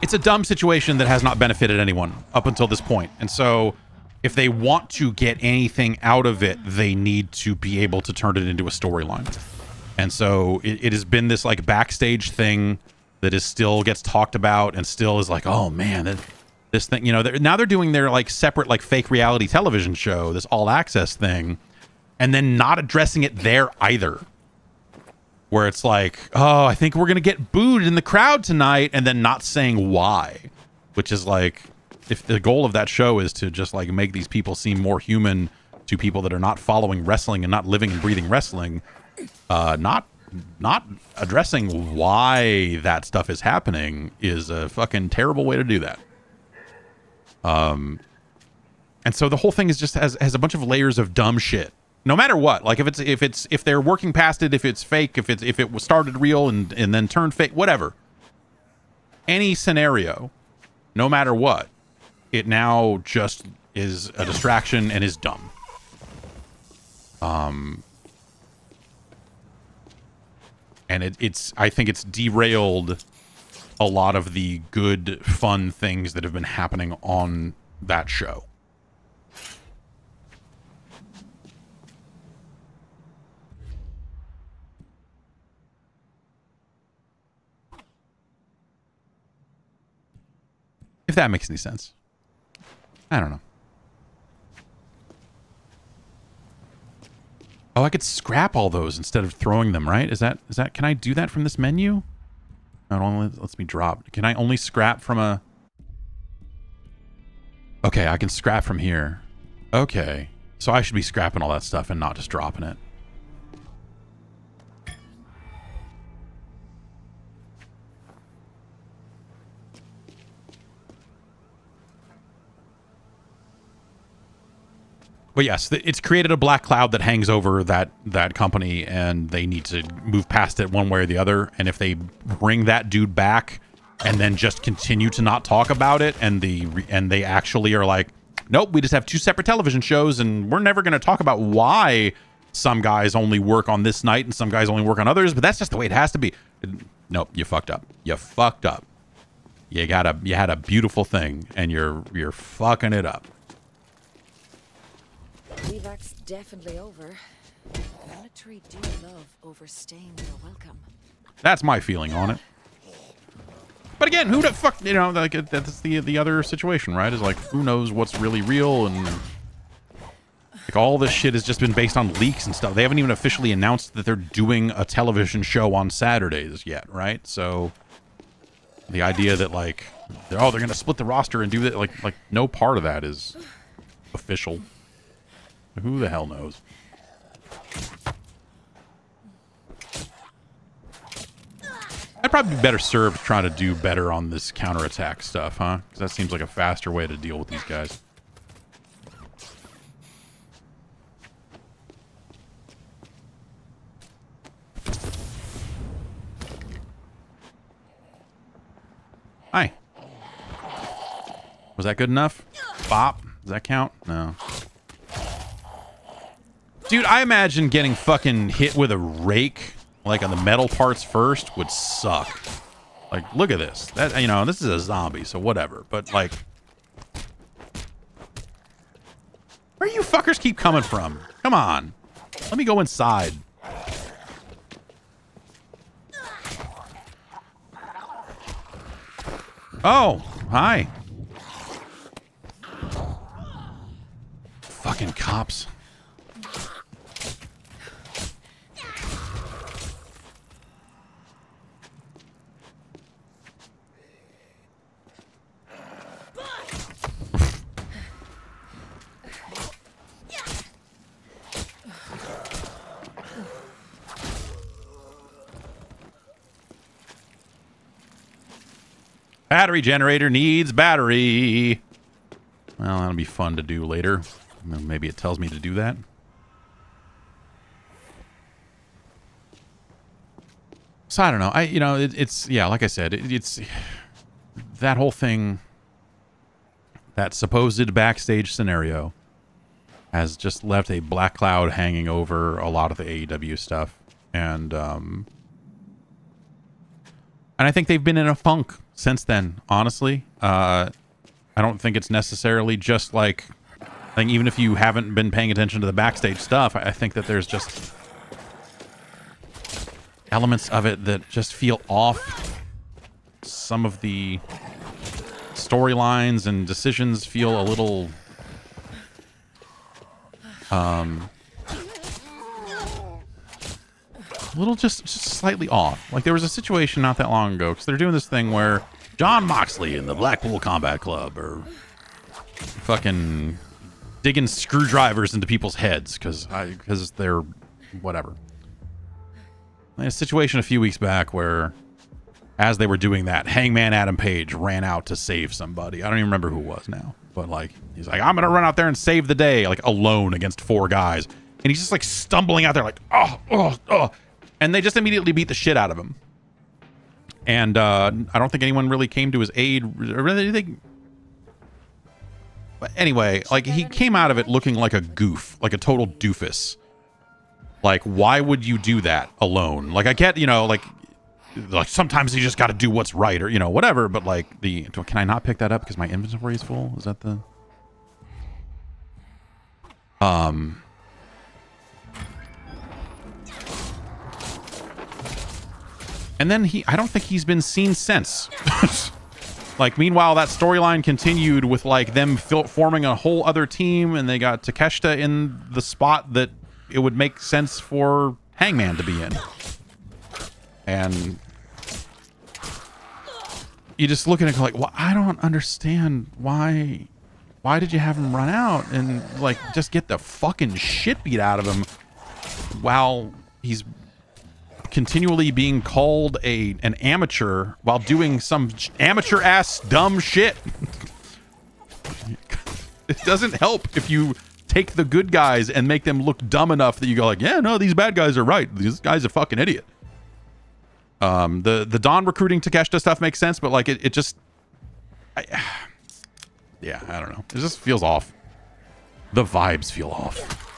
It's a dumb situation that has not benefited anyone up until this point. And so if they want to get anything out of it, they need to be able to turn it into a storyline. And so it, it has been this like backstage thing that is still gets talked about and still is like, oh man, this thing, you know, they're, now they're doing their like separate like fake reality television show, this all access thing, and then not addressing it there either. Where it's like, oh, I think we're gonna get booed in the crowd tonight, and then not saying why, which is like, if the goal of that show is to just like make these people seem more human to people that are not following wrestling and not living and breathing wrestling, uh, not not addressing why that stuff is happening is a fucking terrible way to do that. Um, and so the whole thing is just has has a bunch of layers of dumb shit. No matter what, like if it's if it's if they're working past it, if it's fake, if it's if it was started real and and then turned fake, whatever. Any scenario, no matter what, it now just is a distraction and is dumb. Um, and it, it's I think it's derailed a lot of the good fun things that have been happening on that show. If that makes any sense. I don't know. Oh, I could scrap all those instead of throwing them, right? Is that is that can I do that from this menu? No, it only lets me drop. Can I only scrap from a Okay, I can scrap from here. Okay. So I should be scrapping all that stuff and not just dropping it. But yes, it's created a black cloud that hangs over that that company, and they need to move past it one way or the other. And if they bring that dude back, and then just continue to not talk about it, and the and they actually are like, nope, we just have two separate television shows, and we're never going to talk about why some guys only work on this night and some guys only work on others. But that's just the way it has to be. Nope, you fucked up. You fucked up. You got a you had a beautiful thing, and you're you're fucking it up. Levac's definitely over. Do love overstaying their welcome. That's my feeling on it. But again, who the fuck, you know, like that's the the other situation, right? Is like who knows what's really real and like all this shit has just been based on leaks and stuff. They haven't even officially announced that they're doing a television show on Saturdays yet, right? So the idea that like they're, oh they're gonna split the roster and do that like like no part of that is official. Who the hell knows? I'd probably be better served trying to do better on this counterattack stuff, huh? Because that seems like a faster way to deal with these guys. Hi. Was that good enough? Bop. Does that count? No. Dude, I imagine getting fucking hit with a rake, like on the metal parts first, would suck. Like, look at this. That you know, this is a zombie, so whatever. But like, where you fuckers keep coming from? Come on, let me go inside. Oh, hi. Fucking cops. Battery generator needs battery. Well, that'll be fun to do later. Maybe it tells me to do that. So I don't know. I you know it, it's yeah, like I said, it, it's that whole thing. That supposed backstage scenario has just left a black cloud hanging over a lot of the AEW stuff, and um, and I think they've been in a funk since then. Honestly, uh, I don't think it's necessarily just like I think even if you haven't been paying attention to the backstage stuff, I think that there's just elements of it that just feel off. Some of the storylines and decisions feel a little um a little just, just slightly off. Like there was a situation not that long ago because they're doing this thing where Jon Moxley and the Blackpool Combat Club are fucking digging screwdrivers into people's heads because because they're whatever. A situation a few weeks back where, as they were doing that, Hangman Adam Page ran out to save somebody. I don't even remember who it was now, but like he's like, I'm gonna run out there and save the day, like alone against four guys, and he's just like stumbling out there, like oh oh oh, and they just immediately beat the shit out of him. And uh, I don't think anyone really came to his aid. Really, they but anyway, like he came out of it looking like a goof, like a total doofus. Like, why would you do that alone? Like, I get, you know, like, like sometimes you just got to do what's right, or you know, whatever. But like, the can I not pick that up because my inventory is full? Is that the um? And then he, I don't think he's been seen since. like, meanwhile, that storyline continued with like them forming a whole other team, and they got Takeshita in the spot that it would make sense for Hangman to be in. And you just look at it like, well, I don't understand why. Why did you have him run out and like just get the fucking shit beat out of him while he's continually being called a an amateur while doing some amateur ass dumb shit. it doesn't help if you take the good guys and make them look dumb enough that you go like, yeah, no, these bad guys are right. This guy's a fucking idiot. Um, the the Don recruiting Takeshita stuff makes sense, but like it, it just, I, yeah, I don't know. It just feels off. The vibes feel off.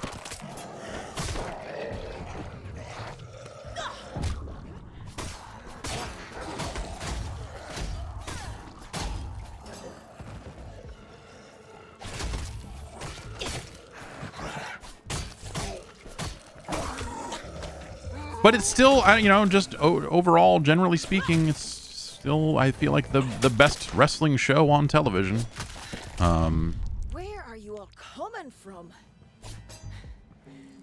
But it's still, you know, just overall, generally speaking, it's still, I feel like the the best wrestling show on television. Um, Where are you all coming from?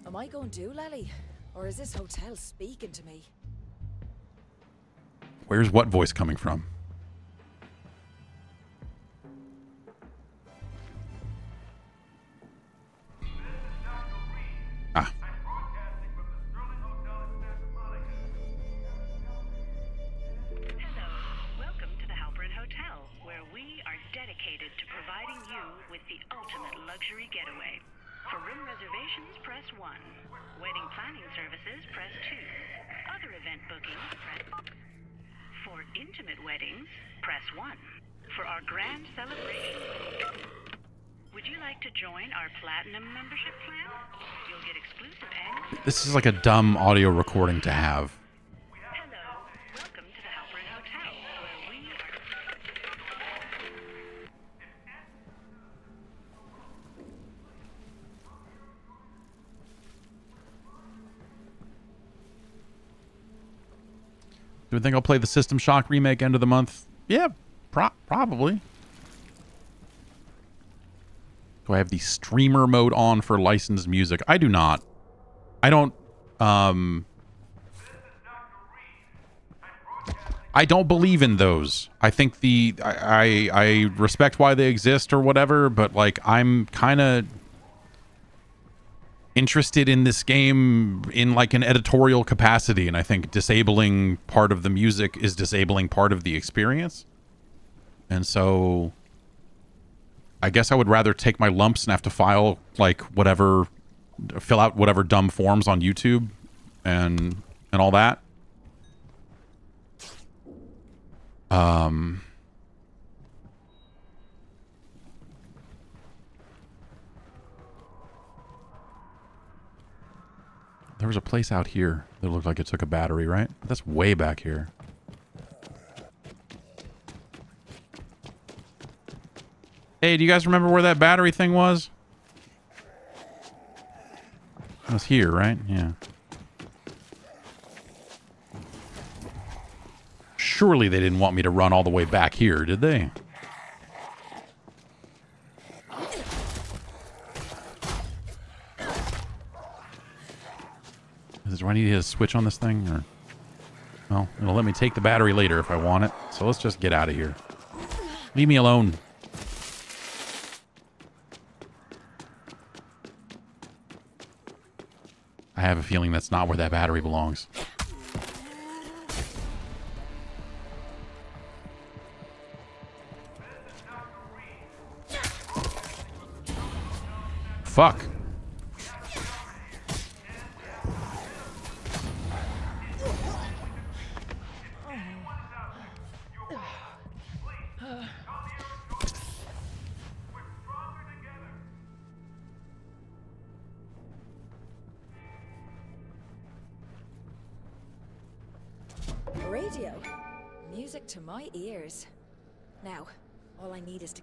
Am I going doolally, or is this hotel speaking to me? Where's what voice coming from? Ultimate luxury getaway. For room reservations, press 1. Wedding planning services, press 2. Other event bookings, press... For intimate weddings, press 1. For our grand celebration... Would you like to join our platinum membership plan? You'll get exclusive and... This is like a dumb audio recording to have. Do we think I'll play the System Shock remake end of the month? Yeah, pro- probably. Do I have the streamer mode on for licensed music? I do not. I don't um I don't believe in those. I think the I I, I respect why they exist or whatever, but like I'm kind of interested in this game in like an editorial capacity and I think disabling part of the music is disabling part of the experience. And so I guess I would rather take my lumps and have to file like whatever fill out whatever dumb forms on YouTube and and all that. Um There was a place out here that looked like it took a battery, right? That's way back here. Hey, do you guys remember where that battery thing was? It was here, right? Yeah. Surely they didn't want me to run all the way back here, did they? Is do I need to switch on this thing? Or well, it'll let me take the battery later if I want it. So let's just get out of here. Leave me alone. I have a feeling that's not where that battery belongs. Fuck.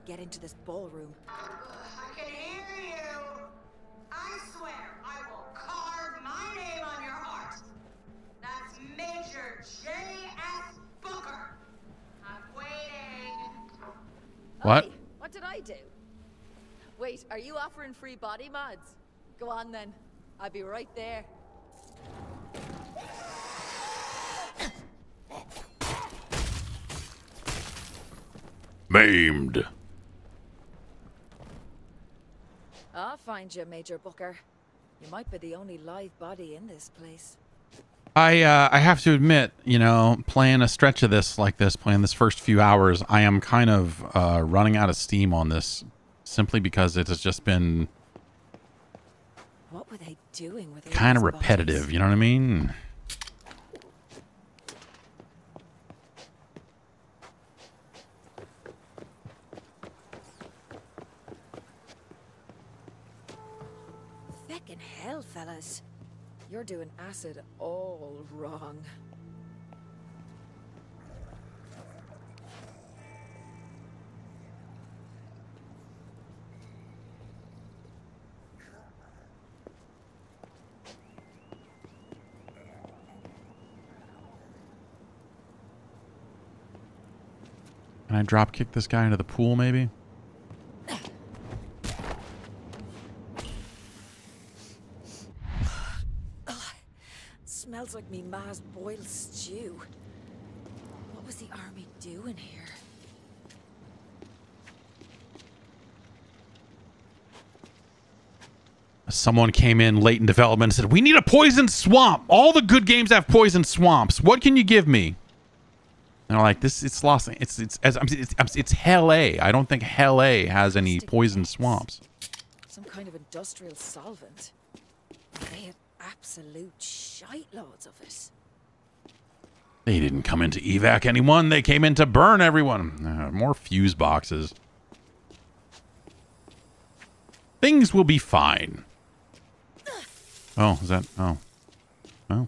Get into this ballroom. I can hear you. I swear I will carve my name on your heart. That's Major J.S. Booker. I'm waiting. What? What did I do? Wait, are you offering free body mods? Go on then. I'll be right there. Maimed. I'll find you, Major Booker. You might be the only live body in this place. I uh, I have to admit, you know, playing a stretch of this like this, playing this first few hours, I am kind of uh, running out of steam on this, simply because it has just been What were they doing with kind of repetitive. bodies? You know what I mean? You're doing acid all wrong. Can I drop kick this guy into the pool, maybe? Smells like me ma's boiled stew. What was the army doing here? Someone came in late in development and said, "We need a poison swamp. All the good games have poison swamps. What can you give me?" And they're like, this it's Los it's it's it's, it's, it's, it's Hell-A. I don't think Hell-A has any poison swamps. Some kind of industrial solvent. Absolute shite loads of it. They didn't come in to evac anyone. They came in to burn everyone. Uh, more fuse boxes. Things will be fine. Oh, is that? Oh. Oh.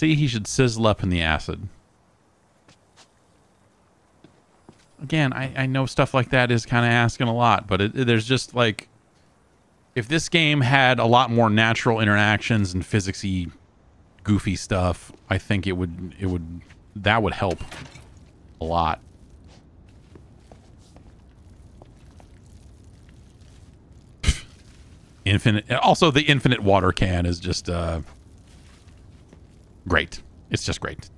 See, he should sizzle up in the acid. Again, I, I know stuff like that is kind of asking a lot, but it, there's just like, if this game had a lot more natural interactions and physicsy, goofy stuff, I think it would it would that would help a lot. Infinite. Also, the infinite water can is just uh, great. It's just great.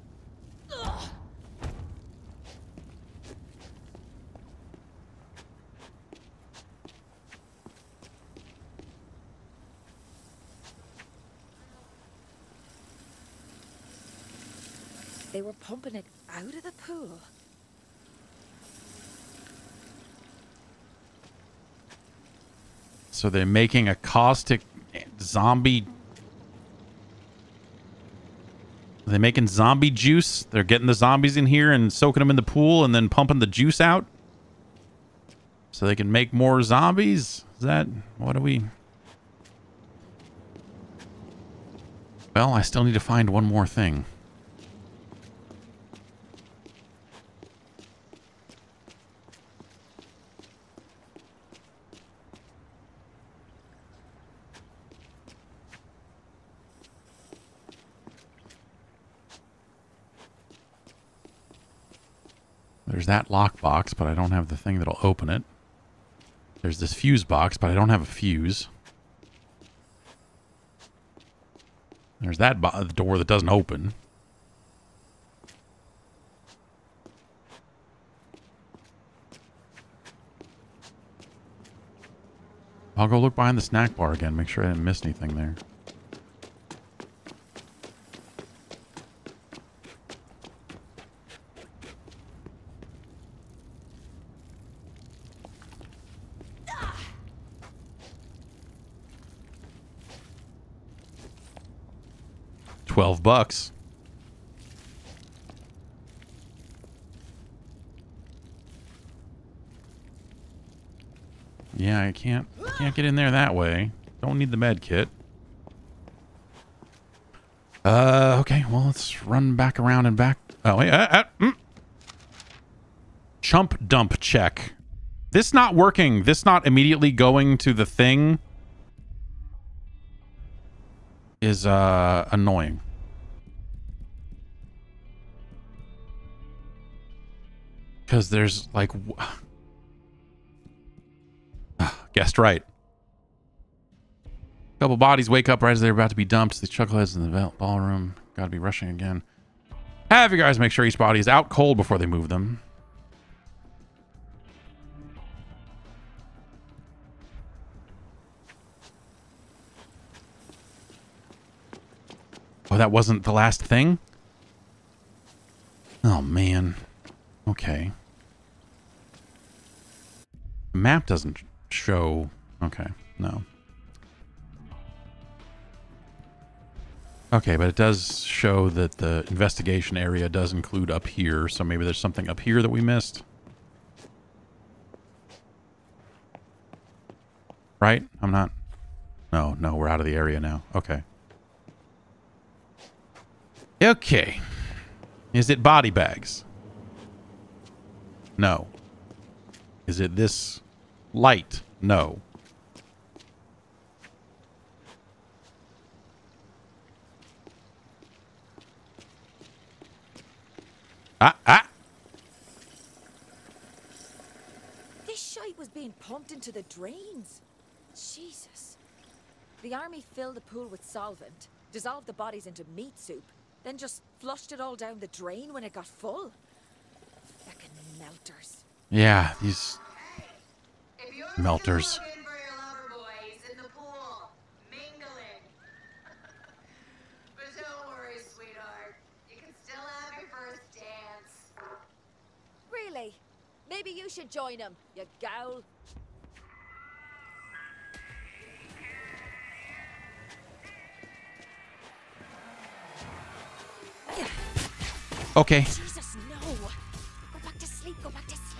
They were pumping it out of the pool. So they're making a caustic zombie. Are they making zombie juice? They're getting the zombies in here and soaking them in the pool and then pumping the juice out? So they can make more zombies? Is that... What do we... Well, I still need to find one more thing. There's that lockbox, but I don't have the thing that'll open it. There's this fuse box, but I don't have a fuse. There's that door that doesn't open. I'll go look behind the snack bar again, make sure I didn't miss anything there. Twelve bucks. Yeah, I can't can't get in there that way. Don't need the med kit. Uh, okay. Well, let's run back around and back. Oh, wait. Uh, uh, mm. Chump dump check. This not working. This not immediately going to the thing is uh annoying. Because there's like, guessed right. Couple bodies wake up right as they're about to be dumped. The chuckleheads in the ballroom. Got to be rushing again. Have you guys make sure each body is out cold before they move them. Oh, that wasn't the last thing? Oh, man. Okay. The map doesn't show... Okay, no. Okay, but it does show that the investigation area does include up here, so maybe there's something up here that we missed. Right? I'm not... No, no, we're out of the area now. Okay. Okay. Is it body bags? No. Is it this light? No. Ah, ah. This shite was being pumped into the drains. Jesus. The army filled the pool with solvent, dissolved the bodies into meat soup, then just flushed it all down the drain when it got full. Fucking melters. Yeah, these melters. Looking for your lover boys in the pool, mingling. but don't worry, sweetheart. You can still have your first dance. Really? Maybe you should join him, you gowl. Okay. Jesus, no! Go back to sleep, go back to sleep.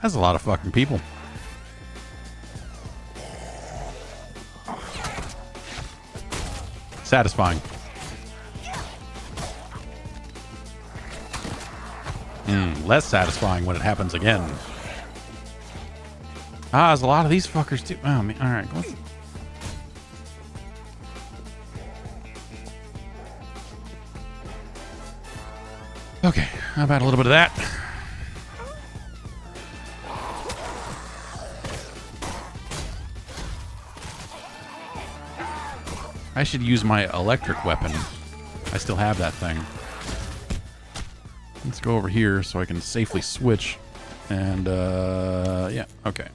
That's a lot of fucking people. Satisfying. Mm, less satisfying when it happens again. Ah, there's a lot of these fuckers too. Oh, man. All right. Let's... Okay. How about a little bit of that? I should use my electric weapon. I still have that thing. Let's go over here so I can safely switch. And, uh, yeah, okay.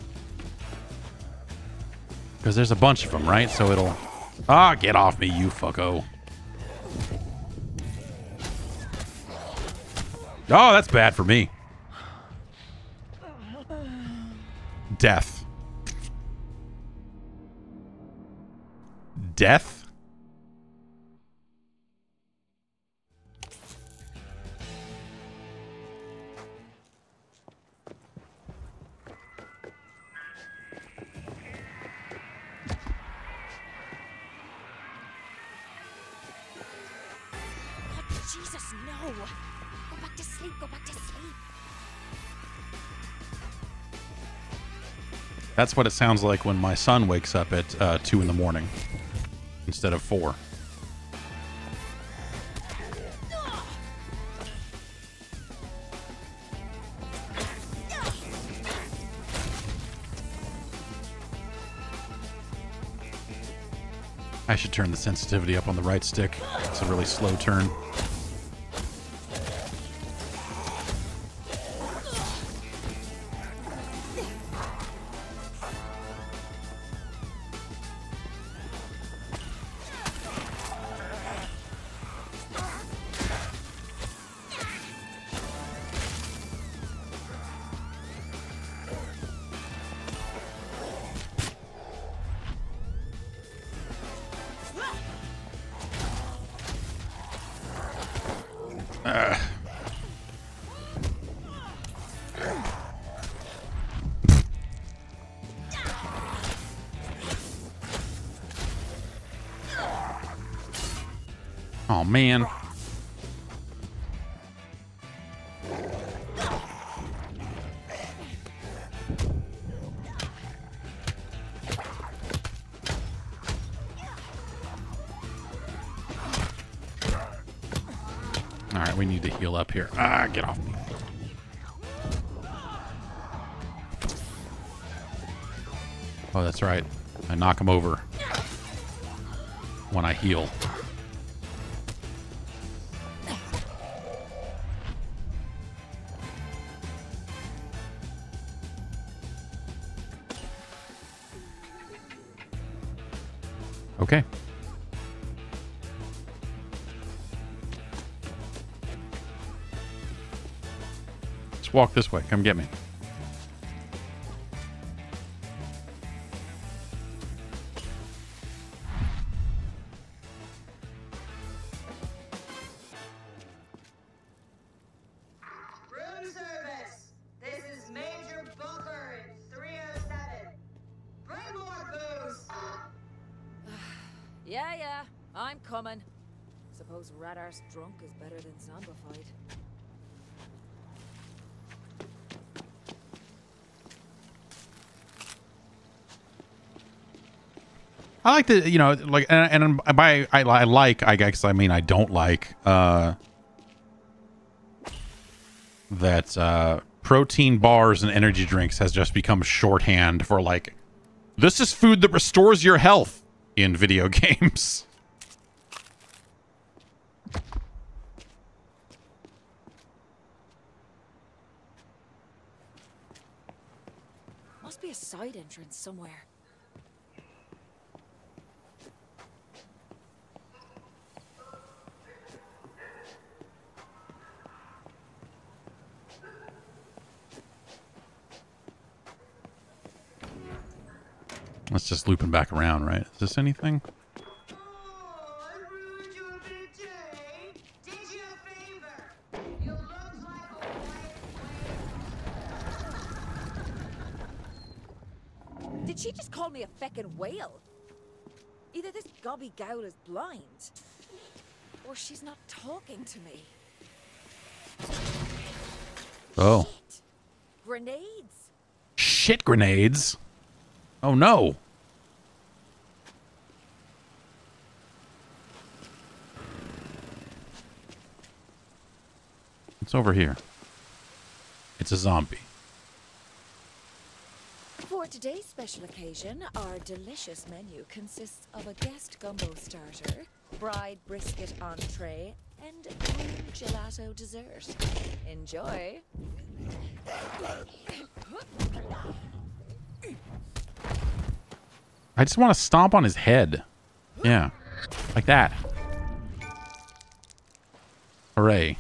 Because there's a bunch of them, right? So it'll... Ah, get off me, you fucko. Oh, that's bad for me. Death. Death? That's what it sounds like when my son wakes up at uh, 2 in the morning instead of 4. I should turn the sensitivity up on the right stick. It's a really slow turn. Oh, that's right. I knock him over when I heal. Okay. Let's walk this way. Come get me. Like you know, like, and, and by I, I like, I guess I mean I don't like uh that uh protein bars and energy drinks has just become shorthand for like this is food that restores your health in video games. Must be a side entrance somewhere. It's just looping back around, right? Is this anything? Did she just call me a feckin' whale? Either this gobby gowl is blind, or she's not talking to me. Oh. Grenades! Shit grenades. Oh no. It's over here. It's a zombie. For today's special occasion, our delicious menu consists of a guest gumbo starter, bride brisket entree, and cream gelato dessert. Enjoy. I just want to stomp on his head. Yeah. Like that. Hooray.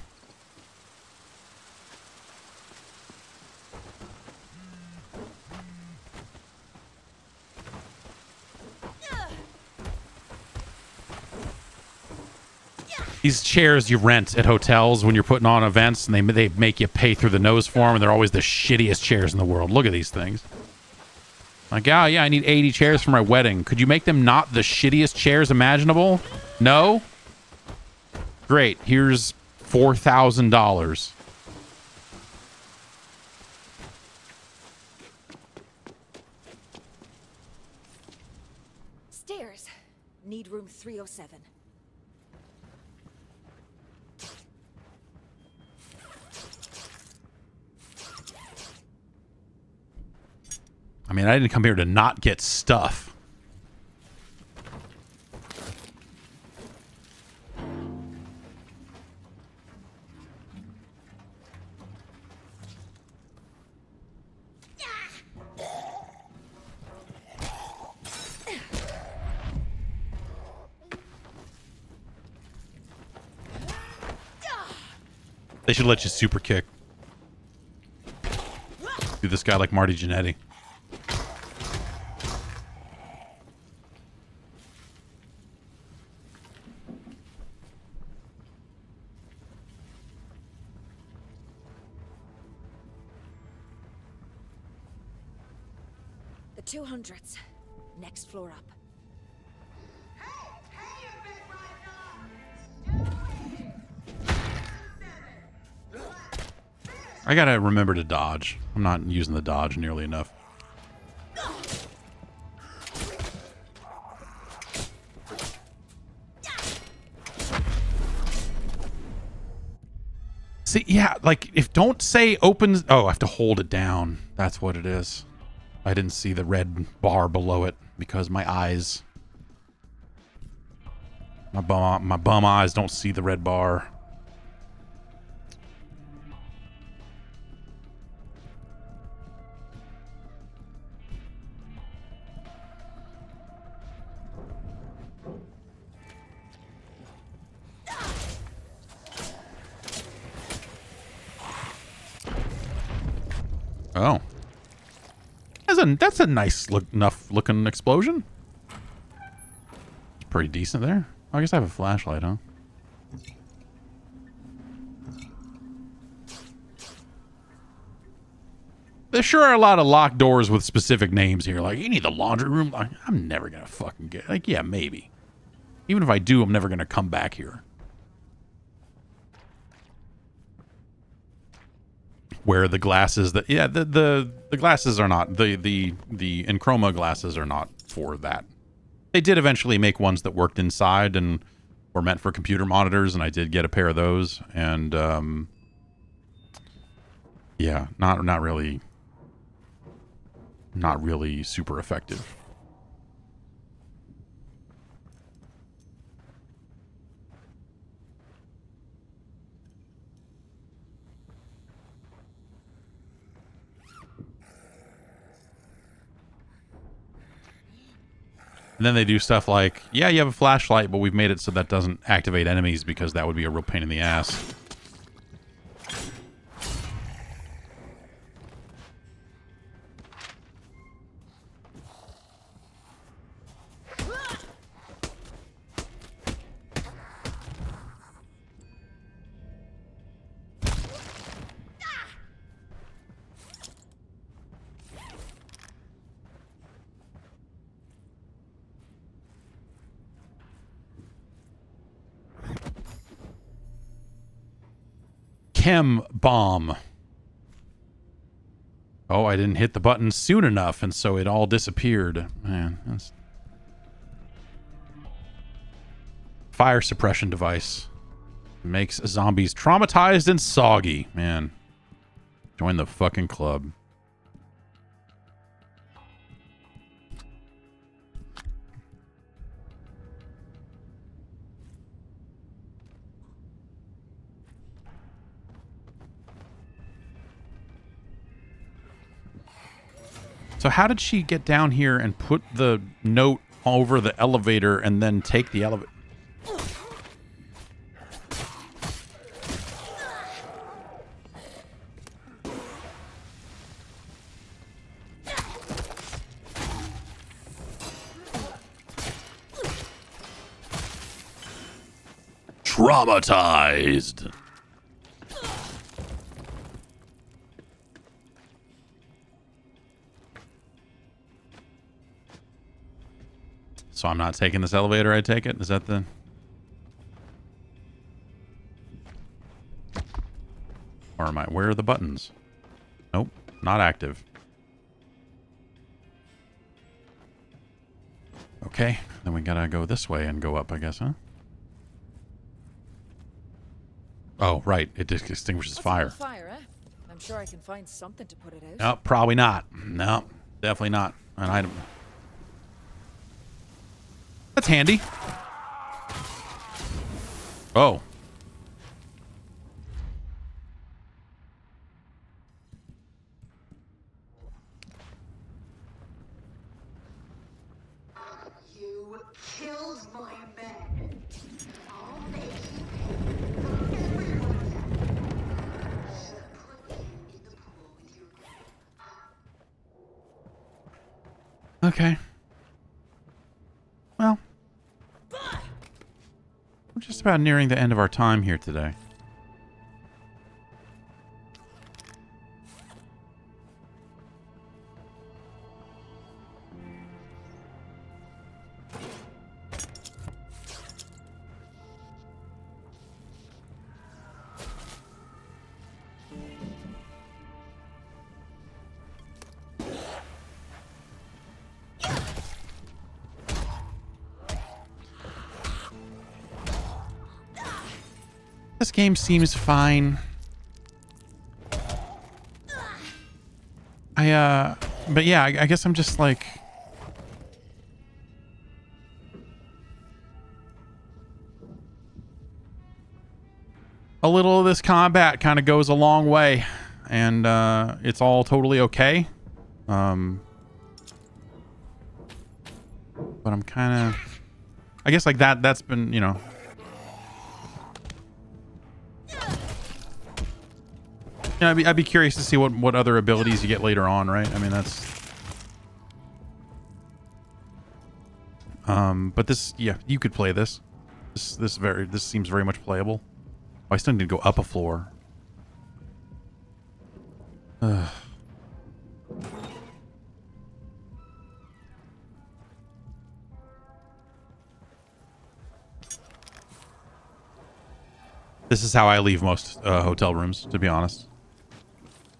These chairs you rent at hotels when you're putting on events and they, they make you pay through the nose for them and they're always the shittiest chairs in the world. Look at these things. Like, oh, yeah, I need 80 chairs for my wedding. Could you make them not the shittiest chairs imaginable? No? Great. Here's $4,000. Stairs. Need room 307. I mean, I didn't come here to not get stuff. They should let you super kick. Do this guy like Marty Jannetty. Floor up. I gotta remember to dodge. I'm not using the dodge nearly enough. See, yeah, like if don't say opens. Oh, I have to hold it down. That's what it is. I didn't see the red bar below it because my eyes, my bum, my bum eyes don't see the red bar. Oh. That's a that's a nice look enough looking explosion. It's pretty decent there. I guess I have a flashlight, huh? There sure are a lot of locked doors with specific names here. Like, you need the laundry room. I'm never gonna fucking get. Like, yeah, maybe. Even if I do, I'm never gonna come back here. Where the glasses that yeah the the the glasses are not the the the Enchroma glasses are not for that. They did eventually make ones that worked inside and were meant for computer monitors, and I did get a pair of those. And um, Yeah, not not really not really super effective. And then they do stuff like, yeah, you have a flashlight, but we've made it so that doesn't activate enemies because that would be a real pain in the ass. Chem bomb. Oh, I didn't hit the button soon enough, and so it all disappeared. Man, that's... Fire suppression device. Makes zombies traumatized and soggy. Man. Join the fucking club. So how did she get down here and put the note over the elevator and then take the elevator? Traumatized. So I'm not taking this elevator, I take it? Is that the... Or am I... Where are the buttons? Nope. Not active. Okay. Then we gotta go this way and go up, I guess, huh? Oh, right. It just extinguishes fire. Fire, eh? I'm sure I can find something to put it out. No, probably not. No, definitely not. An item. That's handy. Oh. You killed my men. Okay. Well. We're just about nearing the end of our time here today. Game seems fine. I, uh, but yeah, I, I guess I'm just like... A little of this combat kind of goes a long way, and uh, it's all totally okay. Um, but I'm kind of... I guess like that, that's been, you know, Yeah, I'd be, I'd be curious to see what, what other abilities you get later on, right? I mean, that's... Um, but this, yeah, you could play this. This, this very, this seems very much playable. Oh, I still need to go up a floor. Ugh. This is how I leave most uh, hotel rooms, to be honest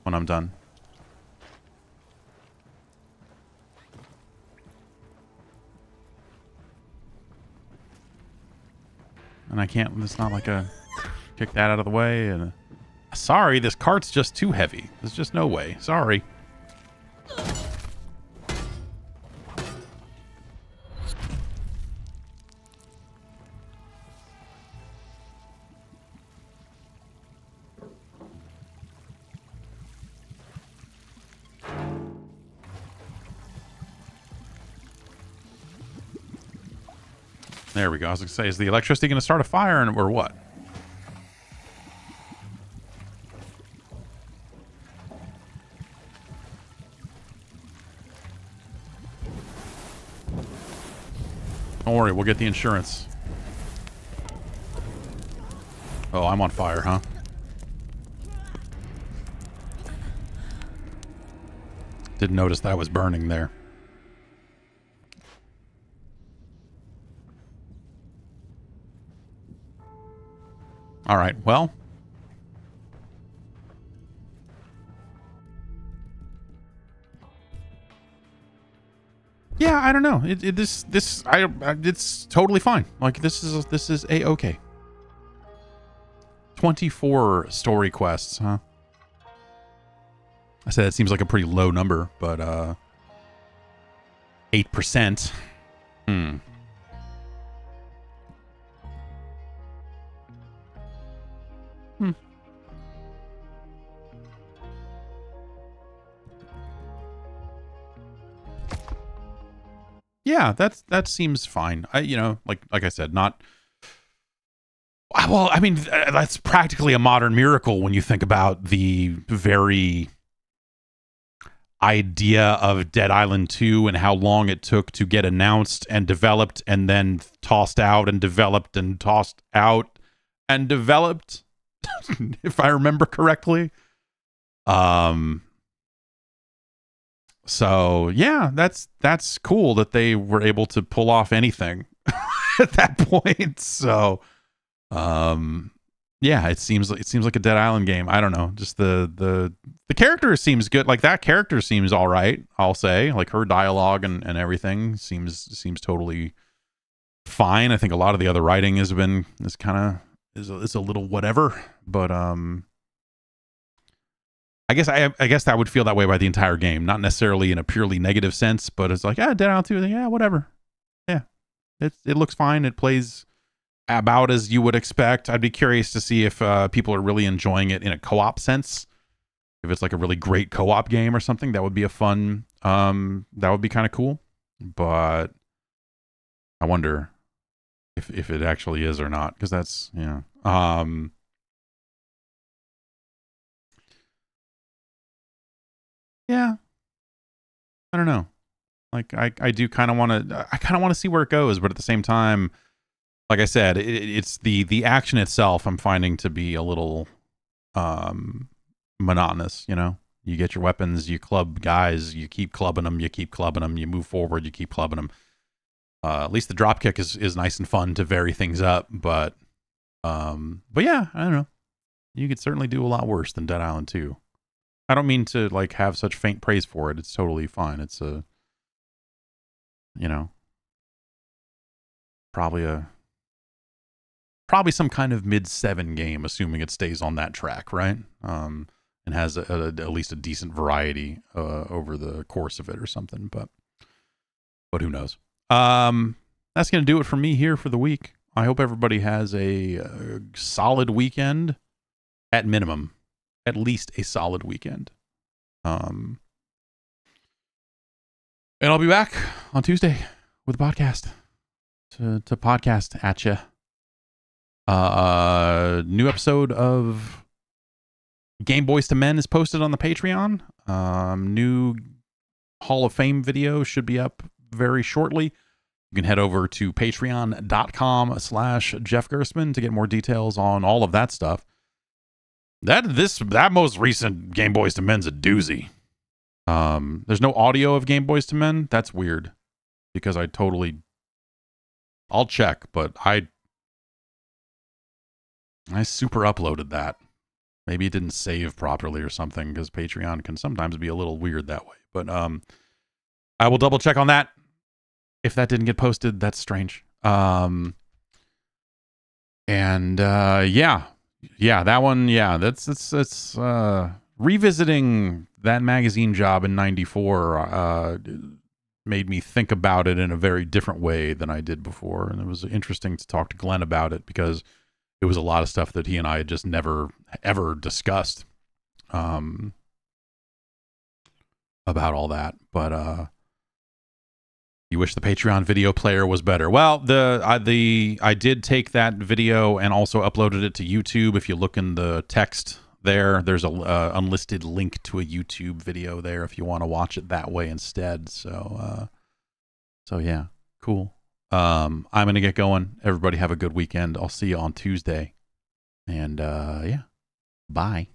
when I'm done. And I can't, it's not like a kick that out of the way and uh, Sorry, this cart's just too heavy. There's just no way. Sorry. There we go. I was going to say, is the electricity going to start a fire or what? Don't worry, we'll get the insurance. Oh, I'm on fire, huh? Didn't notice that was burning there. All right, well. Yeah, I don't know. It, it this this I, it's totally fine. Like this is this is a okay. 24 story quests, huh? I said it seems like a pretty low number, but uh 8%. Hmm. Hmm. Yeah, that's that seems fine. I you know, like like I said, not uh, well, I mean, that's practically a modern miracle when you think about the very idea of Dead Island 2 and how long it took to get announced and developed and then tossed out and developed and tossed out and developed if I remember correctly. Um so yeah, that's that's cool that they were able to pull off anything at that point. So um yeah, it seems like it seems like a Dead Island game. I don't know. Just the the the character seems good. Like that character seems all right, I'll say. Like her dialogue and, and everything seems seems totally fine. I think a lot of the other writing has been is kind of is a, is a little whatever, but um I guess I I guess that would feel that way by the entire game, not necessarily in a purely negative sense, but it's like, yeah, Dead Island 2, yeah, whatever. Yeah. It it looks fine. It plays about as you would expect. I'd be curious to see if uh, people are really enjoying it in a co-op sense. If it's like a really great co-op game or something, that would be a fun um that would be kind of cool. But I wonder if if it actually is or not because that's, yeah. Um Yeah. I don't know. Like I I do kind of want to I kind of want to see where it goes, but at the same time like I said, it, it's the the action itself I'm finding to be a little um monotonous, you know. You get your weapons, you club guys, you keep clubbing them, you keep clubbing them, you move forward, you keep clubbing them. Uh, at least the drop kick is is nice and fun to vary things up, but um but yeah, I don't know. You could certainly do a lot worse than Dead Island 2. I don't mean to like have such faint praise for it. It's totally fine. It's a you know probably a probably some kind of mid seven game, assuming it stays on that track, right? Um, and has a, a, at least a decent variety uh, over the course of it or something. But but who knows? Um, that's gonna do it for me here for the week. I hope everybody has a, a solid weekend, at minimum, at least a solid weekend. Um, and I'll be back on Tuesday with a podcast to to podcast at you. Uh, new episode of Game Boys to Men is posted on the Patreon. Um, new Hall of Fame video should be up very shortly. You can head over to patreon.com slash Jeff Gerstmann to get more details on all of that stuff. That this that most recent Game Boys to Men's a doozy. Um, there's no audio of Game Boys to Men. That's weird because I totally I'll check, but I I super uploaded that. Maybe it didn't save properly or something because Patreon can sometimes be a little weird that way. But um, I will double check on that. If that didn't get posted, that's strange. Um, and uh, yeah, yeah, that one, yeah, that's it's it's uh revisiting that magazine job in 94 uh made me think about it in a very different way than I did before. And it was interesting to talk to Glenn about it because it was a lot of stuff that he and I had just never ever discussed um about all that. But uh you wish the Patreon video player was better. Well, the I, the I did take that video and also uploaded it to YouTube. If you look in the text there, there's a uh, unlisted link to a YouTube video there if you want to watch it that way instead. So, uh, so yeah, cool. Um, I'm gonna get going. Everybody have a good weekend. I'll see you on Tuesday, and uh, yeah, bye.